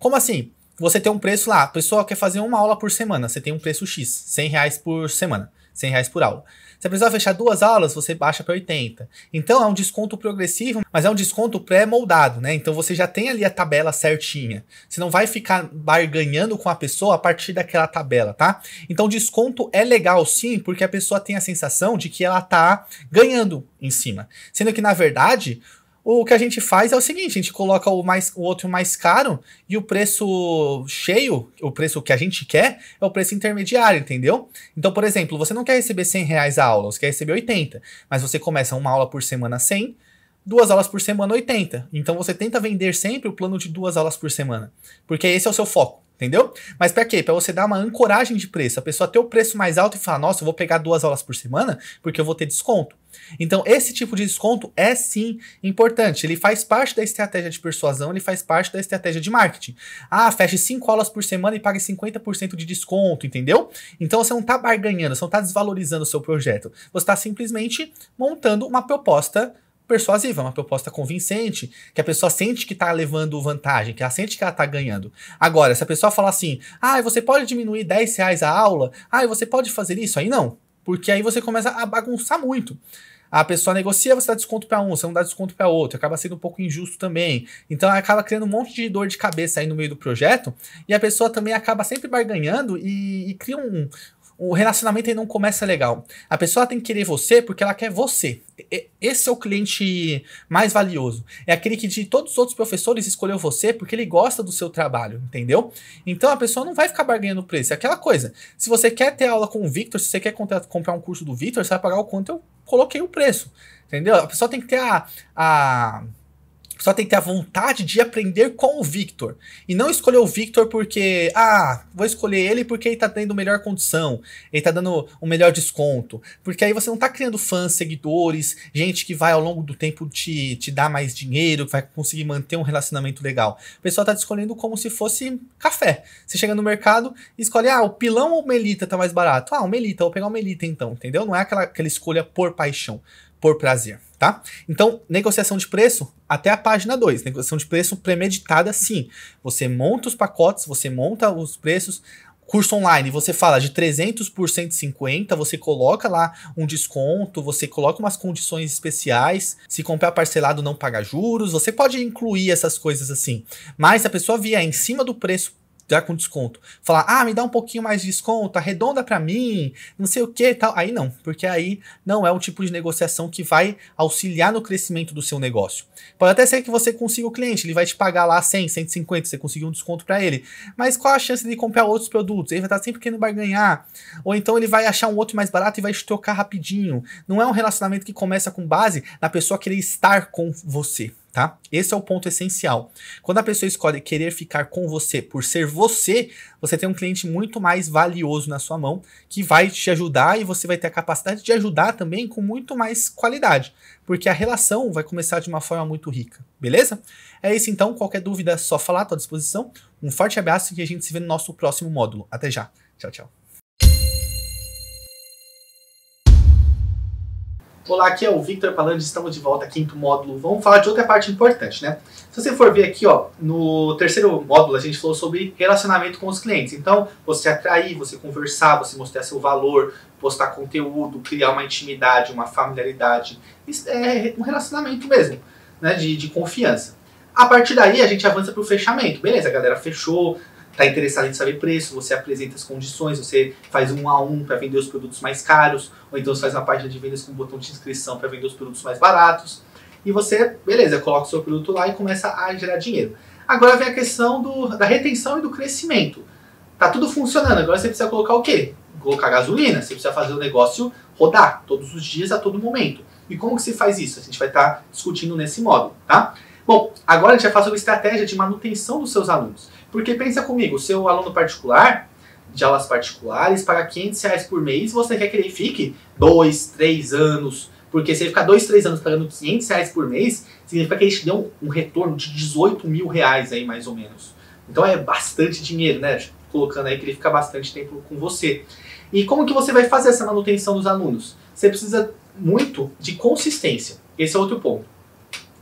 Como assim? Você tem um preço lá, a pessoa quer fazer uma aula por semana, você tem um preço X, 100 reais por semana, 100 reais por aula. Se a pessoa fechar duas aulas, você baixa para 80. Então é um desconto progressivo, mas é um desconto pré-moldado, né? Então você já tem ali a tabela certinha. Você não vai ficar barganhando com a pessoa a partir daquela tabela, tá? Então desconto é legal sim, porque a pessoa tem a sensação de que ela tá ganhando em cima. Sendo que na verdade, o que a gente faz é o seguinte: a gente coloca o, mais, o outro mais caro e o preço cheio, o preço que a gente quer, é o preço intermediário, entendeu? Então, por exemplo, você não quer receber 100 reais a aula, você quer receber 80, mas você começa uma aula por semana 100, duas aulas por semana 80. Então você tenta vender sempre o plano de duas aulas por semana, porque esse é o seu foco. Entendeu? Mas para quê? Para você dar uma ancoragem de preço. A pessoa ter o preço mais alto e falar: nossa, eu vou pegar duas aulas por semana porque eu vou ter desconto. Então, esse tipo de desconto é sim importante. Ele faz parte da estratégia de persuasão, ele faz parte da estratégia de marketing. Ah, feche cinco aulas por semana e pague 50% de desconto, entendeu? Então você não está barganhando, você não está desvalorizando o seu projeto. Você está simplesmente montando uma proposta persuasiva, uma proposta convincente, que a pessoa sente que está levando vantagem, que ela sente que ela está ganhando. Agora, se a pessoa falar assim, ah, você pode diminuir 10 reais a aula, ah, você pode fazer isso, aí não. Porque aí você começa a bagunçar muito. A pessoa negocia, você dá desconto para um, você não dá desconto para outro, acaba sendo um pouco injusto também. Então acaba criando um monte de dor de cabeça aí no meio do projeto, e a pessoa também acaba sempre barganhando e, e cria um, o relacionamento aí não começa legal. A pessoa tem que querer você porque ela quer você. Esse é o cliente mais valioso. É aquele que de todos os outros professores escolheu você porque ele gosta do seu trabalho, entendeu? Então a pessoa não vai ficar barganhando preço. É aquela coisa. Se você quer ter aula com o Victor, se você quer comprar um curso do Victor, você vai pagar o quanto eu coloquei o preço. Entendeu? A pessoa tem que ter a, a só tem que ter a vontade de aprender com o Victor. E não escolher o Victor porque, ah, vou escolher ele porque ele tá tendo melhor condição, ele tá dando um melhor desconto. Porque aí você não tá criando fãs, seguidores, gente que vai ao longo do tempo te, te dar mais dinheiro, vai conseguir manter um relacionamento legal. O pessoal tá te escolhendo como se fosse café. Você chega no mercado e escolhe, ah, o pilão ou o melita tá mais barato? Ah, o melita, vou pegar o melita então, entendeu? Não é aquela, aquela escolha por paixão, por prazer tá? Então, negociação de preço até a página 2. Negociação de preço premeditada, sim. Você monta os pacotes, você monta os preços. Curso online, você fala de 300 por 150, você coloca lá um desconto, você coloca umas condições especiais. Se comprar parcelado, não paga juros. Você pode incluir essas coisas assim. Mas a pessoa vier em cima do preço já com desconto, falar, ah, me dá um pouquinho mais de desconto, arredonda para mim, não sei o que tal. Aí não, porque aí não é o tipo de negociação que vai auxiliar no crescimento do seu negócio. Pode até ser que você consiga o cliente, ele vai te pagar lá 100, 150, você conseguiu um desconto para ele. Mas qual a chance de comprar outros produtos? Ele vai estar sempre querendo barganhar. Ou então ele vai achar um outro mais barato e vai te trocar rapidinho. Não é um relacionamento que começa com base na pessoa querer estar com você tá? Esse é o ponto essencial. Quando a pessoa escolhe querer ficar com você por ser você, você tem um cliente muito mais valioso na sua mão que vai te ajudar e você vai ter a capacidade de ajudar também com muito mais qualidade, porque a relação vai começar de uma forma muito rica, beleza? É isso então, qualquer dúvida é só falar, estou à disposição. Um forte abraço e a gente se vê no nosso próximo módulo. Até já. Tchau, tchau. Olá, aqui é o Victor falando, estamos de volta, quinto módulo. Vamos falar de outra parte importante, né? Se você for ver aqui, ó, no terceiro módulo a gente falou sobre relacionamento com os clientes. Então, você atrair, você conversar, você mostrar seu valor, postar conteúdo, criar uma intimidade, uma familiaridade. Isso é um relacionamento mesmo, né? De, de confiança. A partir daí a gente avança para o fechamento. Beleza, a galera fechou, está interessado em saber preço, você apresenta as condições, você faz um a um para vender os produtos mais caros, ou então você faz uma página de vendas com um botão de inscrição para vender os produtos mais baratos. E você, beleza, coloca o seu produto lá e começa a gerar dinheiro. Agora vem a questão do, da retenção e do crescimento. Tá tudo funcionando, agora você precisa colocar o quê? Colocar gasolina, você precisa fazer o negócio rodar todos os dias, a todo momento. E como que se faz isso? A gente vai estar tá discutindo nesse módulo, tá? Bom, agora a gente vai falar sobre estratégia de manutenção dos seus alunos. Porque pensa comigo, seu aluno particular, de aulas particulares, paga 500 reais por mês, você quer que ele fique 2, 3 anos. Porque se ele ficar 2, 3 anos pagando 500 reais por mês, significa que ele te deu um, retorno de 18 mil reais aí, mais ou menos. Então é bastante dinheiro, né? Colocando aí que ele fica bastante tempo com você. E como que você vai fazer essa manutenção dos alunos? Você precisa muito de consistência. Esse é outro ponto.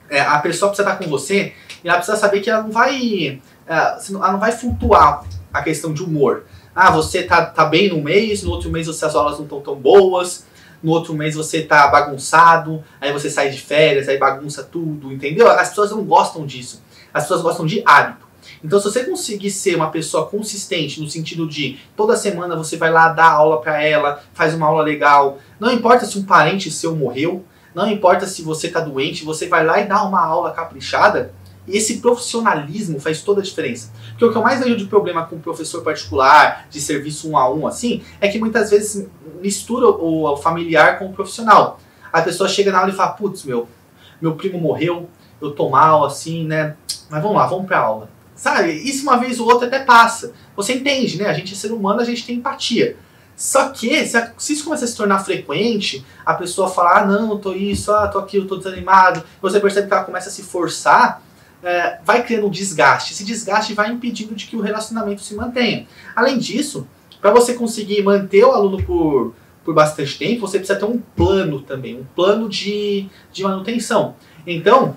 É, a pessoa precisa estar com você e ela precisa saber que ela não vai ela não vai flutuar a questão de humor. Ah, você tá, tá bem no mês, no outro mês você, as aulas não estão tão boas, no outro mês você tá bagunçado, aí você sai de férias, aí bagunça tudo, entendeu? As pessoas não gostam disso. As pessoas gostam de hábito. Então, se você conseguir ser uma pessoa consistente no sentido de toda semana você vai lá dar aula para ela, faz uma aula legal, não importa se um parente seu morreu, não importa se você tá doente, você vai lá e dá uma aula caprichada, e esse profissionalismo faz toda a diferença. Porque o que eu mais vejo de problema com professor particular, de serviço um a um, assim, é que muitas vezes mistura o familiar com o profissional. A pessoa chega na aula e fala, putz, meu, meu primo morreu, eu tô mal, assim, né? Mas vamos lá, vamos pra aula. Sabe, isso uma vez ou outra até passa. Você entende, né? A gente é ser humano, a gente tem empatia. Só que, se isso começa a se tornar frequente, a pessoa fala, ah, não, eu tô isso, ah, tô aqui, eu tô desanimado, você percebe que ela começa a se forçar, é, vai criando um desgaste. Esse desgaste vai impedindo de que o relacionamento se mantenha. Além disso, para você conseguir manter o aluno por, por bastante tempo, você precisa ter um plano também, um plano de, de manutenção. Então,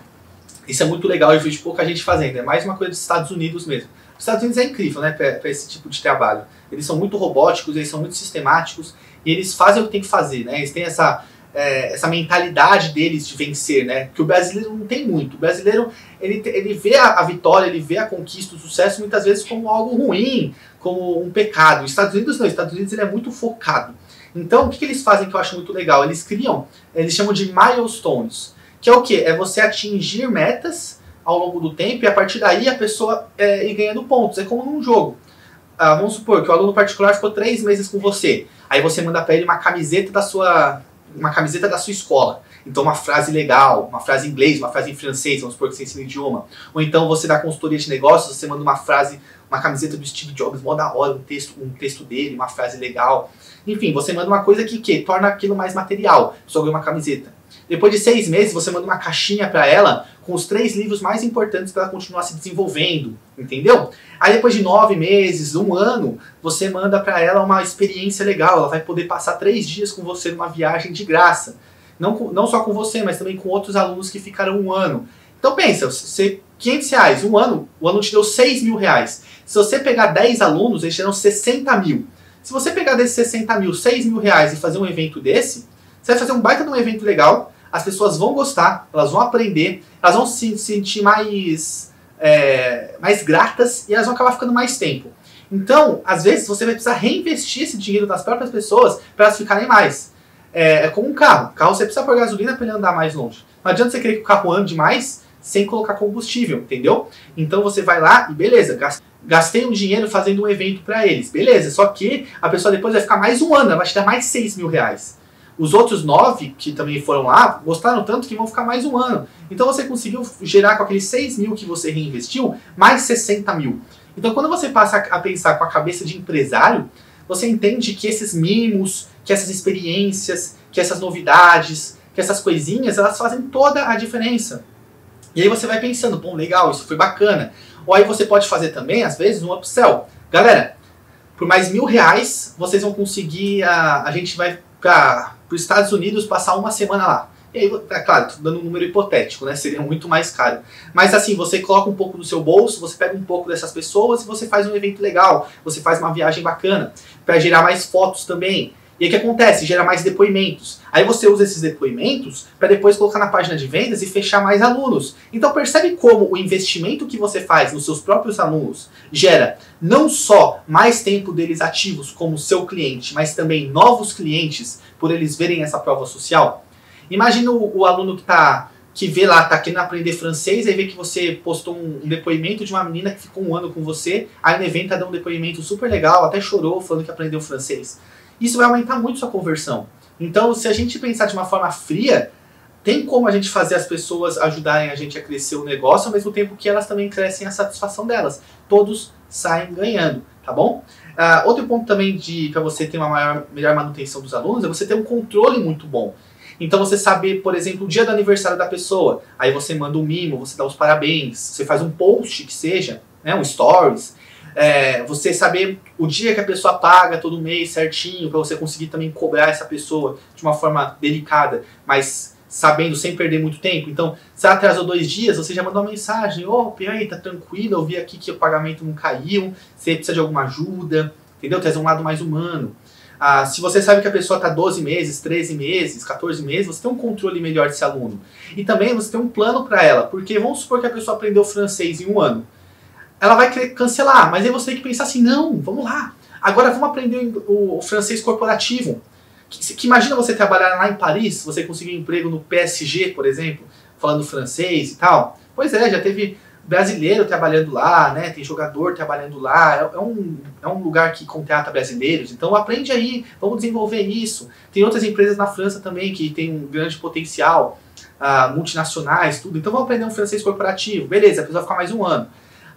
isso é muito legal, eu vejo pouca gente fazendo. É mais uma coisa dos Estados Unidos mesmo. Os Estados Unidos é incrível né, para esse tipo de trabalho. Eles são muito robóticos, eles são muito sistemáticos e eles fazem o que tem que fazer. Né? Eles têm essa é, essa mentalidade deles de vencer, né? Que o brasileiro não tem muito. O brasileiro ele, ele vê a, a, vitória, ele vê a conquista, o sucesso muitas vezes como algo ruim, como um pecado. Os Estados Unidos não, os Estados Unidos ele é muito focado. Então, o que, que eles fazem que eu acho muito legal? Eles criam, eles chamam de milestones, que é o que? É você atingir metas ao longo do tempo e a partir daí a pessoa é, ir ganhando pontos. É como num jogo. Ah, vamos supor que o aluno particular ficou três meses com você. Aí você manda para ele uma camiseta da sua uma camiseta da sua escola. Então, uma frase legal, uma frase em inglês, uma frase em francês, vamos supor que você ensina idioma. Ou então você dá consultoria de negócios, você manda uma frase, uma camiseta do Steve Jobs, mó da hora, um texto, um texto dele, uma frase legal. Enfim, você manda uma coisa que, que torna aquilo mais material. Sobre uma camiseta. Depois de seis meses, você manda uma caixinha para ela com os três livros mais importantes para ela continuar se desenvolvendo, entendeu? Aí depois de nove meses, um ano, você manda para ela uma experiência legal. Ela vai poder passar três dias com você numa viagem de graça. Não, não só com você, mas também com outros alunos que ficaram um ano. Então pensa, você, 500 reais, um ano, o aluno te deu 6 mil reais. Se você pegar 10 alunos, eles terão 60 mil. Se você pegar desses 60 mil, 6 mil reais e fazer um evento desse, você vai fazer um baita de um evento legal, as pessoas vão gostar, elas vão aprender, elas vão se sentir mais, é, mais gratas e elas vão acabar ficando mais tempo. Então, às vezes, você vai precisar reinvestir esse dinheiro das próprias pessoas para elas ficarem mais. É, é, como um carro. O carro você precisa pôr gasolina para ele andar mais longe. Não adianta você querer que o carro ande mais sem colocar combustível, entendeu? Então você vai lá e beleza, gastei um dinheiro fazendo um evento para eles. Beleza, só que a pessoa depois vai ficar mais um ano, vai te dar mais 6 mil reais. Os outros nove que também foram lá gostaram tanto que vão ficar mais um ano. Então você conseguiu gerar com aqueles 6 mil que você reinvestiu mais 60 mil. Então quando você passa a pensar com a cabeça de empresário, você entende que esses mimos, que essas experiências, que essas novidades, que essas coisinhas, elas fazem toda a diferença. E aí você vai pensando, bom, legal, isso foi bacana. Ou aí você pode fazer também, às vezes, um upsell. Galera, por mais mil reais, vocês vão conseguir. A, a gente vai para os Estados Unidos passar uma semana lá. E aí, é claro, tô dando um número hipotético, né? Seria muito mais caro. Mas assim, você coloca um pouco do seu bolso, você pega um pouco dessas pessoas e você faz um evento legal, você faz uma viagem bacana, para gerar mais fotos também. E aí o que acontece? Gera mais depoimentos. Aí você usa esses depoimentos para depois colocar na página de vendas e fechar mais alunos. Então percebe como o investimento que você faz nos seus próprios alunos gera não só mais tempo deles ativos como seu cliente, mas também novos clientes por eles verem essa prova social? Imagina o, o aluno que está que vê lá, tá querendo aprender francês, aí vê que você postou um, um, depoimento de uma menina que ficou um ano com você, aí no evento ela deu um depoimento super legal, até chorou falando que aprendeu francês isso vai aumentar muito sua conversão. Então, se a gente pensar de uma forma fria, tem como a gente fazer as pessoas ajudarem a gente a crescer o negócio, ao mesmo tempo que elas também crescem a satisfação delas. Todos saem ganhando, tá bom? Uh, outro ponto também de para você ter uma maior, melhor manutenção dos alunos é você ter um controle muito bom. Então você saber, por exemplo, o dia do aniversário da pessoa, aí você manda um mimo, você dá os parabéns, você faz um post que seja, né, um stories, é, você saber o dia que a pessoa paga todo mês certinho, para você conseguir também cobrar essa pessoa de uma forma delicada, mas sabendo sem perder muito tempo. Então, se atrasou dois dias, você já mandou uma mensagem: Ô, oh, aí, tá tranquilo, eu vi aqui que o pagamento não caiu, você precisa de alguma ajuda, entendeu? Traz um lado mais humano. Ah, se você sabe que a pessoa está 12 meses, 13 meses, 14 meses, você tem um controle melhor desse aluno. E também você tem um plano para ela, porque vamos supor que a pessoa aprendeu francês em um ano ela vai querer cancelar, mas aí você tem que pensar assim, não, vamos lá. Agora vamos aprender o, francês corporativo. Que, que, imagina você trabalhar lá em Paris, você conseguir um emprego no PSG, por exemplo, falando francês e tal. Pois é, já teve brasileiro trabalhando lá, né? Tem jogador trabalhando lá. É, é um, é um lugar que contrata brasileiros. Então aprende aí, vamos desenvolver isso. Tem outras empresas na França também que tem um grande potencial, uh, multinacionais, tudo. Então vamos aprender um francês corporativo. Beleza, a pessoa ficar mais um ano.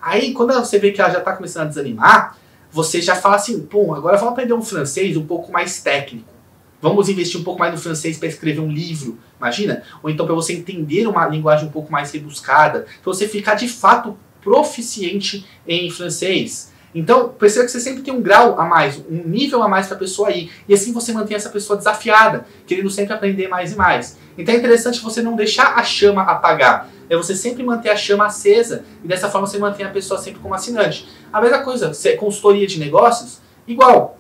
Aí, quando você vê que ela já está começando a desanimar, você já fala assim, pô, agora vamos aprender um francês um pouco mais técnico. Vamos investir um pouco mais no francês para escrever um livro, imagina? Ou então para você entender uma linguagem um pouco mais rebuscada, para você ficar de fato proficiente em francês. Então, perceba que você sempre tem um grau a mais, um nível a mais para a pessoa ir. E assim você mantém essa pessoa desafiada, querendo sempre aprender mais e mais. Então é interessante você não deixar a chama apagar é você sempre manter a chama acesa e dessa forma você mantém a pessoa sempre como assinante. A mesma coisa, consultoria de negócios, igual.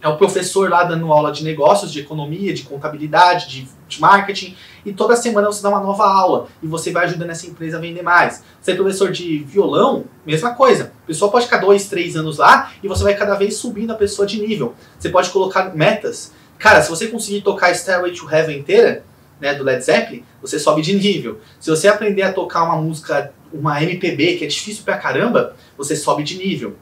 É o professor lá dando aula de negócios, de economia, de contabilidade, de, de, marketing, e toda semana você dá uma nova aula e você vai ajudando essa empresa a vender mais. Você é professor de violão, mesma coisa. A pessoa pode ficar dois, três anos lá e você vai cada vez subindo a pessoa de nível. Você pode colocar metas. Cara, se você conseguir tocar Stairway to Heaven inteira, né, do Led Zeppelin, você sobe de nível. Se você aprender a tocar uma música, uma MPB, que é difícil pra caramba, você sobe de nível.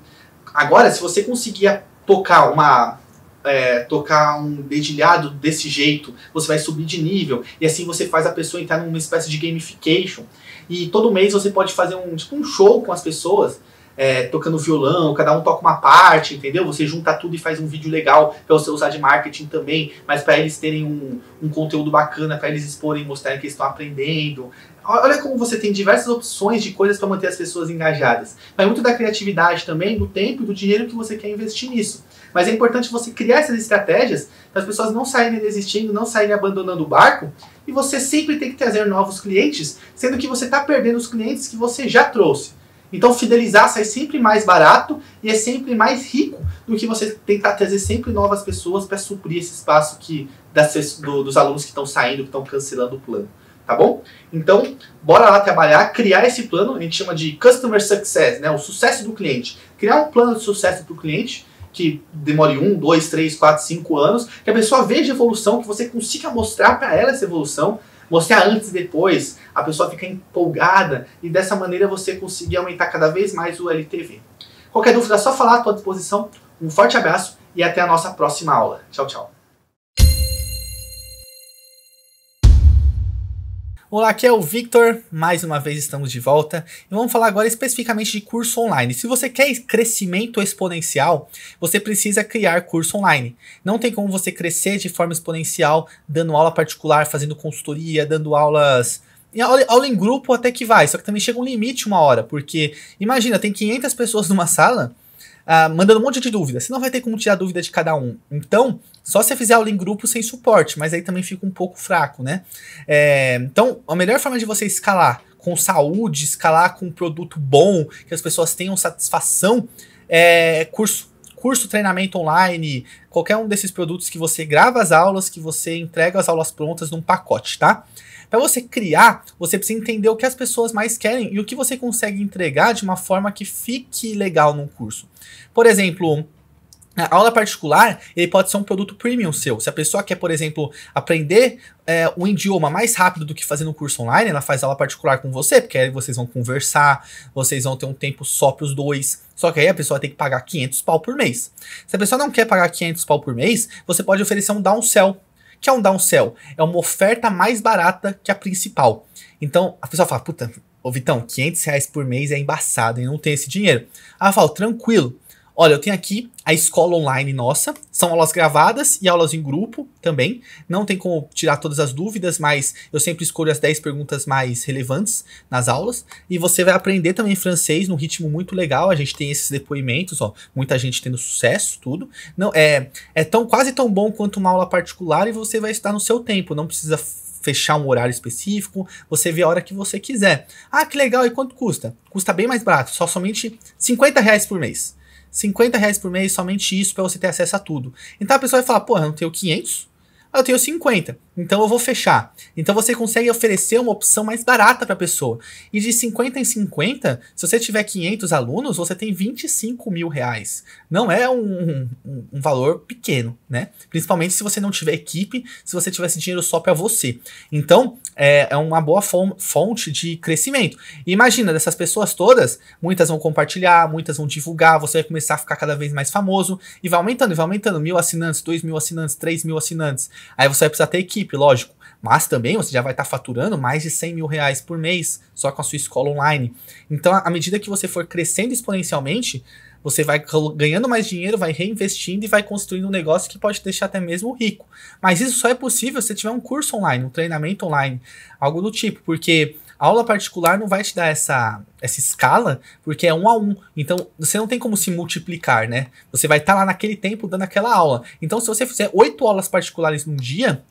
Agora, se você conseguir tocar uma é, tocar um dedilhado desse jeito, você vai subir de nível e assim você faz a pessoa entrar numa espécie de gamification. E todo mês você pode fazer um, tipo, um show com as pessoas. É, tocando violão, cada um toca uma parte, entendeu? Você junta tudo e faz um vídeo legal para você usar de marketing também, mas para eles terem um, um conteúdo bacana, para eles exporem, mostrarem que eles estão aprendendo. Olha como você tem diversas opções de coisas para manter as pessoas engajadas. Vai muito da criatividade também, do tempo e do dinheiro que você quer investir nisso. Mas é importante você criar essas estratégias para as pessoas não saírem desistindo, não saírem abandonando o barco. E você sempre tem que trazer novos clientes, sendo que você está perdendo os clientes que você já trouxe. Então, fidelizar sai sempre mais barato e é sempre mais rico do que você tentar trazer sempre novas pessoas para suprir esse espaço que das, do, dos alunos que estão saindo, que estão cancelando o plano. Tá bom? Então, bora lá trabalhar, criar esse plano, a gente chama de Customer Success, né? o sucesso do cliente. Criar um plano de sucesso para o cliente que demore um, dois, três, quatro, cinco anos, que a pessoa veja evolução, que você consiga mostrar para ela essa evolução, mostrar antes e depois, a pessoa fica empolgada e dessa maneira você conseguir aumentar cada vez mais o LTV. Qualquer dúvida é só falar à tua disposição. Um forte abraço e até a nossa próxima aula. Tchau, tchau. Olá, aqui é o Victor, mais uma vez estamos de volta e vamos falar agora especificamente de curso online. Se você quer crescimento exponencial, você precisa criar curso online. Não tem como você crescer de forma exponencial dando aula particular, fazendo consultoria, dando aulas Aula, aula, em grupo até que vai, só que também chega um limite uma hora, porque imagina, tem 500 pessoas numa sala, uh, mandando um monte de dúvidas. Você não vai ter como tirar dúvida de cada um. Então, só se fizer aula em grupo sem suporte, mas aí também fica um pouco fraco, né? É, então, a melhor forma de você escalar com saúde, escalar com um produto bom, que as pessoas tenham satisfação, é curso. Curso, treinamento online, qualquer um desses produtos que você grava as aulas, que você entrega as aulas prontas num pacote, tá? Para você criar, você precisa entender o que as pessoas mais querem e o que você consegue entregar de uma forma que fique legal no curso. Por exemplo, a aula particular, ele pode ser um produto premium seu. Se a pessoa quer, por exemplo, aprender é, um idioma mais rápido do que fazer no curso online, ela faz aula particular com você, porque aí vocês vão conversar, vocês vão ter um tempo só para os dois. Só que aí a pessoa tem que pagar 500 pau por mês. Se a pessoa não quer pagar 500 pau por mês, você pode oferecer um downsell que é um downsell? É uma oferta mais barata que a principal. Então a pessoa fala, puta, ô Vitão, 500 reais por mês é embaçado e não tem esse dinheiro. Eu falo, tranquilo. Olha, eu tenho aqui a escola online nossa, são aulas gravadas e aulas em grupo também. Não tem como tirar todas as dúvidas, mas eu sempre escolho as 10 perguntas mais relevantes nas aulas. E você vai aprender também francês num ritmo muito legal. A gente tem esses depoimentos, ó, muita gente tendo sucesso, tudo. Não é é tão quase tão bom quanto uma aula particular e você vai estar no seu tempo, não precisa fechar um horário específico, você vê a hora que você quiser. Ah, que legal, e quanto custa? Custa bem mais barato, só somente 50 reais por mês. 50 reais por mês, somente isso para você ter acesso a tudo. Então a pessoa vai falar, porra, eu não tenho 500, eu tenho 50, então eu vou fechar. Então você consegue oferecer uma opção mais barata para a pessoa. E de 50 em 50, se você tiver 500 alunos, você tem 25 mil reais. Não é um, um, um valor pequeno, né? Principalmente se você não tiver equipe, se você tivesse dinheiro só para você. Então é, é uma boa fonte de crescimento. E imagina, dessas pessoas todas, muitas vão compartilhar, muitas vão divulgar, você vai começar a ficar cada vez mais famoso e vai aumentando, vai aumentando. Mil assinantes, dois mil assinantes, três mil assinantes. Aí você vai precisar ter equipe, lógico. Mas também você já vai estar tá faturando mais de 100 mil reais por mês só com a sua escola online. Então, à medida que você for crescendo exponencialmente, você vai ganhando mais dinheiro, vai reinvestindo e vai construindo um negócio que pode deixar até mesmo rico. Mas isso só é possível se tiver um curso online, um treinamento online, algo do tipo, porque aula particular não vai te dar essa, essa escala, porque é um a um. Então, você não tem como se multiplicar, né? Você vai estar tá lá naquele tempo dando aquela aula. Então, se você fizer oito aulas particulares num dia,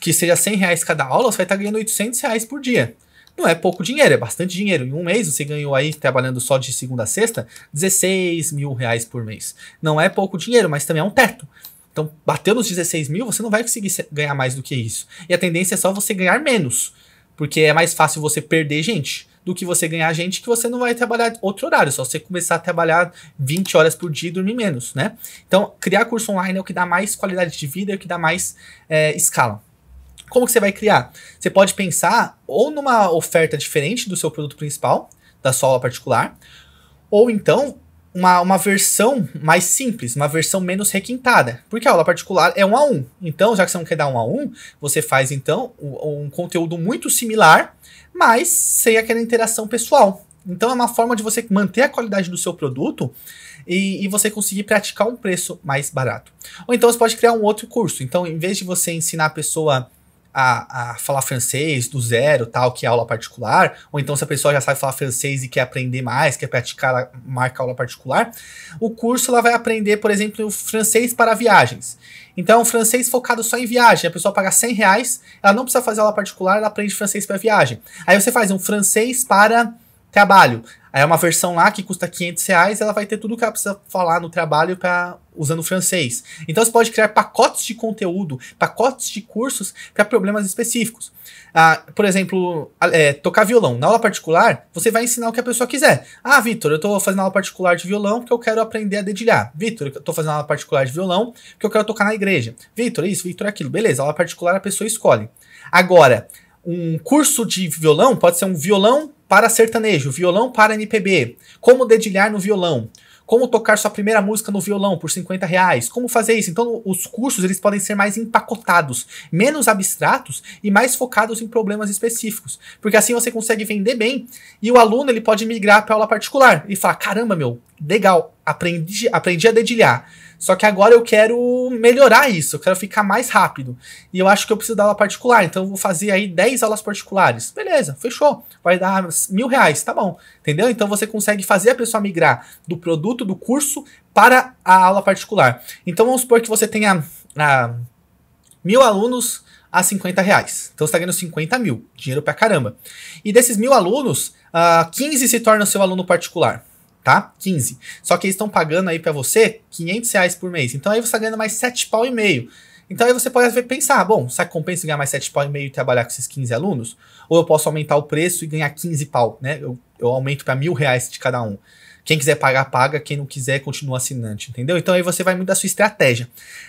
que seja 100 reais cada aula, você vai estar tá ganhando 800 reais por dia. Não é pouco dinheiro, é bastante dinheiro. Em um mês você ganhou aí, trabalhando só de segunda a sexta, 16 mil reais por mês. Não é pouco dinheiro, mas também é um teto. Então, bateu nos 16 mil, você não vai conseguir ganhar mais do que isso. E a tendência é só você ganhar menos. Porque é mais fácil você perder gente do que você ganhar gente que você não vai trabalhar outro horário, só você começar a trabalhar 20 horas por dia e dormir menos, né? Então, criar curso online é o que dá mais qualidade de vida, é o que dá mais é, escala. Como que você vai criar? Você pode pensar ou numa oferta diferente do seu produto principal, da sua aula particular, ou então uma, uma versão mais simples, uma versão menos requintada. Porque a aula particular é um a um. Então, já que você não quer dar um a um, você faz então um, conteúdo muito similar, mas sem aquela interação pessoal. Então é uma forma de você manter a qualidade do seu produto e, e, você conseguir praticar um preço mais barato. Ou então você pode criar um outro curso. Então, em vez de você ensinar a pessoa a, a falar francês do zero, tal, que é aula particular, ou então se a pessoa já sabe falar francês e quer aprender mais, quer praticar, marca aula particular, o curso ela vai aprender, por exemplo, francês para viagens. Então, francês focado só em viagem. A pessoa paga 100 reais, ela não precisa fazer aula particular, ela aprende francês para viagem. Aí você faz um francês para trabalho. Aí é uma versão lá que custa 500 reais, ela vai ter tudo que ela precisa falar no trabalho para usando francês. Então você pode criar pacotes de conteúdo, pacotes de cursos para problemas específicos. Ah, por exemplo, é, tocar violão. Na aula particular, você vai ensinar o que a pessoa quiser. Ah, Vitor, eu estou fazendo aula particular de violão porque eu quero aprender a dedilhar. Vitor, eu estou fazendo aula particular de violão porque eu quero tocar na igreja. Vitor, isso, Vitor, aquilo. Beleza, aula particular a pessoa escolhe. Agora, um curso de violão pode ser um violão para sertanejo, violão para MPB, como dedilhar no violão, como tocar sua primeira música no violão por 50 reais, como fazer isso. Então, os cursos eles podem ser mais empacotados, menos abstratos e mais focados em problemas específicos, porque assim você consegue vender bem e o aluno ele pode migrar para aula particular e falar: caramba, meu, legal, aprendi, aprendi a dedilhar só que agora eu quero melhorar isso, eu quero ficar mais rápido. E eu acho que eu preciso dar aula particular, então eu vou fazer aí 10 aulas particulares. Beleza, fechou. Vai dar mil reais, tá bom. Entendeu? Então você consegue fazer a pessoa migrar do produto, do curso, para a aula particular. Então vamos supor que você tenha ah, mil alunos a 50 reais. Então você está ganhando 50 mil, dinheiro pra caramba. E desses mil alunos, uh, 15 se tornam seu aluno particular tá? 15. Só que eles estão pagando aí para você 500 reais por mês. Então aí você está ganhando mais 7 pau e meio. Então aí você pode pensar, bom, será que compensa ganhar mais 7 pau e meio e trabalhar com esses 15 alunos? Ou eu posso aumentar o preço e ganhar 15 pau, né? Eu, eu aumento para mil reais de cada um. Quem quiser pagar, paga. Quem não quiser, continua assinante, entendeu? Então aí você vai muito da sua estratégia.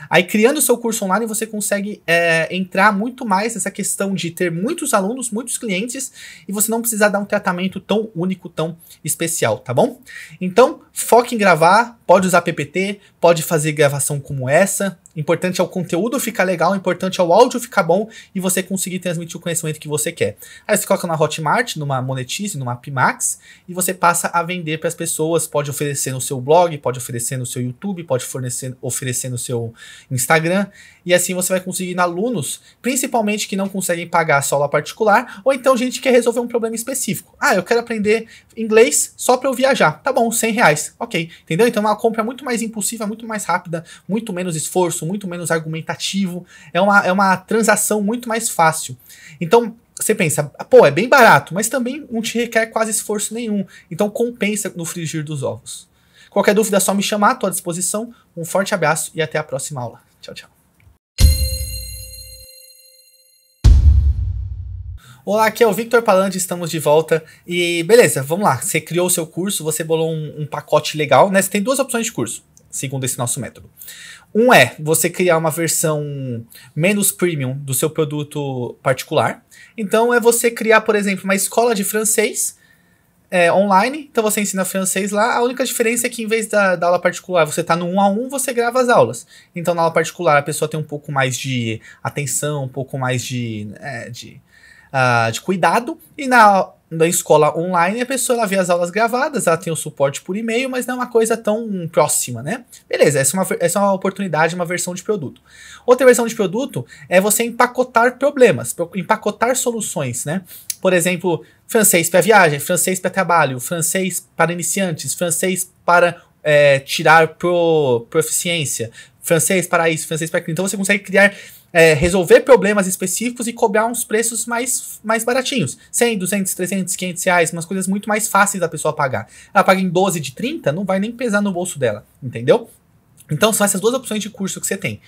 Aí criando o seu curso online, você consegue é, entrar muito mais nessa questão de ter muitos alunos, muitos clientes, e você não precisar dar um tratamento tão único, tão especial, tá bom? Então, foque em gravar, pode usar PPT, pode fazer gravação como essa, Importante é o conteúdo ficar legal, importante é o áudio ficar bom e você conseguir transmitir o conhecimento que você quer. Aí você coloca na Hotmart, numa Monetize, numa Pimax e você passa a vender para as pessoas. Pode oferecer no seu blog, pode oferecer no seu YouTube, pode fornecer, oferecer no seu Instagram e assim você vai conseguir alunos, principalmente que não conseguem pagar só aula particular, ou então gente que quer resolver um problema específico. Ah, eu quero aprender inglês só para eu viajar. Tá bom, 100 reais. Ok, entendeu? Então é uma compra muito mais impulsiva, muito mais rápida, muito menos esforço, muito menos argumentativo. É uma, é uma transação muito mais fácil. Então, você pensa, pô, é bem barato, mas também não te requer quase esforço nenhum. Então compensa no frigir dos ovos. Qualquer dúvida é só me chamar, estou à disposição. Um forte abraço e até a próxima aula. Tchau, tchau. Olá, aqui é o Victor Palandi, estamos de volta. E beleza, vamos lá. Você criou o seu curso, você bolou um, um pacote legal, né? Você tem duas opções de curso, segundo esse nosso método. Um é você criar uma versão menos premium do seu produto particular. Então é você criar, por exemplo, uma escola de francês é, online. Então você ensina francês lá. A única diferença é que em vez da, da aula particular você está no um a um, você grava as aulas. Então na aula particular a pessoa tem um pouco mais de atenção, um pouco mais de, é, de uh, de cuidado. E na, na escola online, a pessoa ela vê as aulas gravadas, ela tem o suporte por e-mail, mas não é uma coisa tão próxima, né? Beleza, essa é, uma, essa é uma oportunidade, uma versão de produto. Outra versão de produto é você empacotar problemas, empacotar soluções, né? Por exemplo, francês para viagem, francês para trabalho, francês para iniciantes, francês para é, tirar pro, proficiência, francês para isso, francês para aquilo. Então você consegue criar, é, resolver problemas específicos e cobrar uns preços mais, mais baratinhos. 100, 200, 300, 500 reais, umas coisas muito mais fáceis da pessoa pagar. Ela paga em 12 de 30, não vai nem pesar no bolso dela, entendeu? Então são essas duas opções de curso que você tem uh,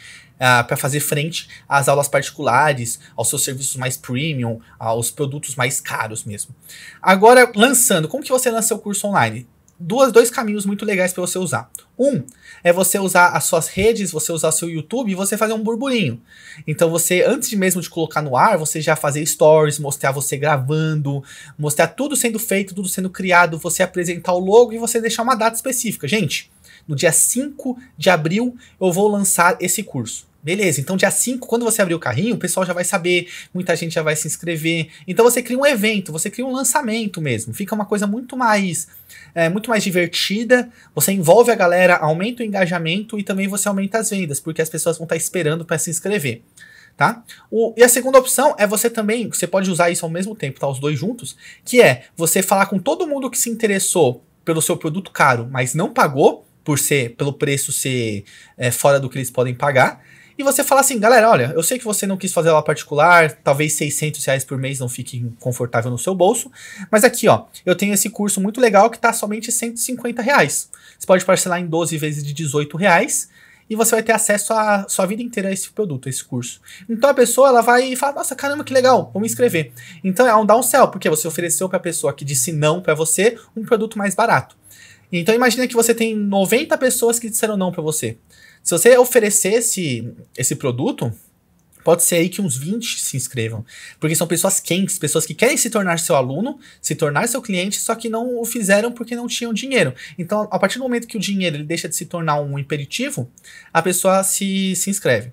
ah, para fazer frente às aulas particulares, aos seus serviços mais premium, aos produtos mais caros mesmo. Agora, lançando, como que você lança seu curso online? Duas, dois caminhos muito legais para você usar. Um é você usar as suas redes, você usar seu YouTube e você fazer um burburinho. Então você, antes mesmo de colocar no ar, você já fazer stories, mostrar você gravando, mostrar tudo sendo feito, tudo sendo criado, você apresentar o logo e você deixar uma data específica. Gente, no dia 5 de abril eu vou lançar esse curso. Beleza, então dia 5, quando você abrir o carrinho, o pessoal já vai saber, muita gente já vai se inscrever. Então você cria um evento, você cria um lançamento mesmo. Fica uma coisa muito mais é, muito mais divertida. Você envolve a galera, aumenta o engajamento e também você aumenta as vendas, porque as pessoas vão estar esperando para se inscrever. Tá? O, e a segunda opção é você também, você pode usar isso ao mesmo tempo, tá? Os dois juntos, que é você falar com todo mundo que se interessou pelo seu produto caro, mas não pagou, por ser pelo preço ser é, fora do que eles podem pagar. E você fala assim, galera, olha, eu sei que você não quis fazer aula particular, talvez 600 reais por mês não fique confortável no seu bolso, mas aqui, ó, eu tenho esse curso muito legal que tá somente 150 reais. Você pode parcelar em 12 vezes de 18 reais e você vai ter acesso a sua vida inteira a esse produto, a esse curso. Então a pessoa ela vai e fala: "Nossa, caramba, que legal, vou me inscrever". Então é um downsell, porque você ofereceu para a pessoa que disse não para você um produto mais barato. Então imagina que você tem 90 pessoas que disseram não para você. Se você oferecesse esse produto, pode ser aí que uns 20 se inscrevam. Porque são pessoas quentes, pessoas que querem se tornar seu aluno, se tornar seu cliente, só que não o fizeram porque não tinham dinheiro. Então, a partir do momento que o dinheiro ele deixa de se tornar um imperativo, a pessoa se, se inscreve.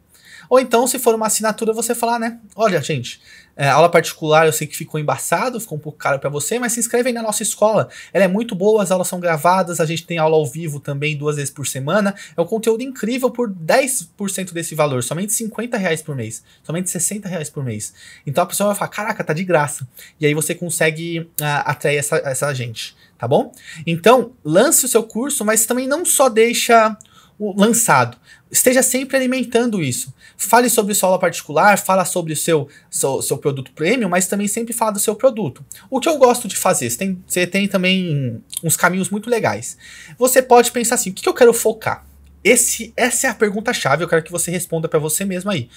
Ou então, se for uma assinatura, você falar, né? Olha, gente, é, aula particular eu sei que ficou embaçado, ficou um pouco caro para você, mas se inscreve aí na nossa escola. Ela é muito boa, as aulas são gravadas, a gente tem aula ao vivo também duas vezes por semana. É um conteúdo incrível por 10% desse valor, somente 50 reais por mês, somente 60 reais por mês. Então a pessoa vai falar, caraca, tá de graça. E aí você consegue uh, atrair essa, essa gente, tá bom? Então, lance o seu curso, mas também não só deixa lançado. Esteja sempre alimentando isso. Fale sobre sua aula particular, fala sobre o seu, seu, seu, produto premium, mas também sempre fala do seu produto. O que eu gosto de fazer, você tem, você tem também uns caminhos muito legais. Você pode pensar assim, o que, eu quero focar? Esse, essa é a pergunta-chave, eu quero que você responda para você mesmo aí.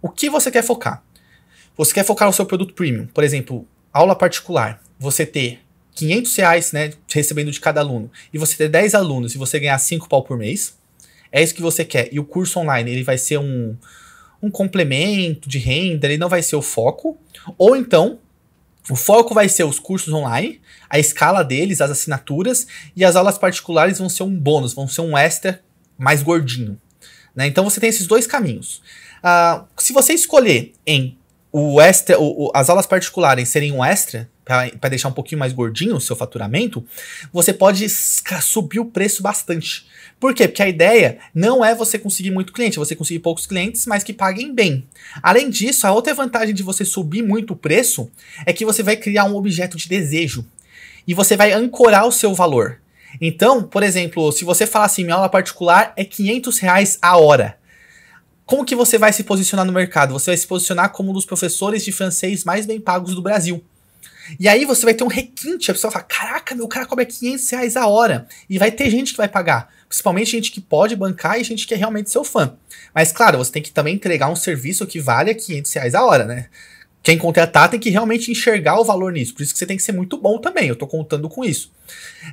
O que você quer focar? Você quer focar no seu produto premium, por exemplo, aula particular, você ter 500 reais, né, recebendo de cada aluno, e você ter 10 alunos e você ganhar 5 pau por mês, é isso que você quer. E o curso online, ele vai ser um, um complemento de renda, ele não vai ser o foco. Ou então, o foco vai ser os cursos online, a escala deles, as assinaturas, e as aulas particulares vão ser um bônus, vão ser um extra mais gordinho. Né? Então você tem esses dois caminhos. Uh, se você escolher em o extra, o, o, as aulas particulares serem um extra, para deixar um pouquinho mais gordinho o seu faturamento, você pode subir o preço bastante. Por quê? Porque a ideia não é você conseguir muito cliente, é você conseguir poucos clientes, mas que paguem bem. Além disso, a outra vantagem de você subir muito o preço é que você vai criar um objeto de desejo e você vai ancorar o seu valor. Então, por exemplo, se você falar assim, minha aula particular é 500 reais a hora. Como que você vai se posicionar no mercado? Você vai se posicionar como um dos professores de francês mais bem pagos do Brasil. E aí você vai ter um requinte, a pessoa fala, caraca, meu cara cobra 500 reais a hora. E vai ter gente que vai pagar. Principalmente gente que pode bancar e gente que é realmente seu fã. Mas claro, você tem que também entregar um serviço que valha 500 reais a hora, né? Quem contratar tem que realmente enxergar o valor nisso. Por isso que você tem que ser muito bom também. Eu tô contando com isso.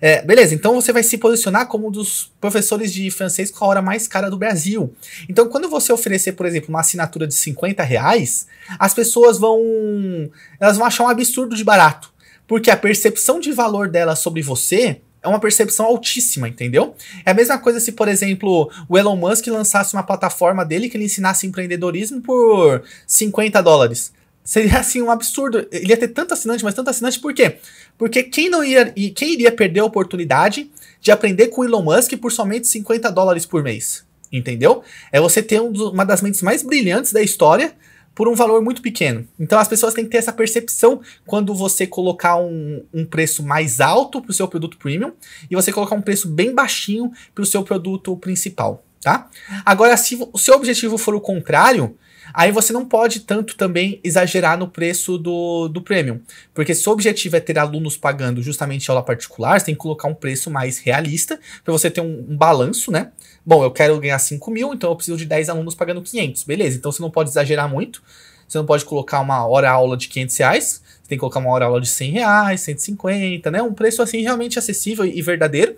É, beleza, então você vai se posicionar como um dos professores de francês com a hora mais cara do Brasil. Então, quando você oferecer, por exemplo, uma assinatura de 50 reais, as pessoas vão. Elas vão achar um absurdo de barato. Porque a percepção de valor dela sobre você é uma percepção altíssima, entendeu? É a mesma coisa se, por exemplo, o Elon Musk lançasse uma plataforma dele que ele ensinasse empreendedorismo por 50 dólares. Seria assim um absurdo. Ele ia ter tanto assinante, mas tanto assinante por quê? Porque quem não ia, quem iria perder a oportunidade de aprender com Elon Musk por somente 50 dólares por mês? Entendeu? É você ter um uma das mentes mais brilhantes da história por um valor muito pequeno. Então as pessoas têm que ter essa percepção quando você colocar um, um preço mais alto para o seu produto premium e você colocar um preço bem baixinho para o seu produto principal. tá? Agora, se o seu objetivo for o contrário, aí você não pode tanto também exagerar no preço do, do premium. Porque se o objetivo é ter alunos pagando justamente aula particular, você tem que colocar um preço mais realista para você ter um, um, balanço, né? Bom, eu quero ganhar 5 mil, então eu preciso de 10 alunos pagando 500. Beleza, então você não pode exagerar muito. Você não pode colocar uma hora aula de 500 reais. Você tem que colocar uma hora aula de 100 reais, 150, né? Um preço assim realmente acessível e verdadeiro.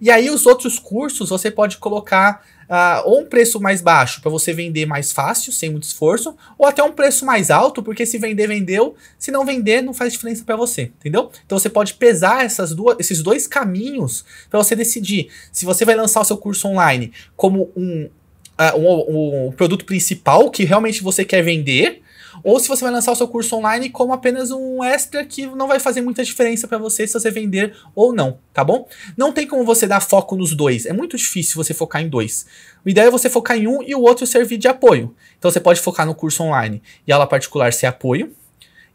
E aí os outros cursos você pode colocar uh, ou um preço mais baixo para você vender mais fácil, sem muito esforço, ou até um preço mais alto, porque se vender, vendeu. Se não vender, não faz diferença para você, entendeu? Então você pode pesar essas duas, esses dois caminhos para você decidir se você vai lançar o seu curso online como um, uh, um, um produto principal que realmente você quer vender ou se você vai lançar o seu curso online como apenas um extra que não vai fazer muita diferença para você se você vender ou não, tá bom? Não tem como você dar foco nos dois, é muito difícil você focar em dois. O ideal é você focar em um e o outro servir de apoio. Então você pode focar no curso online e aula particular ser apoio,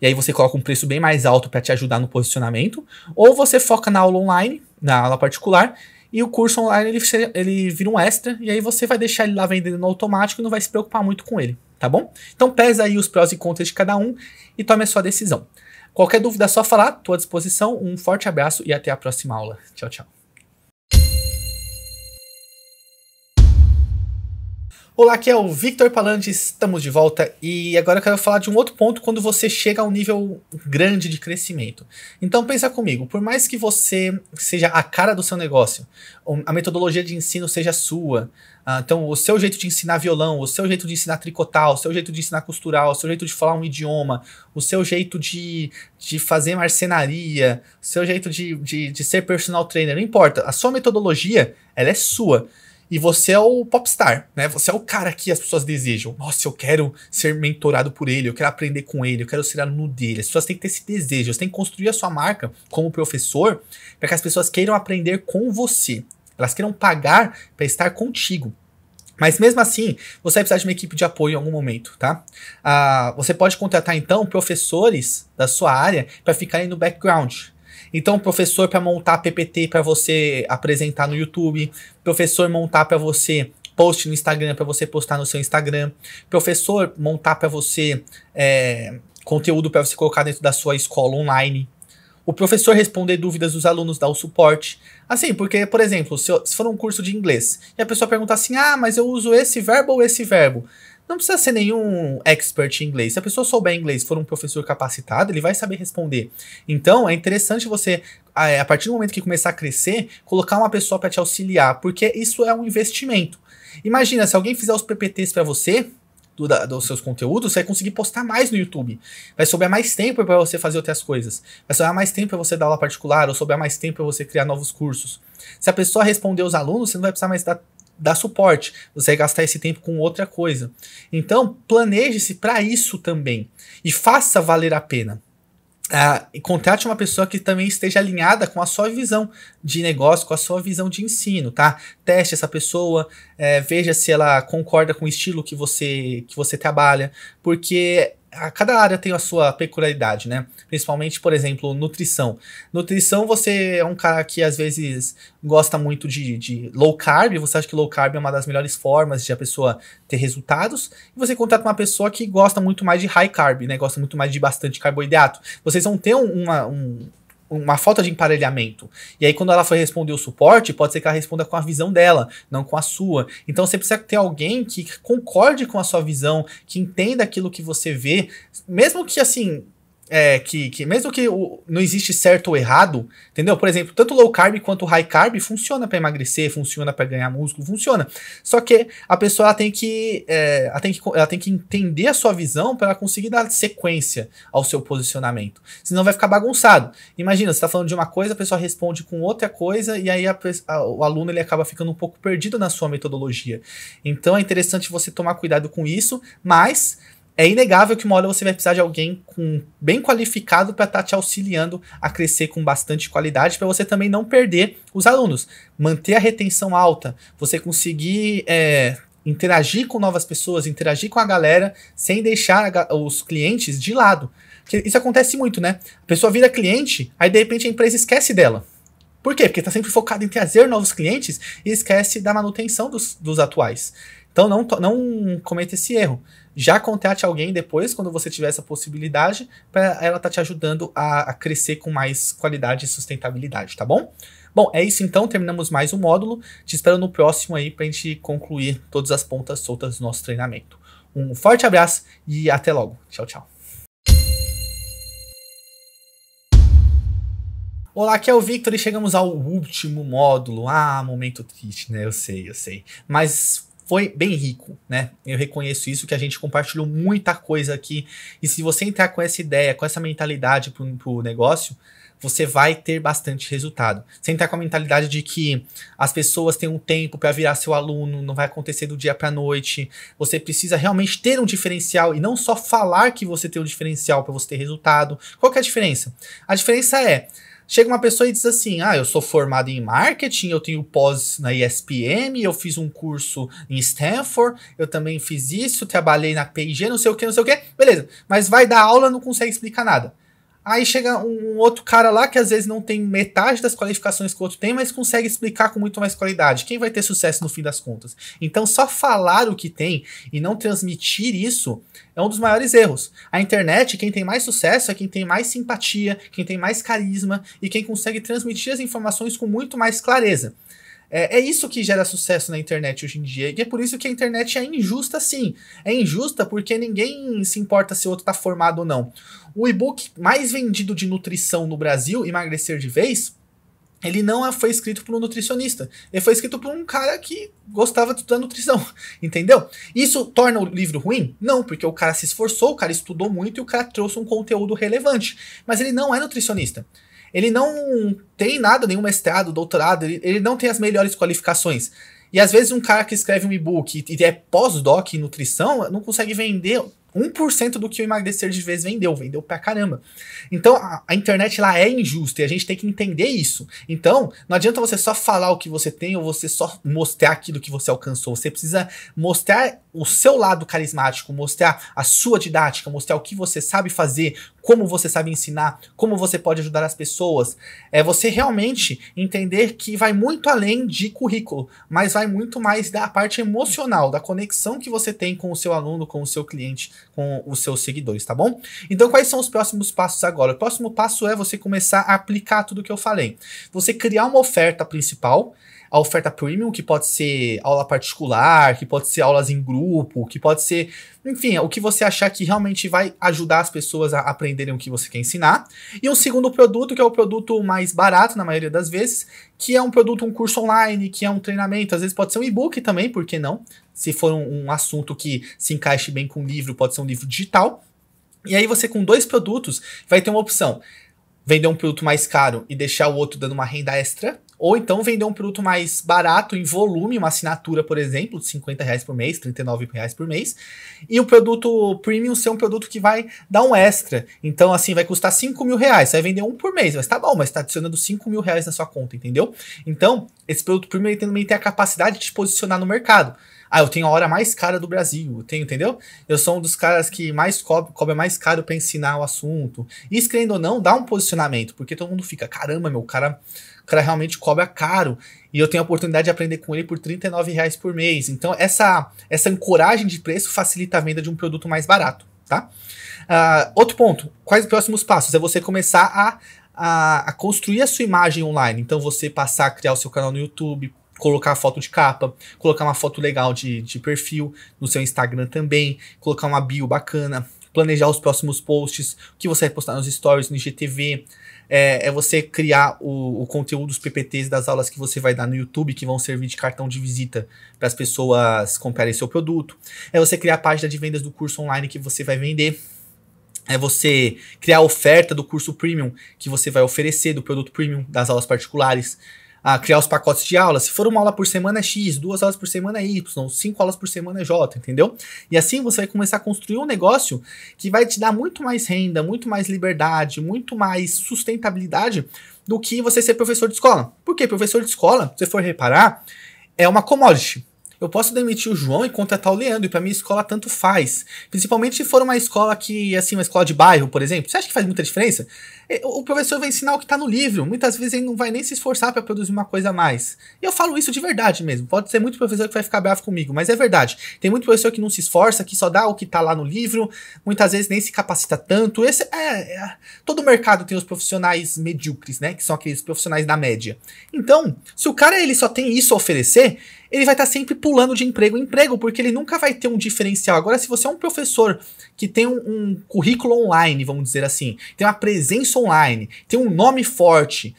e aí você coloca um preço bem mais alto para te ajudar no posicionamento, ou você foca na aula online, na aula particular, e o curso online ele, ele vira um extra, e aí você vai deixar ele lá vendendo no automático e não vai se preocupar muito com ele tá bom? Então pesa aí os prós e contras de cada um e tome a sua decisão. Qualquer dúvida é só falar, estou à disposição. Um forte abraço e até a próxima aula. Tchau, tchau. Olá, aqui é o Victor Palandi, estamos de volta e agora eu quero falar de um outro ponto quando você chega a um nível grande de crescimento. Então pensa comigo, por mais que você seja a cara do seu negócio, a metodologia de ensino seja sua, uh, então o seu jeito de ensinar violão, o seu jeito de ensinar tricotar, o seu jeito de ensinar costurar, o seu jeito de falar um idioma, o seu jeito de, de fazer marcenaria, o seu jeito de, de, de ser personal trainer, não importa, a sua metodologia, ela é sua. E você é o popstar, né? Você é o cara que as pessoas desejam. Nossa, eu quero ser mentorado por ele, eu quero aprender com ele, eu quero ser aluno dele. As pessoas têm que ter esse desejo, você tem que construir a sua marca como professor para que as pessoas queiram aprender com você. Elas queiram pagar para estar contigo. Mas mesmo assim, você vai precisar de uma equipe de apoio em algum momento, tá? Ah, você pode contratar então professores da sua área para ficarem no background, então, professor para montar PPT para você apresentar no YouTube, professor montar para você post no Instagram para você postar no seu Instagram, professor montar para você é, conteúdo para você colocar dentro da sua escola online, o professor responder dúvidas dos alunos, dar o suporte. Assim, porque, por exemplo, se, se for um curso de inglês e a pessoa pergunta assim: ah, mas eu uso esse verbo ou esse verbo? Não precisa ser nenhum expert em inglês. Se a pessoa souber inglês for um professor capacitado, ele vai saber responder. Então, é interessante você, a partir do momento que começar a crescer, colocar uma pessoa para te auxiliar, porque isso é um investimento. Imagina, se alguém fizer os PPTs para você, do, da, dos seus conteúdos, você vai conseguir postar mais no YouTube. Vai sobrar mais tempo para você fazer outras coisas. Vai sobrar mais tempo para você dar aula particular, ou sobrar mais tempo para você criar novos cursos. Se a pessoa responder os alunos, você não vai precisar mais dar dar suporte, você vai gastar esse tempo com outra coisa. Então, planeje-se para isso também e faça valer a pena. Uh, e contrate uma pessoa que também esteja alinhada com a sua visão de negócio, com a sua visão de ensino, tá? Teste essa pessoa, é, veja se ela concorda com o estilo que você, que você trabalha, porque a cada área tem a sua peculiaridade, né? Principalmente, por exemplo, nutrição. Nutrição, você é um cara que às vezes gosta muito de, de low carb, você acha que low carb é uma das melhores formas de a pessoa ter resultados, e você contrata uma pessoa que gosta muito mais de high carb, né? Gosta muito mais de bastante carboidrato. Vocês vão ter uma, um, uma falta de emparelhamento. E aí, quando ela for responder o suporte, pode ser que ela responda com a visão dela, não com a sua. Então, você precisa ter alguém que concorde com a sua visão, que entenda aquilo que você vê, mesmo que assim, é, que, que mesmo que o, não existe certo ou errado, entendeu? Por exemplo, tanto low carb quanto high carb funciona para emagrecer, funciona para ganhar músculo, funciona. Só que a pessoa tem que, é, ela tem que, ela tem que entender a sua visão para conseguir dar sequência ao seu posicionamento. Senão vai ficar bagunçado. Imagina, você está falando de uma coisa, a pessoa responde com outra coisa e aí a, a, o aluno ele acaba ficando um pouco perdido na sua metodologia. Então é interessante você tomar cuidado com isso, mas é inegável que uma hora você vai precisar de alguém com, bem qualificado para estar tá te auxiliando a crescer com bastante qualidade, para você também não perder os alunos. Manter a retenção alta, você conseguir é, interagir com novas pessoas, interagir com a galera, sem deixar os clientes de lado. Porque isso acontece muito, né? A pessoa vira cliente, aí de repente a empresa esquece dela. Por quê? Porque está sempre focado em trazer novos clientes e esquece da manutenção dos, dos atuais. Então não, não cometa esse erro. Já contate alguém depois, quando você tiver essa possibilidade, para ela estar tá te ajudando a, a crescer com mais qualidade e sustentabilidade, tá bom? Bom, é isso então, terminamos mais um módulo. Te espero no próximo aí para a gente concluir todas as pontas soltas do nosso treinamento. Um forte abraço e até logo. Tchau, tchau. Olá, aqui é o Victor e chegamos ao último módulo. Ah, momento triste, né? Eu sei, eu sei. Mas foi bem rico, né? Eu reconheço isso, que a gente compartilhou muita coisa aqui. E se você entrar com essa ideia, com essa mentalidade pro, pro negócio, você vai ter bastante resultado. Você entrar com a mentalidade de que as pessoas têm um tempo para virar seu aluno, não vai acontecer do dia para noite. Você precisa realmente ter um diferencial e não só falar que você tem um diferencial para você ter resultado. Qual que é a diferença? A diferença é Chega uma pessoa e diz assim: Ah, eu sou formado em marketing, eu tenho pós na ESPM, eu fiz um curso em Stanford, eu também fiz isso, trabalhei na P&G, não sei o que, não sei o que. Beleza, mas vai dar aula não consegue explicar nada. Aí chega um outro cara lá que às vezes não tem metade das qualificações que o outro tem, mas consegue explicar com muito mais qualidade. Quem vai ter sucesso no fim das contas? Então, só falar o que tem e não transmitir isso é um dos maiores erros. A internet, quem tem mais sucesso é quem tem mais simpatia, quem tem mais carisma e quem consegue transmitir as informações com muito mais clareza. É, é, isso que gera sucesso na internet hoje em dia. E é por isso que a internet é injusta, sim. É injusta porque ninguém se importa se o outro está formado ou não. O e-book mais vendido de nutrição no Brasil, Emagrecer de Vez, ele não foi escrito por um nutricionista. Ele foi escrito por um cara que gostava da nutrição, entendeu? Isso torna o livro ruim? Não, porque o cara se esforçou, o cara estudou muito e o cara trouxe um conteúdo relevante. Mas ele não é nutricionista. Ele não tem nada, nenhum mestrado, doutorado, ele, ele não tem as melhores qualificações. E às vezes um cara que escreve um e-book e é pós-doc em nutrição não consegue vender 1% do que o emagrecer de vez vendeu, vendeu pra caramba. Então a, a, internet lá é injusta e a gente tem que entender isso. Então, não adianta você só falar o que você tem ou você só mostrar aquilo que você alcançou. Você precisa mostrar o seu lado carismático, mostrar a sua didática, mostrar o que você sabe fazer, como você sabe ensinar, como você pode ajudar as pessoas. É você realmente entender que vai muito além de currículo, mas vai muito mais da parte emocional, da conexão que você tem com o seu aluno, com o seu cliente, com os seus seguidores, tá bom? Então, quais são os próximos passos agora? O próximo passo é você começar a aplicar tudo que eu falei. Você criar uma oferta principal, a oferta premium, que pode ser aula particular, que pode ser aulas em grupo, que pode ser, enfim, o que você achar que realmente vai ajudar as pessoas a aprenderem o que você quer ensinar. E um segundo produto, que é o produto mais barato na maioria das vezes, que é um produto, um curso online, que é um treinamento, às vezes pode ser um e-book também, por que não? Se for um, um assunto que se encaixe bem com um livro, pode ser um livro digital. E aí você com dois produtos vai ter uma opção vender um produto mais caro e deixar o outro dando uma renda extra, ou então vender um produto mais barato em volume, uma assinatura, por exemplo, de 50 reais por mês, 39 reais por mês, e o produto premium ser um produto que vai dar um extra. Então, assim, vai custar 5 mil reais, você vai vender um por mês, mas tá bom, mas tá adicionando 5 mil reais na sua conta, entendeu? Então, esse produto premium ele também tem a capacidade de te posicionar no mercado. Ah, eu tenho a hora mais cara do Brasil, eu tenho, entendeu? Eu sou um dos caras que mais cobra mais caro para ensinar o assunto. Isso, querendo ou não, dá um posicionamento, porque todo mundo fica, caramba, meu, cara, o cara realmente cobra caro. E eu tenho a oportunidade de aprender com ele por 39 reais por mês. Então, essa, essa ancoragem de preço facilita a venda de um produto mais barato, tá? Uh, outro ponto, quais os próximos passos? É você começar a, a, a construir a sua imagem online. Então, você passar a criar o seu canal no YouTube, colocar a foto de capa, colocar uma foto legal de, de perfil no seu Instagram também, colocar uma bio bacana, planejar os próximos posts, o que você vai postar nos stories, no IGTV, é, é você criar o, o, conteúdo dos PPTs das aulas que você vai dar no YouTube, que vão servir de cartão de visita para as pessoas comprarem seu produto. É você criar a página de vendas do curso online que você vai vender. É você criar a oferta do curso premium que você vai oferecer, do produto premium, das aulas particulares a criar os pacotes de aula. Se for uma aula por semana é X, duas aulas por semana é Y, cinco aulas por semana é J, entendeu? E assim você vai começar a construir um negócio que vai te dar muito mais renda, muito mais liberdade, muito mais sustentabilidade do que você ser professor de escola. Porque professor de escola, se você for reparar, é uma commodity. Eu posso demitir o João e contratar o Leandro, e para minha escola tanto faz. Principalmente se for uma escola que, assim, uma escola de bairro, por exemplo. Você acha que faz muita diferença? O professor vai ensinar o que está no livro. Muitas vezes ele não vai nem se esforçar para produzir uma coisa a mais. E eu falo isso de verdade mesmo. Pode ser muito professor que vai ficar bravo comigo, mas é verdade. Tem muito professor que não se esforça, que só dá o que está lá no livro, muitas vezes nem se capacita tanto. Esse é, é, todo mercado tem os profissionais medíocres, né? Que são aqueles profissionais da média. Então, se o cara ele só tem isso a oferecer, ele vai estar tá sempre pulando de emprego em emprego, porque ele nunca vai ter um diferencial. Agora, se você é um professor que tem um, um currículo online, vamos dizer assim, tem uma presença online, tem um nome forte,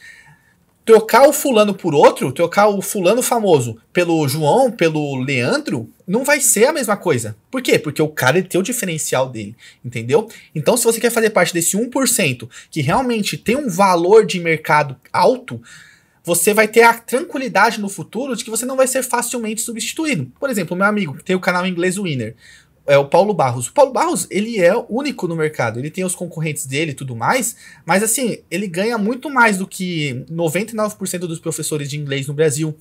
trocar o fulano por outro, trocar o fulano famoso pelo João, pelo Leandro, não vai ser a mesma coisa. Por quê? Porque o cara tem o diferencial dele, entendeu? Então, se você quer fazer parte desse 1% que realmente tem um valor de mercado alto, você vai ter a tranquilidade no futuro de que você não vai ser facilmente substituído. Por exemplo, meu amigo tem o canal inglês Winner, é o Paulo Barros. O Paulo Barros, ele é único no mercado. Ele tem os concorrentes dele e tudo mais, mas assim, ele ganha muito mais do que 99% dos professores de inglês no Brasil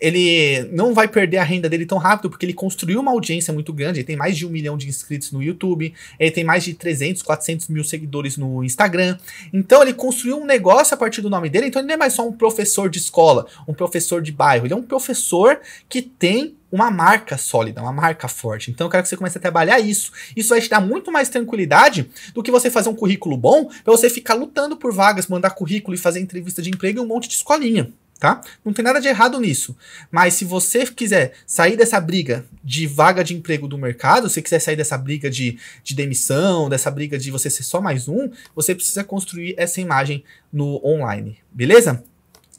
ele não vai perder a renda dele tão rápido, porque ele construiu uma audiência muito grande, ele tem mais de um milhão de inscritos no YouTube, ele tem mais de 300, 400 mil seguidores no Instagram, então ele construiu um negócio a partir do nome dele, então ele não é mais só um professor de escola, um professor de bairro, ele é um professor que tem uma marca sólida, uma marca forte. Então eu quero que você comece a trabalhar isso. Isso vai te dar muito mais tranquilidade do que você fazer um currículo bom para você ficar lutando por vagas, mandar currículo e fazer entrevista de emprego e um monte de escolinha tá? Não tem nada de errado nisso. Mas se você quiser sair dessa briga de vaga de emprego do mercado, se você quiser sair dessa briga de, de demissão, dessa briga de você ser só mais um, você precisa construir essa imagem no online, beleza?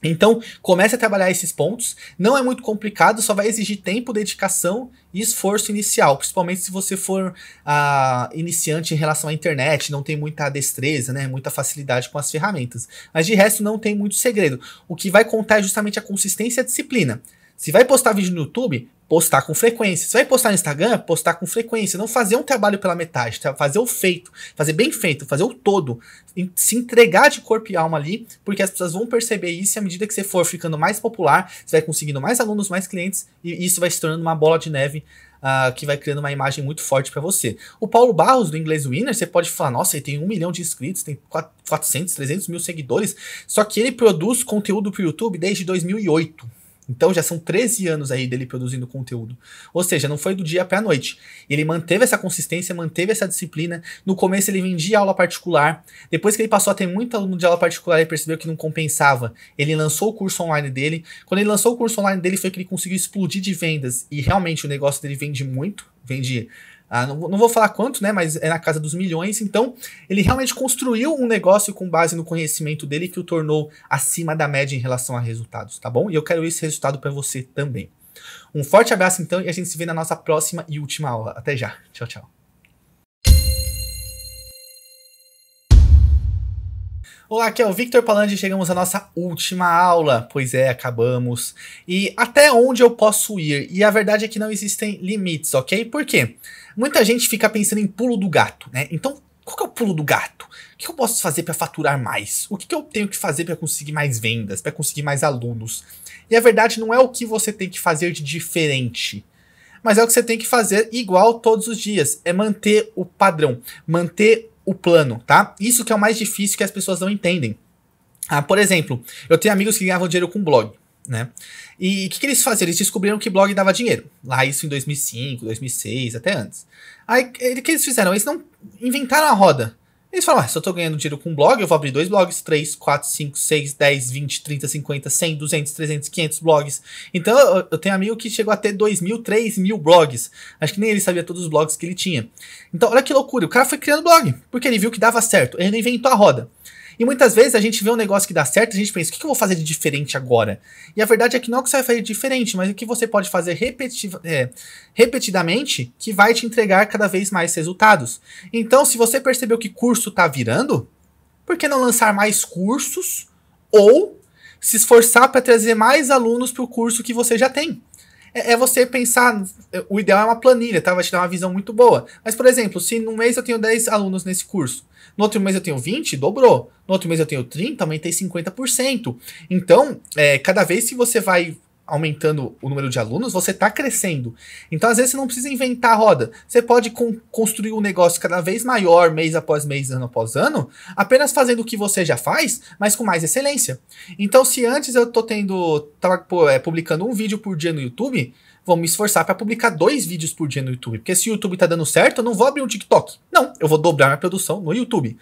Então, comece a trabalhar esses pontos. Não é muito complicado, só vai exigir tempo, dedicação e esforço inicial, principalmente se você for uh, iniciante em relação à internet, não tem muita destreza, né, muita facilidade com as ferramentas. Mas de resto não tem muito segredo. O que vai contar é justamente a consistência e a disciplina. Se vai postar vídeo no YouTube, postar com frequência. Se vai postar no Instagram, postar com frequência. Não fazer um trabalho pela metade, tá? fazer o feito, fazer bem feito, fazer o todo. Se entregar de corpo e alma ali, porque as pessoas vão perceber isso e à medida que você for ficando mais popular, você vai conseguindo mais alunos, mais clientes, e isso vai se tornando uma bola de neve Uh, que vai criando uma imagem muito forte para você. O Paulo Barros, do Inglês Winner, você pode falar, nossa, ele tem um milhão de inscritos, tem 400, 300 mil seguidores, só que ele produz conteúdo para o YouTube desde 2008. Então já são 13 anos aí dele produzindo conteúdo. Ou seja, não foi do dia para a noite. Ele manteve essa consistência, manteve essa disciplina. No começo ele vendia aula particular. Depois que ele passou a ter muito aluno de aula particular e percebeu que não compensava, ele lançou o curso online dele. Quando ele lançou o curso online dele foi que ele conseguiu explodir de vendas e realmente o negócio dele vende muito, vende ah, não, não, vou falar quanto, né? Mas é na casa dos milhões. Então, ele realmente construiu um negócio com base no conhecimento dele que o tornou acima da média em relação a resultados, tá bom? E eu quero esse resultado para você também. Um forte abraço, então, e a gente se vê na nossa próxima e última aula. Até já. Tchau, tchau. Olá, aqui é o Victor Palandi e chegamos à nossa última aula. Pois é, acabamos. E até onde eu posso ir? E a verdade é que não existem limites, ok? Por quê? Muita gente fica pensando em pulo do gato, né? Então, qual que é o pulo do gato? O que eu posso fazer para faturar mais? O que, que eu tenho que fazer para conseguir mais vendas, para conseguir mais alunos? E a verdade não é o que você tem que fazer de diferente, mas é o que você tem que fazer igual todos os dias. É manter o padrão, manter o plano, tá? Isso que é o mais difícil que as pessoas não entendem. Ah, por exemplo, eu tenho amigos que ganhavam dinheiro com blog, né? E o que, que, eles faziam? Eles descobriram que blog dava dinheiro. Lá isso em 2005, 2006, até antes. Aí o que eles fizeram? Eles não inventaram a roda. Eles falaram, ah, se eu tô ganhando dinheiro com um blog, eu vou abrir dois blogs, 3, 4, 5, 6, 10, 20, 30, 50, 100, 200, 300, 500 blogs. Então eu, eu tenho amigo que chegou a ter 2 mil, 3 mil blogs. Acho que nem ele sabia todos os blogs que ele tinha. Então olha que loucura, o cara foi criando blog, porque ele viu que dava certo, ele não inventou a roda. E muitas vezes a gente vê um negócio que dá certo, a gente pensa, o que, eu vou fazer de diferente agora? E a verdade é que não é o que você vai fazer de diferente, mas o que você pode fazer é, repetidamente que vai te entregar cada vez mais resultados. Então, se você percebeu que curso está virando, por que não lançar mais cursos ou se esforçar para trazer mais alunos para o curso que você já tem? é, é, você pensar. O ideal é uma planilha, tá? Vai te dar uma visão muito boa. Mas, por exemplo, se no mês eu tenho 10 alunos nesse curso, no outro mês eu tenho 20, dobrou. No outro mês eu tenho 30, aumentei 50%. Então, é, cada vez que você vai aumentando o número de alunos, você está crescendo. Então, às vezes, você não precisa inventar a roda. Você pode construir um negócio cada vez maior, mês após mês, ano após ano, apenas fazendo o que você já faz, mas com mais excelência. Então, se antes eu estou tendo. tava é, publicando um vídeo por dia no YouTube, vou me esforçar para publicar dois vídeos por dia no YouTube. Porque se o YouTube tá dando certo, eu não vou abrir um TikTok. Não, eu vou dobrar minha produção no YouTube.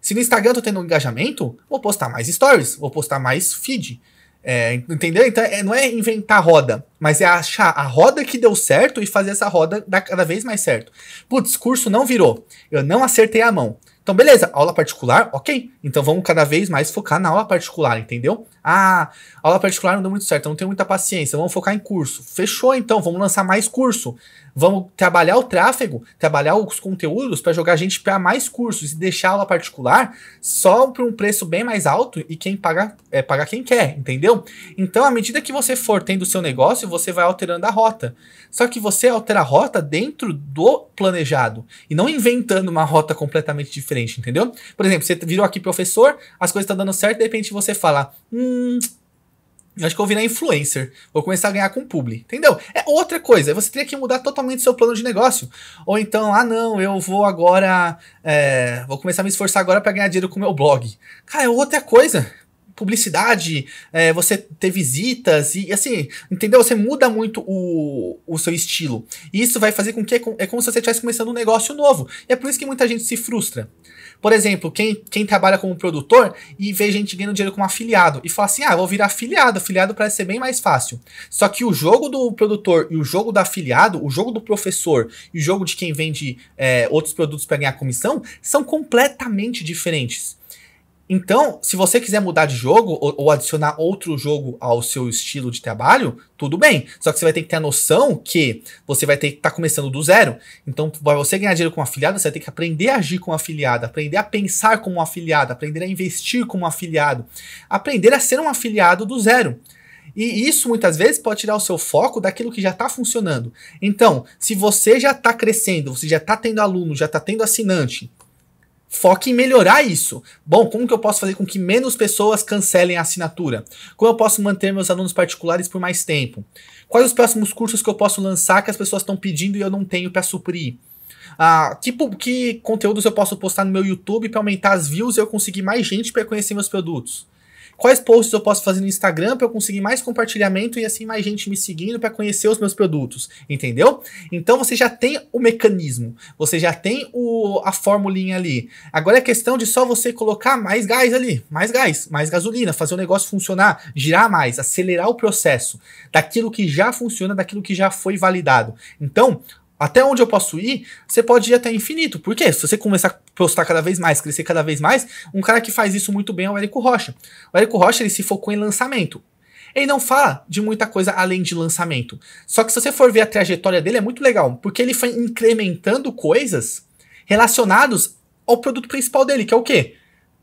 Se no Instagram eu tô tendo um engajamento, vou postar mais stories, vou postar mais feed. É, entendeu? Então é, não é inventar roda, mas é achar a roda que deu certo e fazer essa roda dar cada vez mais certo. Putz, curso não virou. Eu não acertei a mão. Então, beleza, aula particular, ok. Então vamos cada vez mais focar na aula particular, entendeu? Ah, aula particular não deu muito certo, não tenho muita paciência, vamos focar em curso. Fechou então, vamos lançar mais curso. Vamos trabalhar o tráfego, trabalhar os conteúdos para jogar gente para mais cursos e deixar aula particular só por um preço bem mais alto e quem paga é pagar quem quer, entendeu? Então, à medida que você for tendo o seu negócio, você vai alterando a rota. Só que você altera a rota dentro do planejado e não inventando uma rota completamente diferente, entendeu? Por exemplo, você virou aqui professor, as coisas estão dando certo, de repente você fala: Hum, eu acho que eu vou virar influencer. Vou começar a ganhar com publi. Entendeu? É outra coisa. Você teria que mudar totalmente seu plano de negócio. Ou então, ah, não, eu vou agora. É, vou começar a me esforçar agora para ganhar dinheiro com o meu blog. Cara, é outra coisa. Publicidade, é, você ter visitas e assim, entendeu? Você muda muito o, o seu estilo. E isso vai fazer com que é como se você estivesse começando um negócio novo. E é por isso que muita gente se frustra. Por exemplo, quem, quem trabalha como produtor e vê gente ganhando dinheiro como afiliado e fala assim: ah, vou virar afiliado, afiliado parece ser bem mais fácil. Só que o jogo do produtor e o jogo do afiliado, o jogo do professor e o jogo de quem vende é, outros produtos para ganhar comissão são completamente diferentes. Então, se você quiser mudar de jogo ou, ou, adicionar outro jogo ao seu estilo de trabalho, tudo bem. Só que você vai ter que ter a noção que você vai ter que estar tá começando do zero. Então, para você ganhar dinheiro com afiliado, você vai ter que aprender a agir como afiliado, aprender a pensar como um afiliado, aprender a investir como um afiliado, aprender a ser um afiliado do zero. E isso muitas vezes pode tirar o seu foco daquilo que já está funcionando. Então, se você já está crescendo, você já está tendo aluno, já está tendo assinante, Foque em melhorar isso. Bom, como que eu posso fazer com que menos pessoas cancelem a assinatura? Como eu posso manter meus alunos particulares por mais tempo? Quais os próximos cursos que eu posso lançar que as pessoas estão pedindo e eu não tenho para suprir? Ah, que, que conteúdos eu posso postar no meu YouTube para aumentar as views e eu conseguir mais gente para conhecer meus produtos? Quais posts eu posso fazer no Instagram para eu conseguir mais compartilhamento e assim mais gente me seguindo para conhecer os meus produtos, entendeu? Então você já tem o mecanismo, você já tem o, a formulinha ali. Agora é questão de só você colocar mais gás ali, mais gás, mais gasolina, fazer o negócio funcionar, girar mais, acelerar o processo daquilo que já funciona, daquilo que já foi validado. Então, até onde eu posso ir, você pode ir até infinito. Por quê? Se você começar a postar cada vez mais, crescer cada vez mais, um cara que faz isso muito bem é o Érico Rocha. O Érico Rocha ele se focou em lançamento. Ele não fala de muita coisa além de lançamento. Só que se você for ver a trajetória dele, é muito legal, porque ele foi incrementando coisas relacionadas ao produto principal dele, que é o quê?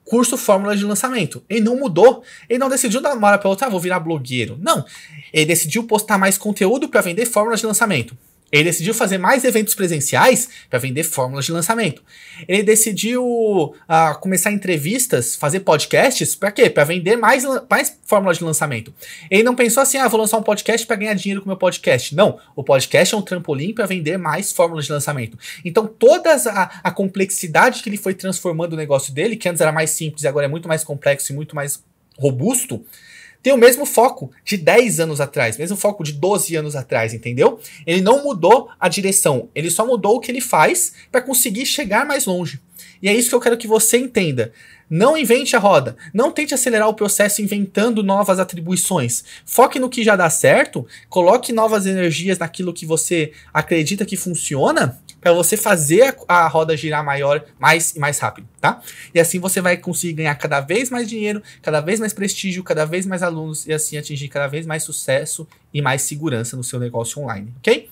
Curso Fórmula de Lançamento. Ele não mudou. Ele não decidiu da uma hora para outra, ah, vou virar blogueiro. Não. Ele decidiu postar mais conteúdo para vender fórmulas de lançamento. Ele decidiu fazer mais eventos presenciais para vender fórmulas de lançamento. Ele decidiu uh, começar entrevistas, fazer podcasts, para quê? Para vender mais, mais fórmulas de lançamento. Ele não pensou assim, ah, vou lançar um podcast para ganhar dinheiro com meu podcast. Não, o podcast é um trampolim para vender mais fórmulas de lançamento. Então, toda a, a complexidade que ele foi transformando o negócio dele, que antes era mais simples e agora é muito mais complexo e muito mais robusto, tem o mesmo foco de 10 anos atrás, mesmo foco de 12 anos atrás, entendeu? Ele não mudou a direção, ele só mudou o que ele faz para conseguir chegar mais longe. E é isso que eu quero que você entenda. Não invente a roda. Não tente acelerar o processo inventando novas atribuições. Foque no que já dá certo, coloque novas energias naquilo que você acredita que funciona para você fazer a, a, roda girar maior, mais e mais rápido, tá? E assim você vai conseguir ganhar cada vez mais dinheiro, cada vez mais prestígio, cada vez mais alunos e assim atingir cada vez mais sucesso e mais segurança no seu negócio online, ok?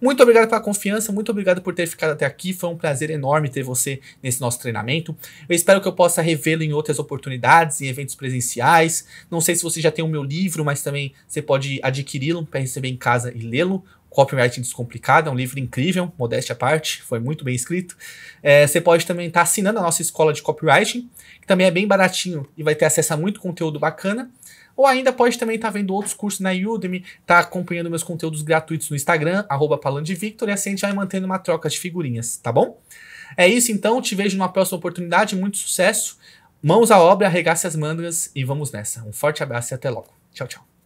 Muito obrigado pela confiança, muito obrigado por ter ficado até aqui. Foi um prazer enorme ter você nesse nosso treinamento. Eu espero que eu possa revê-lo em outras oportunidades, em eventos presenciais. Não sei se você já tem o meu livro, mas também você pode adquiri-lo para receber em casa e lê-lo. Copywriting Descomplicado, é um livro incrível, modéstia à parte, foi muito bem escrito. É, você pode também estar tá assinando a nossa escola de copywriting, que também é bem baratinho e vai ter acesso a muito conteúdo bacana. ou ainda pode também estar tá vendo outros cursos na Udemy, tá acompanhando meus conteúdos gratuitos no Instagram, arroba e assim a gente vai mantendo uma troca de figurinhas, tá bom? É isso então, te vejo numa próxima oportunidade, muito sucesso, mãos à obra, arregace as mangas e vamos nessa. Um forte abraço e até logo. Tchau, tchau.